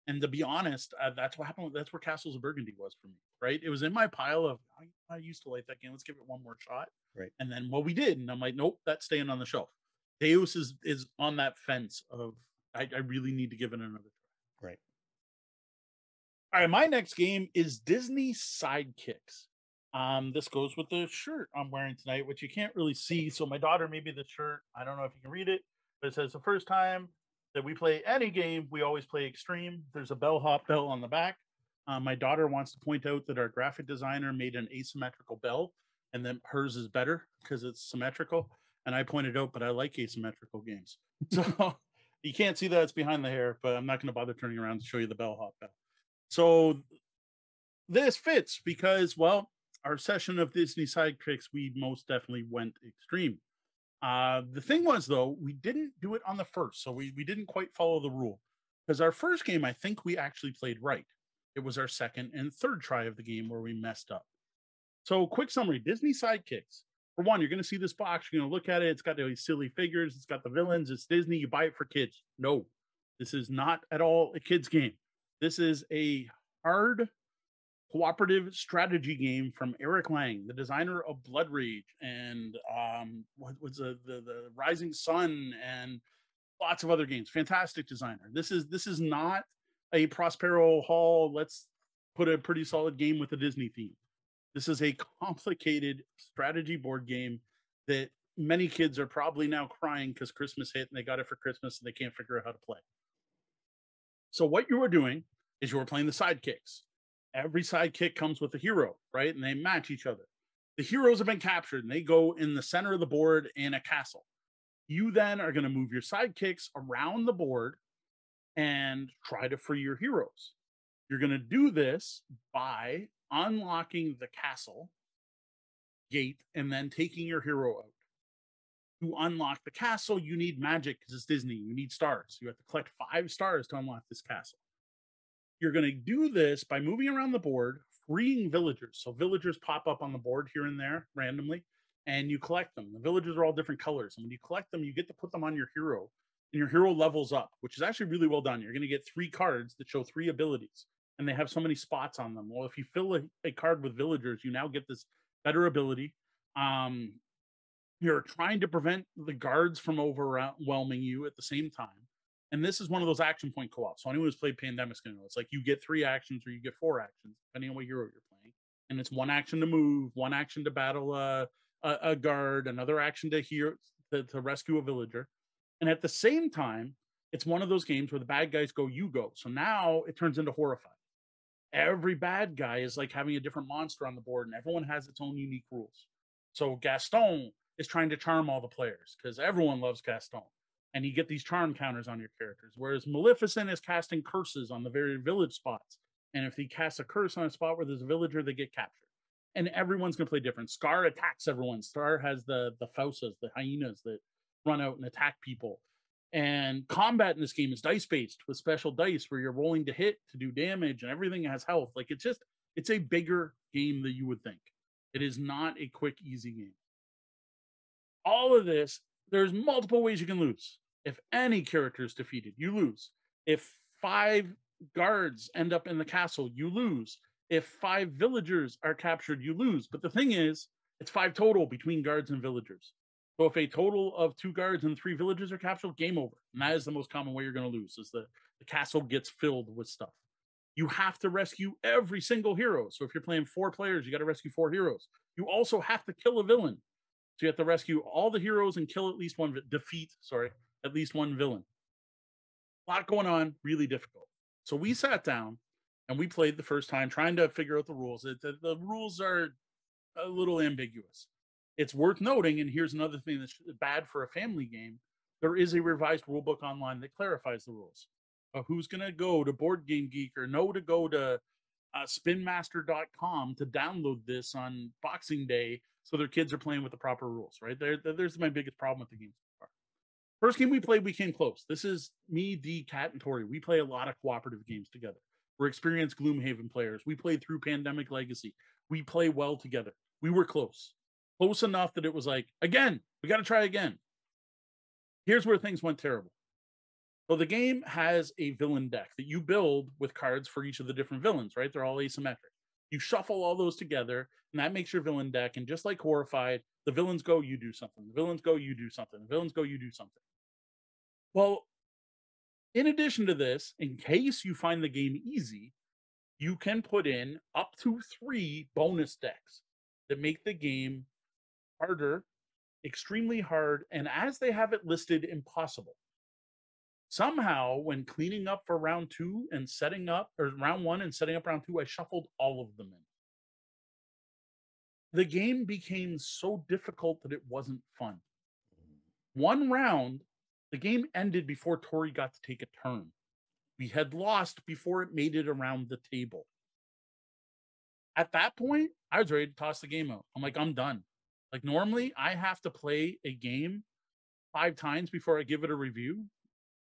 S2: And to be honest, uh, that's what happened. That's where Castles of Burgundy was for me, right? It was in my pile of I, I used to like that game. Let's give it one more shot,
S1: right?
S2: And then what we did, and I'm like, nope, that's staying on the shelf. Deus is is on that fence of I, I really need to give it another
S1: try. Right.
S2: All right, my next game is Disney Sidekicks. Um, this goes with the shirt I'm wearing tonight, which you can't really see. So my daughter made me the shirt. I don't know if you can read it, but it says the first time that we play any game, we always play extreme. There's a bellhop bell on the back. Uh, my daughter wants to point out that our graphic designer made an asymmetrical bell, and then hers is better because it's symmetrical. And I pointed out, but I like asymmetrical games. So you can't see that it's behind the hair, but I'm not going to bother turning around to show you the bellhop bell. So this fits because, well, our session of Disney Sidekicks, we most definitely went extreme. Uh, the thing was, though, we didn't do it on the first, so we, we didn't quite follow the rule. Because our first game, I think we actually played right. It was our second and third try of the game where we messed up. So, quick summary Disney Sidekicks. For one, you're going to see this box, you're going to look at it. It's got these silly figures, it's got the villains, it's Disney. You buy it for kids. No, this is not at all a kid's game. This is a hard cooperative strategy game from Eric Lang, the designer of Blood Rage and um, what was the, the the Rising Sun and lots of other games. Fantastic designer. This is this is not a Prospero Hall. Let's put a pretty solid game with a Disney theme. This is a complicated strategy board game that many kids are probably now crying because Christmas hit and they got it for Christmas and they can't figure out how to play. So what you were doing is you were playing the sidekicks every sidekick comes with a hero, right? And they match each other. The heroes have been captured and they go in the center of the board in a castle. You then are going to move your sidekicks around the board and try to free your heroes. You're going to do this by unlocking the castle gate and then taking your hero out. To unlock the castle, you need magic because it's Disney. You need stars. You have to collect five stars to unlock this castle. You're going to do this by moving around the board, freeing villagers. So villagers pop up on the board here and there randomly, and you collect them. The villagers are all different colors. And when you collect them, you get to put them on your hero, and your hero levels up, which is actually really well done. You're going to get three cards that show three abilities, and they have so many spots on them. Well, if you fill a, a card with villagers, you now get this better ability. Um, you're trying to prevent the guards from overwhelming you at the same time and this is one of those action point co-ops. So anyone who's played Pandemic's gonna know it's like you get three actions or you get four actions, depending on what hero you're playing. And it's one action to move, one action to battle a, a, a guard, another action to hear to, to rescue a villager. And at the same time, it's one of those games where the bad guys go, you go. So now it turns into horrified. Every bad guy is like having a different monster on the board, and everyone has its own unique rules. So Gaston is trying to charm all the players because everyone loves Gaston and you get these charm counters on your characters. Whereas Maleficent is casting curses on the very village spots. And if he casts a curse on a spot where there's a villager, they get captured. And everyone's gonna play different. Scar attacks everyone. Scar has the the Fauces, the hyenas that run out and attack people. And combat in this game is dice based with special dice where you're rolling to hit to do damage and everything has health. Like it's just it's a bigger game than you would think. It is not a quick, easy game. All of this there's multiple ways you can lose. If any character is defeated, you lose. If five guards end up in the castle, you lose. If five villagers are captured, you lose. But the thing is, it's five total between guards and villagers. So if a total of two guards and three villagers are captured, game over. And that is the most common way you're going to lose, is the, the castle gets filled with stuff. You have to rescue every single hero. So if you're playing four players, you got to rescue four heroes. You also have to kill a villain. So you have to rescue all the heroes and kill at least one, defeat, sorry, at least one villain. A lot going on, really difficult. So we sat down and we played the first time trying to figure out the rules. It, the, the rules are a little ambiguous. It's worth noting, and here's another thing that's bad for a family game. There is a revised rulebook online that clarifies the rules. Uh, who's going to go to Board Game Geek or know to go to uh, spinmaster.com to download this on Boxing Day so their kids are playing with the proper rules, right? There, there's my biggest problem with the game so far. First game we played, we came close. This is me, D, Cat, and Tori. We play a lot of cooperative games together. We're experienced Gloomhaven players. We played through Pandemic Legacy. We play well together. We were close, close enough that it was like, again, we got to try again. Here's where things went terrible. So the game has a villain deck that you build with cards for each of the different villains, right? They're all asymmetric. You shuffle all those together, and that makes your villain deck. And just like Horrified, the villains go, you do something. The villains go, you do something. The villains go, you do something. Well, in addition to this, in case you find the game easy, you can put in up to three bonus decks that make the game harder, extremely hard, and as they have it listed, impossible. Somehow, when cleaning up for round two and setting up, or round one and setting up round two, I shuffled all of them in. The game became so difficult that it wasn't fun. One round, the game ended before Tori got to take a turn. We had lost before it made it around the table. At that point, I was ready to toss the game out. I'm like, I'm done. Like, normally I have to play a game five times before I give it a review.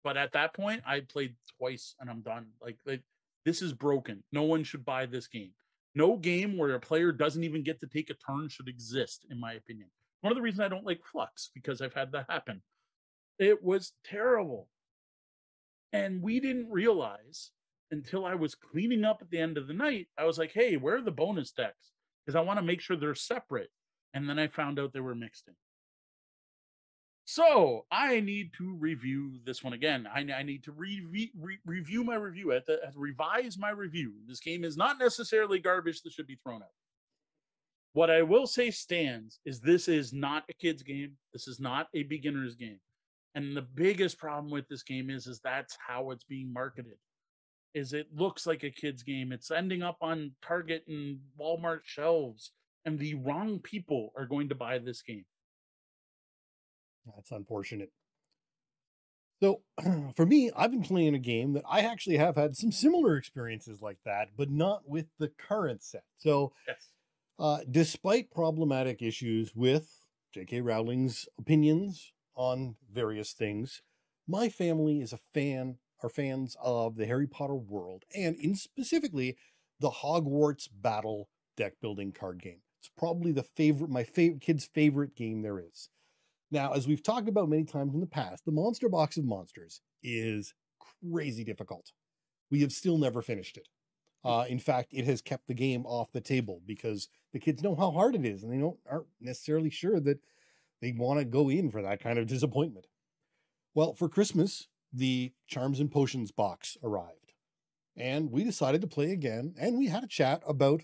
S2: But at that point, I played twice and I'm done. Like, like this is broken. No one should buy this game. No game where a player doesn't even get to take a turn should exist, in my opinion. One of the reasons I don't like Fluxx because I've had that happen. It was terrible. And we didn't realize until I was cleaning up at the end of the night. I was like, hey, where are the bonus decks? Because I want to make sure they're separate. And then I found out they were mixed in. So I need to review this one again. I, I need to re- re- review my review, I have, to revise my review. This game is not necessarily garbage that should be thrown out. What I will say stands is this is not a kid's game. This is not a beginner's game. And the biggest problem with this game is, is that's how it's being marketed. Is it looks like a kid's game. It's ending up on Target and Walmart shelves, and the wrong people are going to buy this game.
S1: That's unfortunate. So, for me, I've been playing a game that I actually have had some similar experiences like that, but not with the current set. So,
S2: yes.
S1: uh, despite problematic issues with J.K. Rowling's opinions on various things. My family is a fan, are fans of the Harry Potter world, and in specifically the Hogwarts Battle deck building card game. It's probably the favorite, my favorite kid's favorite game there is. Now, as we've talked about many times in the past, the Monster Box of Monsters is crazy difficult. We have still never finished it. Uh, in fact, it has kept the game off the table because the kids know how hard it is, and they don't aren't necessarily sure that they want to go in for that kind of disappointment. Well, for Christmas, the Charms and Potions box arrived, and we decided to play again. And we had a chat about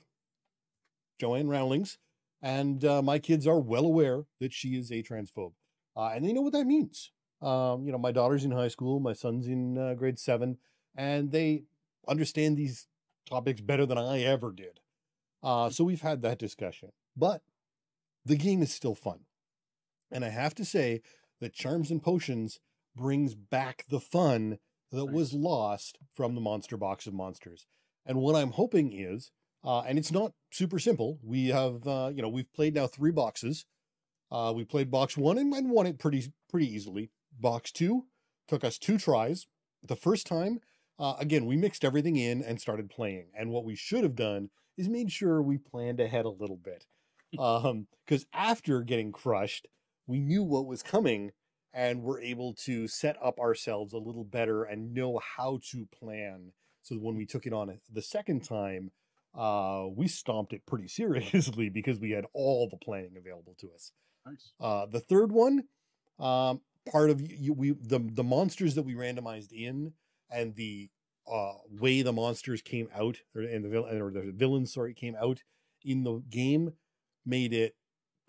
S1: Joanne Rowling's, and uh, my kids are well aware that she is a transphobe, uh, and they know what that means. Um, you know, my daughter's in high school, my son's in uh, grade seven, and they understand these topics better than I ever did. Uh, so we've had that discussion, but the game is still fun. And I have to say that Charms and Potions brings back the fun that was lost from the Monster Box of Monsters. And what I'm hoping is, uh, and it's not super simple. We have, uh, you know, we've played now three boxes. Uh, we played box one and, and won it pretty pretty easily. Box two took us two tries. The first time, uh, again, we mixed everything in and started playing. And what we should have done is made sure we planned ahead a little bit. Um, because after getting crushed, we knew what was coming and were able to set up ourselves a little better and know how to plan. So when we took it on the second time, uh, we stomped it pretty seriously because we had all the planning available to us.
S2: Nice.
S1: Uh, the third one, um, part of you, we the the monsters that we randomized in and the uh, way the monsters came out or and the villain or the villains sorry came out in the game made it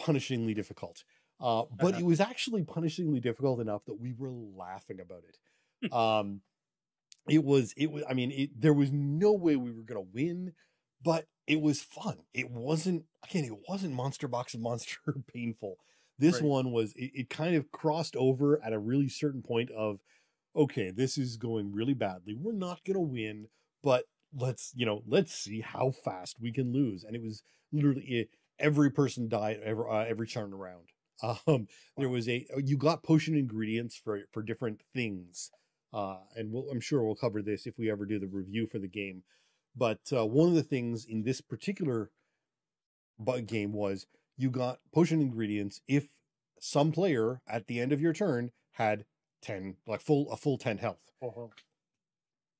S1: punishingly difficult. Uh, but uh-huh. it was actually punishingly difficult enough that we were laughing about it. um, it was, it was, I mean, it, there was no way we were going to win, but it was fun. It wasn't, again, it wasn't Monster Box of Monster painful. This right. one was, it, it kind of crossed over at a really certain point of, okay, this is going really badly. We're not going to win, but let's, you know, let's see how fast we can lose. And it was literally eh, every person died every, uh, every turn around. Um, there was a you got potion ingredients for for different things, uh, and we'll, I'm sure we'll cover this if we ever do the review for the game. But uh, one of the things in this particular bug game was you got potion ingredients if some player at the end of your turn had 10 like full a full 10 health.
S2: Oh,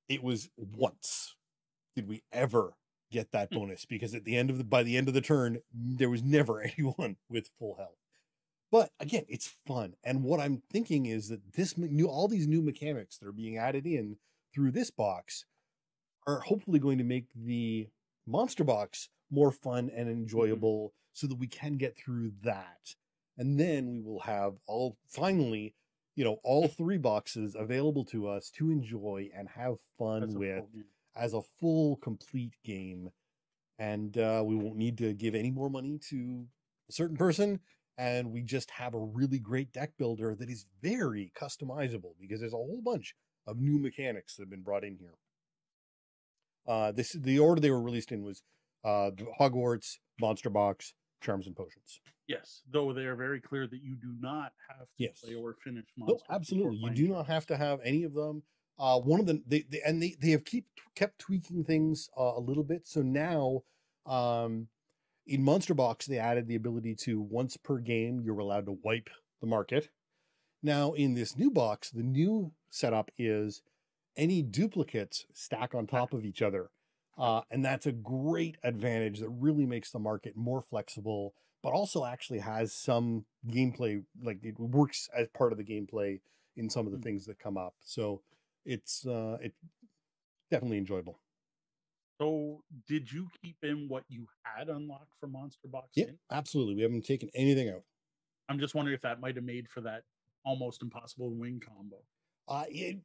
S1: It was once did we ever get that
S2: Hmm.
S1: bonus because at the end of the by the end of the turn there was never anyone with full health. But again, it's fun. And what I'm thinking is that this new all these new mechanics that are being added in through this box are hopefully going to make the monster box more fun and enjoyable so that we can get through that. And then we will have all finally, you know, all three boxes available to us to enjoy and have fun
S2: that's a
S1: with
S2: game.
S1: as a full complete game and uh, we won't need to give any more money to a certain person and we just have a really great deck builder that is very customizable because there's a whole bunch of new mechanics that have been brought in here uh, this the order they were released in was uh, hogwarts monster box charms and potions
S2: Yes, though they are very clear that you do not have to
S1: Yes.
S2: play or finish
S1: No,
S2: monsters.
S1: absolutely. You do not have to have any of them. Uh, one of them, they, they and they they have keep kept tweaking things uh, a little bit. So now, um, in Monster Box, they added the ability to once per game you're allowed to wipe the market. Now in this new box, the new setup is any duplicates stack on top of each other, uh, and that's a great advantage that really makes the market more flexible but also actually has some gameplay like it works as part of the gameplay in some of the
S2: Mm.
S1: things that come up so it's uh it's definitely enjoyable
S2: So, did you keep in what you had unlocked for Monster Box?
S1: yeah
S2: in?
S1: absolutely we haven't taken anything out
S2: I'm just wondering if that might have made for that almost impossible win combo.
S1: uh it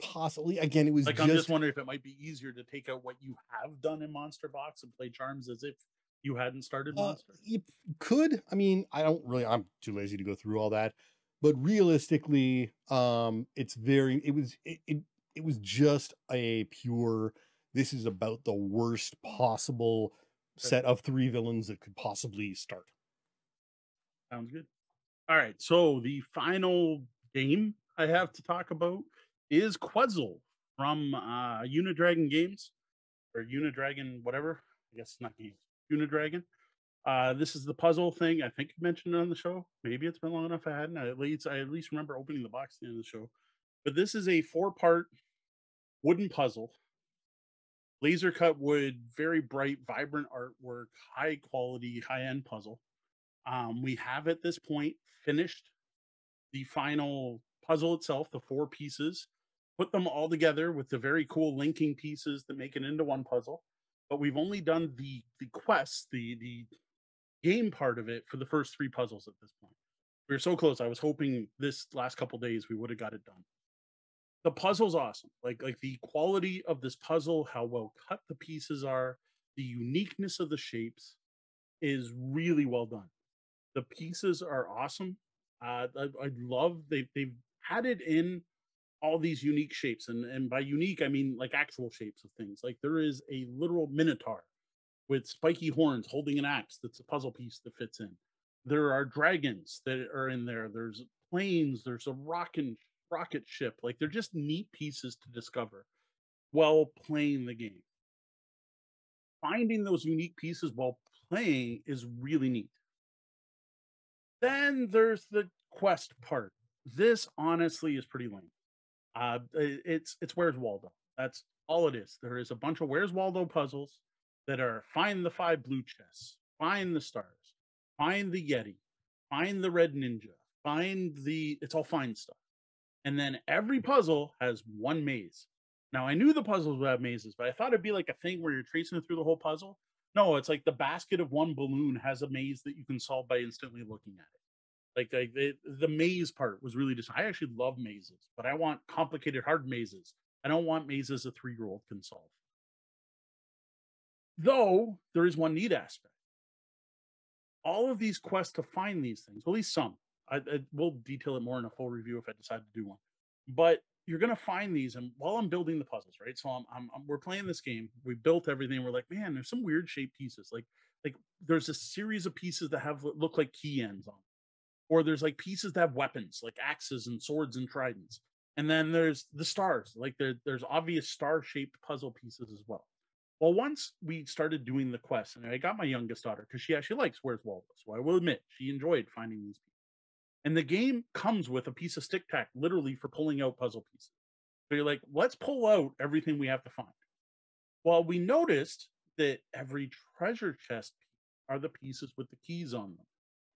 S1: possibly again it was
S2: Like,
S1: just,
S2: I'm just wondering if it might be easier to take out what you have done in Monster Box and play Charms as if you hadn't started
S1: uh,
S2: Monster.
S1: you could i mean i don't really i'm too lazy to go through all that but realistically um it's very it was it, it, it was just a pure this is about the worst possible set of three villains that could possibly start
S2: Sounds good. All right. So the final game I have to talk about is Quezzle from uh Unidragon Games or Unidragon, whatever. I guess it's not games. Unidragon. Uh, this is the puzzle thing. I think I mentioned on the show. Maybe it's been long enough I hadn't. I at least I at least remember opening the box at the end of the show. But this is a four-part wooden puzzle. Laser cut wood, very bright, vibrant artwork, high quality, high-end puzzle. Um, we have at this point finished the final puzzle itself, the four pieces, put them all together with the very cool linking pieces that make it into one puzzle. But we've only done the the quest, the the game part of it for the first three puzzles at this point. We were so close. I was hoping this last couple days we would have got it done. The puzzle's awesome. Like like the quality of this puzzle, how well cut the pieces are, the uniqueness of the shapes is really well done the pieces are awesome. Uh, I, I love they they've added in all these unique shapes, and and by unique I mean like actual shapes of things. Like there is a literal minotaur with spiky horns holding an axe. That's a puzzle piece that fits in. There are dragons that are in there. There's planes. There's a rocket rocket ship. Like they're just neat pieces to discover while playing the game. Finding those unique pieces while playing is really neat. Then there's the quest part. This honestly is pretty lame. Uh, it's it's Where's Waldo. That's all it is. There is a bunch of Where's Waldo puzzles that are find the five blue chests, find the stars, find the Yeti, find the red ninja, find the. It's all find stuff, and then every puzzle has one maze. Now I knew the puzzles would have mazes, but I thought it'd be like a thing where you're tracing through the whole puzzle. No, it's like the basket of one balloon has a maze that you can solve by instantly looking at it. Like, like the, the maze part was really just. I actually love mazes, but I want complicated, hard mazes. I don't want mazes a three year old can solve. Though there is one neat aspect. All of these quests to find these things, at least some. I, I we'll detail it more in a full review if I decide to do one. But you're gonna find these, and while I'm building the puzzles, right? So I'm, I'm, I'm we're playing this game. We built everything. We're like, man, there's some weird shaped pieces. Like like there's a series of pieces that have look like key ends on, them. Or there's like pieces that have weapons, like axes and swords and tridents. And then there's the stars, like there, there's obvious star shaped puzzle pieces as well. Well, once we started doing the quest, and I got my youngest daughter because she actually likes Where's Waldo, so I will admit she enjoyed finding these pieces. And the game comes with a piece of stick tack, literally for pulling out puzzle pieces. So you're like, let's pull out everything we have to find. Well, we noticed that every treasure chest are the pieces with the keys on them.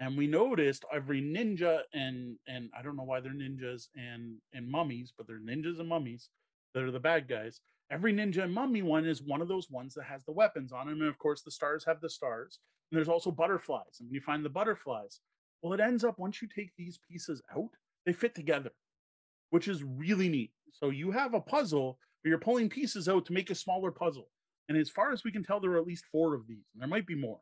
S2: And we noticed every ninja and and I don't know why they're ninjas and and mummies, but they're ninjas and mummies that are the bad guys. Every ninja and mummy one is one of those ones that has the weapons on them. And of course, the stars have the stars. And there's also butterflies. And when you find the butterflies, well, it ends up once you take these pieces out, they fit together, which is really neat. So you have a puzzle where you're pulling pieces out to make a smaller puzzle. And as far as we can tell, there are at least four of these, and there might be more.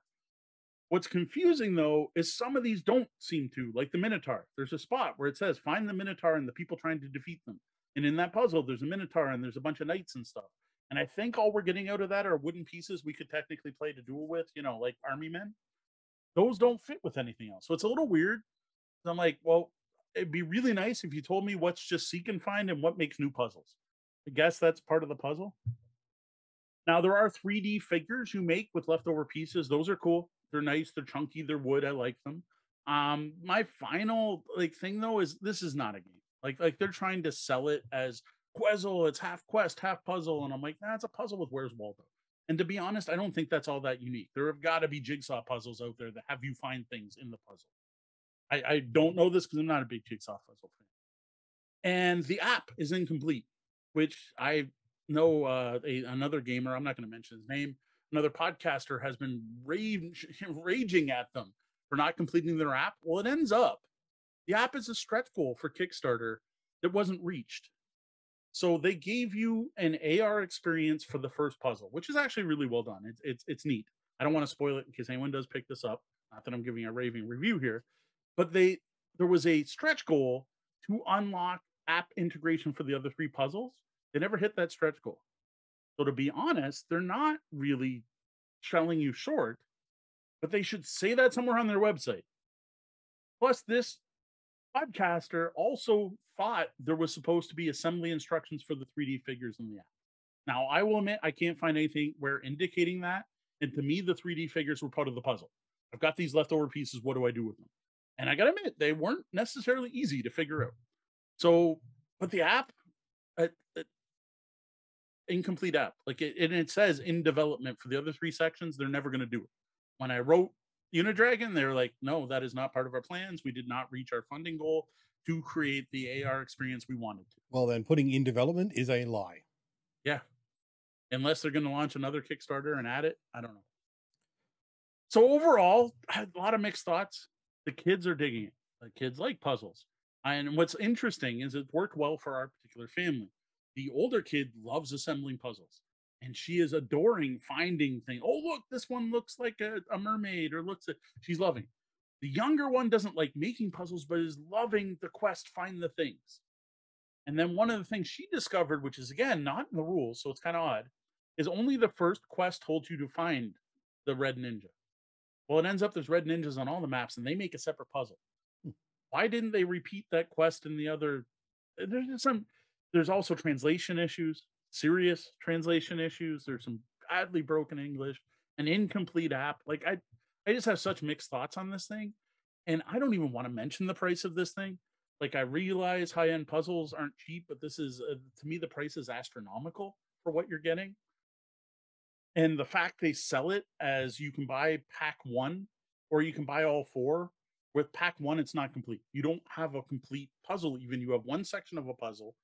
S2: What's confusing though is some of these don't seem to, like the Minotaur. There's a spot where it says find the Minotaur and the people trying to defeat them. And in that puzzle, there's a Minotaur and there's a bunch of knights and stuff. And I think all we're getting out of that are wooden pieces we could technically play to duel with, you know, like army men those don't fit with anything else. So it's a little weird. I'm like, well, it'd be really nice if you told me what's just seek and find and what makes new puzzles. I guess that's part of the puzzle. Now there are 3D figures you make with leftover pieces. Those are cool. They're nice. They're chunky. They're wood. I like them. Um, my final like thing though is this is not a game. Like like they're trying to sell it as Quezzle. It's half quest, half puzzle, and I'm like, nah, it's a puzzle with Where's Waldo. And to be honest, I don't think that's all that unique. There have got to be jigsaw puzzles out there that have you find things in the puzzle. I, I don't know this because I'm not a big jigsaw puzzle fan. And the app is incomplete, which I know uh, a, another gamer, I'm not going to mention his name, another podcaster has been rage, raging at them for not completing their app. Well, it ends up the app is a stretch goal for Kickstarter that wasn't reached. So they gave you an AR experience for the first puzzle, which is actually really well done. It's it's it's neat. I don't want to spoil it in case anyone does pick this up. Not that I'm giving a raving review here, but they there was a stretch goal to unlock app integration for the other three puzzles. They never hit that stretch goal. So to be honest, they're not really selling you short, but they should say that somewhere on their website. Plus, this podcaster also thought there was supposed to be assembly instructions for the 3D figures in the app. Now, I will admit I can't find anything where indicating that. And to me, the 3D figures were part of the puzzle. I've got these leftover pieces. What do I do with them? And I got to admit, they weren't necessarily easy to figure out. So, but the app, uh, uh, incomplete app, like it, and it says in development for the other three sections, they're never going to do it. When I wrote Unidragon, they're like, no, that is not part of our plans. We did not reach our funding goal to create the AR experience we wanted to.
S1: Well, then putting in development is a lie.
S2: Yeah. Unless they're going to launch another Kickstarter and add it. I don't know. So overall, I had a lot of mixed thoughts. The kids are digging it. The kids like puzzles. And what's interesting is it worked well for our particular family. The older kid loves assembling puzzles and she is adoring finding things. Oh, look, this one looks like a, a mermaid, or looks at she's loving. The younger one doesn't like making puzzles, but is loving the quest, find the things. And then one of the things she discovered, which is again not in the rules, so it's kind of odd, is only the first quest told you to find the red ninja. Well, it ends up there's red ninjas on all the maps, and they make a separate puzzle. Why didn't they repeat that quest in the other? There's some. There's also translation issues serious translation issues. There's some badly broken English, an incomplete app. Like I, I just have such mixed thoughts on this thing, and I don't even want to mention the price of this thing. Like I realize high end puzzles aren't cheap, but this is uh, to me the price is astronomical for what you're getting. And the fact they sell it as you can buy pack one or you can buy all four. With pack one, it's not complete. You don't have a complete puzzle, even. You have one section of a puzzle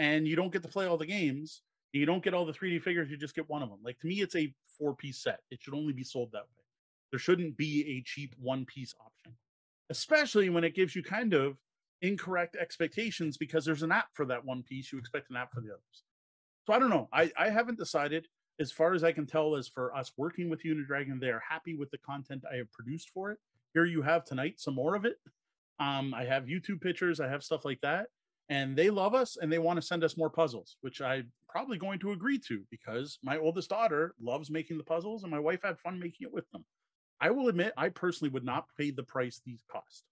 S2: and you don't get to play all the games. You don't get all the 3D figures, you just get one of them. Like to me, it's a four piece set. It should only be sold that way. There shouldn't be a cheap one piece option, especially when it gives you kind of incorrect expectations because there's an app for that one piece. You expect an app for the others. So I don't know. I, I haven't decided. As far as I can tell, as for us working with Unidragon, they are happy with the content I have produced for it. Here you have tonight some more of it. Um, I have YouTube pictures, I have stuff like that and they love us and they want to send us more puzzles, which I'm probably going to agree to because my oldest daughter loves making the puzzles and my wife had fun making it with them. I will admit, I personally would not pay the price these cost.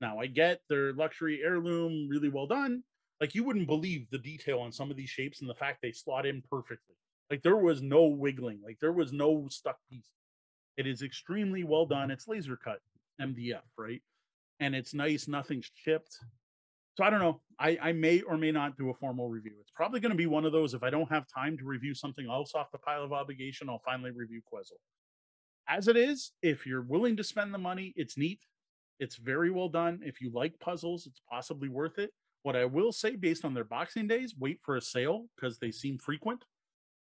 S2: Now, I get their luxury heirloom, really well done. Like, you wouldn't believe the detail on some of these shapes and the fact they slot in perfectly. Like, there was no wiggling, like, there was no stuck piece. It is extremely well done. It's laser cut MDF, right? and it's nice, nothing's chipped. So I don't know. I, I may or may not do a formal review. It's probably going to be one of those. If I don't have time to review something else off the pile of obligation, I'll finally review Quezzle. As it is, if you're willing to spend the money, it's neat. It's very well done. If you like puzzles, it's possibly worth it. What I will say, based on their boxing days, wait for a sale because they seem frequent.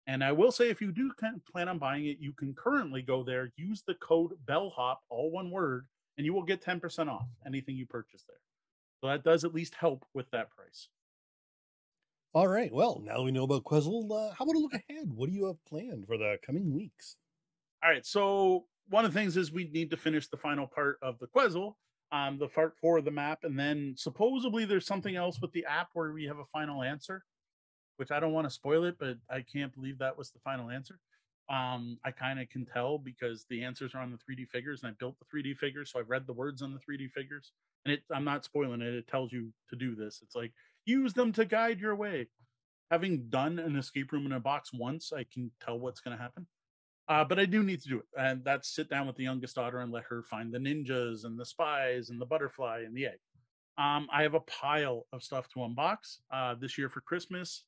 S2: And I will say, if you do plan on buying it, you can currently go there, use the code BELLHOP, all one word, and you will get 10% off anything you purchase there. So that does at least help with that price.
S1: All right. Well, now we know about Quezzle. Uh, how about a look ahead? What do you have planned for the coming weeks?
S2: All right. So one of the things is we need to finish the final part of the Quezzle, um, the part four of the map, and then supposedly there's something else with the app where we have a final answer, which I don't want to spoil it, but I can't believe that was the final answer. Um, I kind of can tell because the answers are on the 3D figures, and I built the 3D figures, so I've read the words on the 3D figures, and it, I'm not spoiling it. It tells you to do this. It's like use them to guide your way. Having done an escape room in a box once, I can tell what's going to happen. Uh, but I do need to do it, and that's sit down with the youngest daughter and let her find the ninjas and the spies and the butterfly and the egg. Um, I have a pile of stuff to unbox uh, this year for Christmas.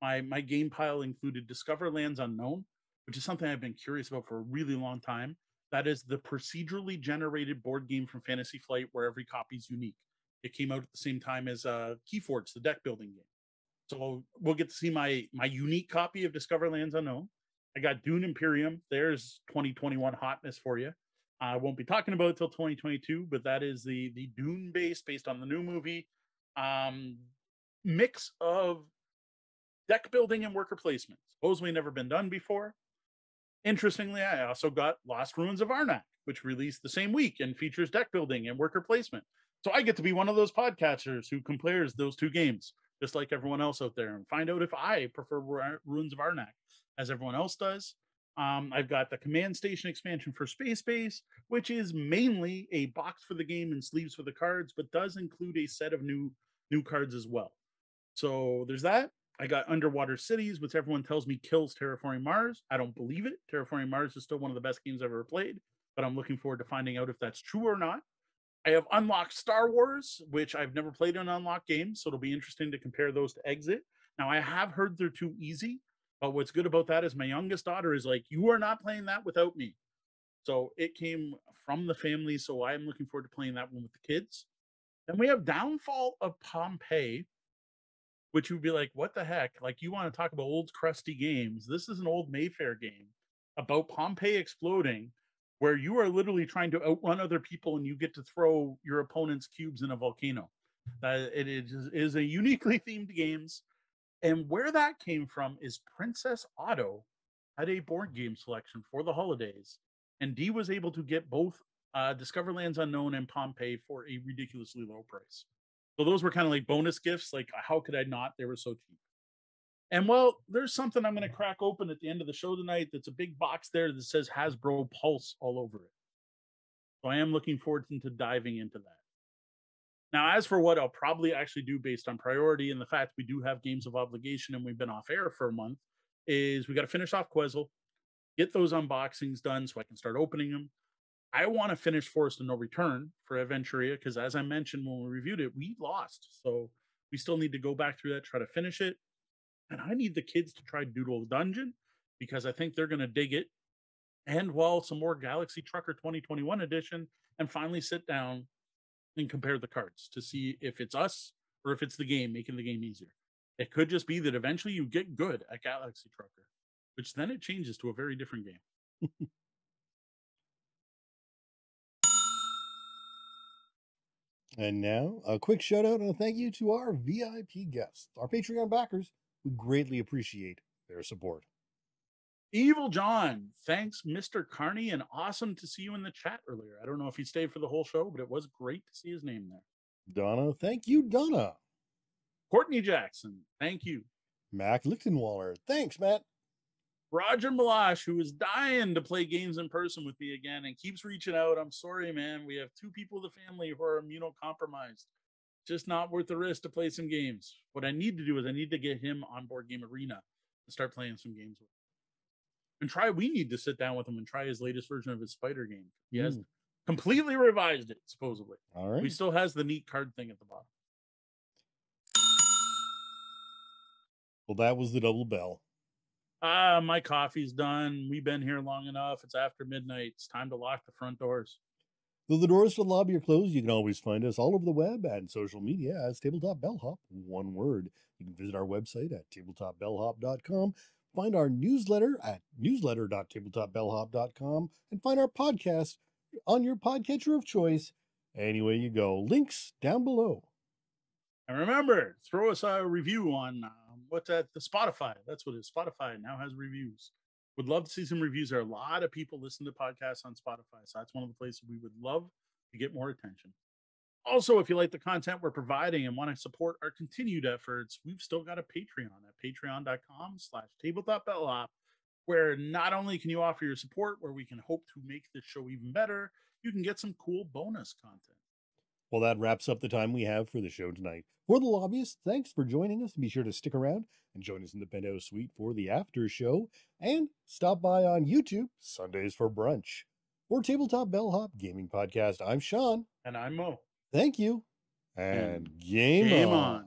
S2: My my game pile included Discover Lands Unknown, which is something I've been curious about for a really long time. That is the procedurally generated board game from Fantasy Flight, where every copy is unique. It came out at the same time as uh, Keyforge, the deck building game. So we'll get to see my my unique copy of Discover Lands Unknown. I got Dune Imperium. There's 2021 hotness for you. I won't be talking about it till 2022, but that is the the Dune base based on the new movie. Um, mix of deck building and worker placement. Supposedly never been done before. Interestingly, I also got Lost Ruins of Arnak, which released the same week and features deck building and worker placement. So I get to be one of those podcasters who compares those two games, just like everyone else out there, and find out if I prefer Ruins of Arnak as everyone else does. Um, I've got the command station expansion for Space Base, which is mainly a box for the game and sleeves for the cards, but does include a set of new new cards as well. So there's that. I got Underwater Cities, which everyone tells me kills Terraforming Mars. I don't believe it. Terraforming Mars is still one of the best games I've ever played, but I'm looking forward to finding out if that's true or not. I have unlocked Star Wars, which I've never played an unlocked game, so it'll be interesting to compare those to Exit. Now, I have heard they're too easy, but what's good about that is my youngest daughter is like, you are not playing that without me. So it came from the family. So I'm looking forward to playing that one with the kids. Then we have Downfall of Pompeii, which would be like, what the heck? Like, you want to talk about old crusty games? This is an old Mayfair game about Pompeii exploding, where you are literally trying to outrun other people and you get to throw your opponent's cubes in a volcano. Uh, it is, is a uniquely themed games. And where that came from is Princess Auto had a board game selection for the holidays, and Dee was able to get both uh, Discover Lands Unknown and Pompeii for a ridiculously low price. So those were kind of like bonus gifts. Like, how could I not? They were so cheap. And well, there's something I'm going to crack open at the end of the show tonight. That's a big box there that says Hasbro Pulse all over it. So I am looking forward to diving into that. Now, as for what I'll probably actually do based on priority and the fact we do have games of obligation and we've been off air for a month, is we got to finish off Quezzle, get those unboxings done so I can start opening them. I want to finish Forest of No Return for Aventuria because, as I mentioned when we reviewed it, we lost. So we still need to go back through that, try to finish it. And I need the kids to try Doodle Dungeon because I think they're going to dig it. And while some more Galaxy Trucker 2021 edition, and finally sit down and compare the cards to see if it's us or if it's the game making the game easier. It could just be that eventually you get good at Galaxy Trucker, which then it changes to a very different game.
S1: and now, a quick shout out and a thank you to our VIP guests, our Patreon backers. We greatly appreciate their support.
S2: Evil John, thanks, Mr. Carney, and awesome to see you in the chat earlier. I don't know if he stayed for the whole show, but it was great to see his name there.
S1: Donna, thank you, Donna.
S2: Courtney Jackson, thank you.
S1: Mac Lichtenwaller, thanks, Matt.
S2: Roger Malash, who is dying to play games in person with me again and keeps reaching out. I'm sorry, man. We have two people in the family who are immunocompromised. Just not worth the risk to play some games. What I need to do is I need to get him on board Game Arena and start playing some games with and try we need to sit down with him and try his latest version of his spider game he has mm. Completely revised it, supposedly.
S1: All right.
S2: He still has the neat card thing at the bottom.
S1: Well, that was the double bell.
S2: Ah, my coffee's done. We've been here long enough. It's after midnight. It's time to lock the front doors.
S1: Though the doors to the lobby are closed, you can always find us all over the web and social media as Tabletop Bellhop, one word. You can visit our website at tabletopbellhop.com, find our newsletter at newsletter.tabletopbellhop.com, and find our podcast on your podcatcher of choice. Anyway you go. Links down below.
S2: And remember, throw us a review on um, what's that? Uh, the Spotify. That's what it is. Spotify now has reviews. Would love to see some reviews. There are a lot of people listen to podcasts on Spotify, so that's one of the places we would love to get more attention. Also, if you like the content we're providing and want to support our continued efforts, we've still got a Patreon at patreon.com slash tabletopbellhop, where not only can you offer your support, where we can hope to make this show even better, you can get some cool bonus content.
S1: Well, that wraps up the time we have for the show tonight. For the lobbyists, thanks for joining us. Be sure to stick around and join us in the penthouse suite for the after show. And stop by on YouTube Sundays for brunch. For Tabletop Bellhop Gaming Podcast, I'm Sean.
S2: And I'm Moe.
S1: Thank you. And, game,
S2: Game
S1: on.
S2: on.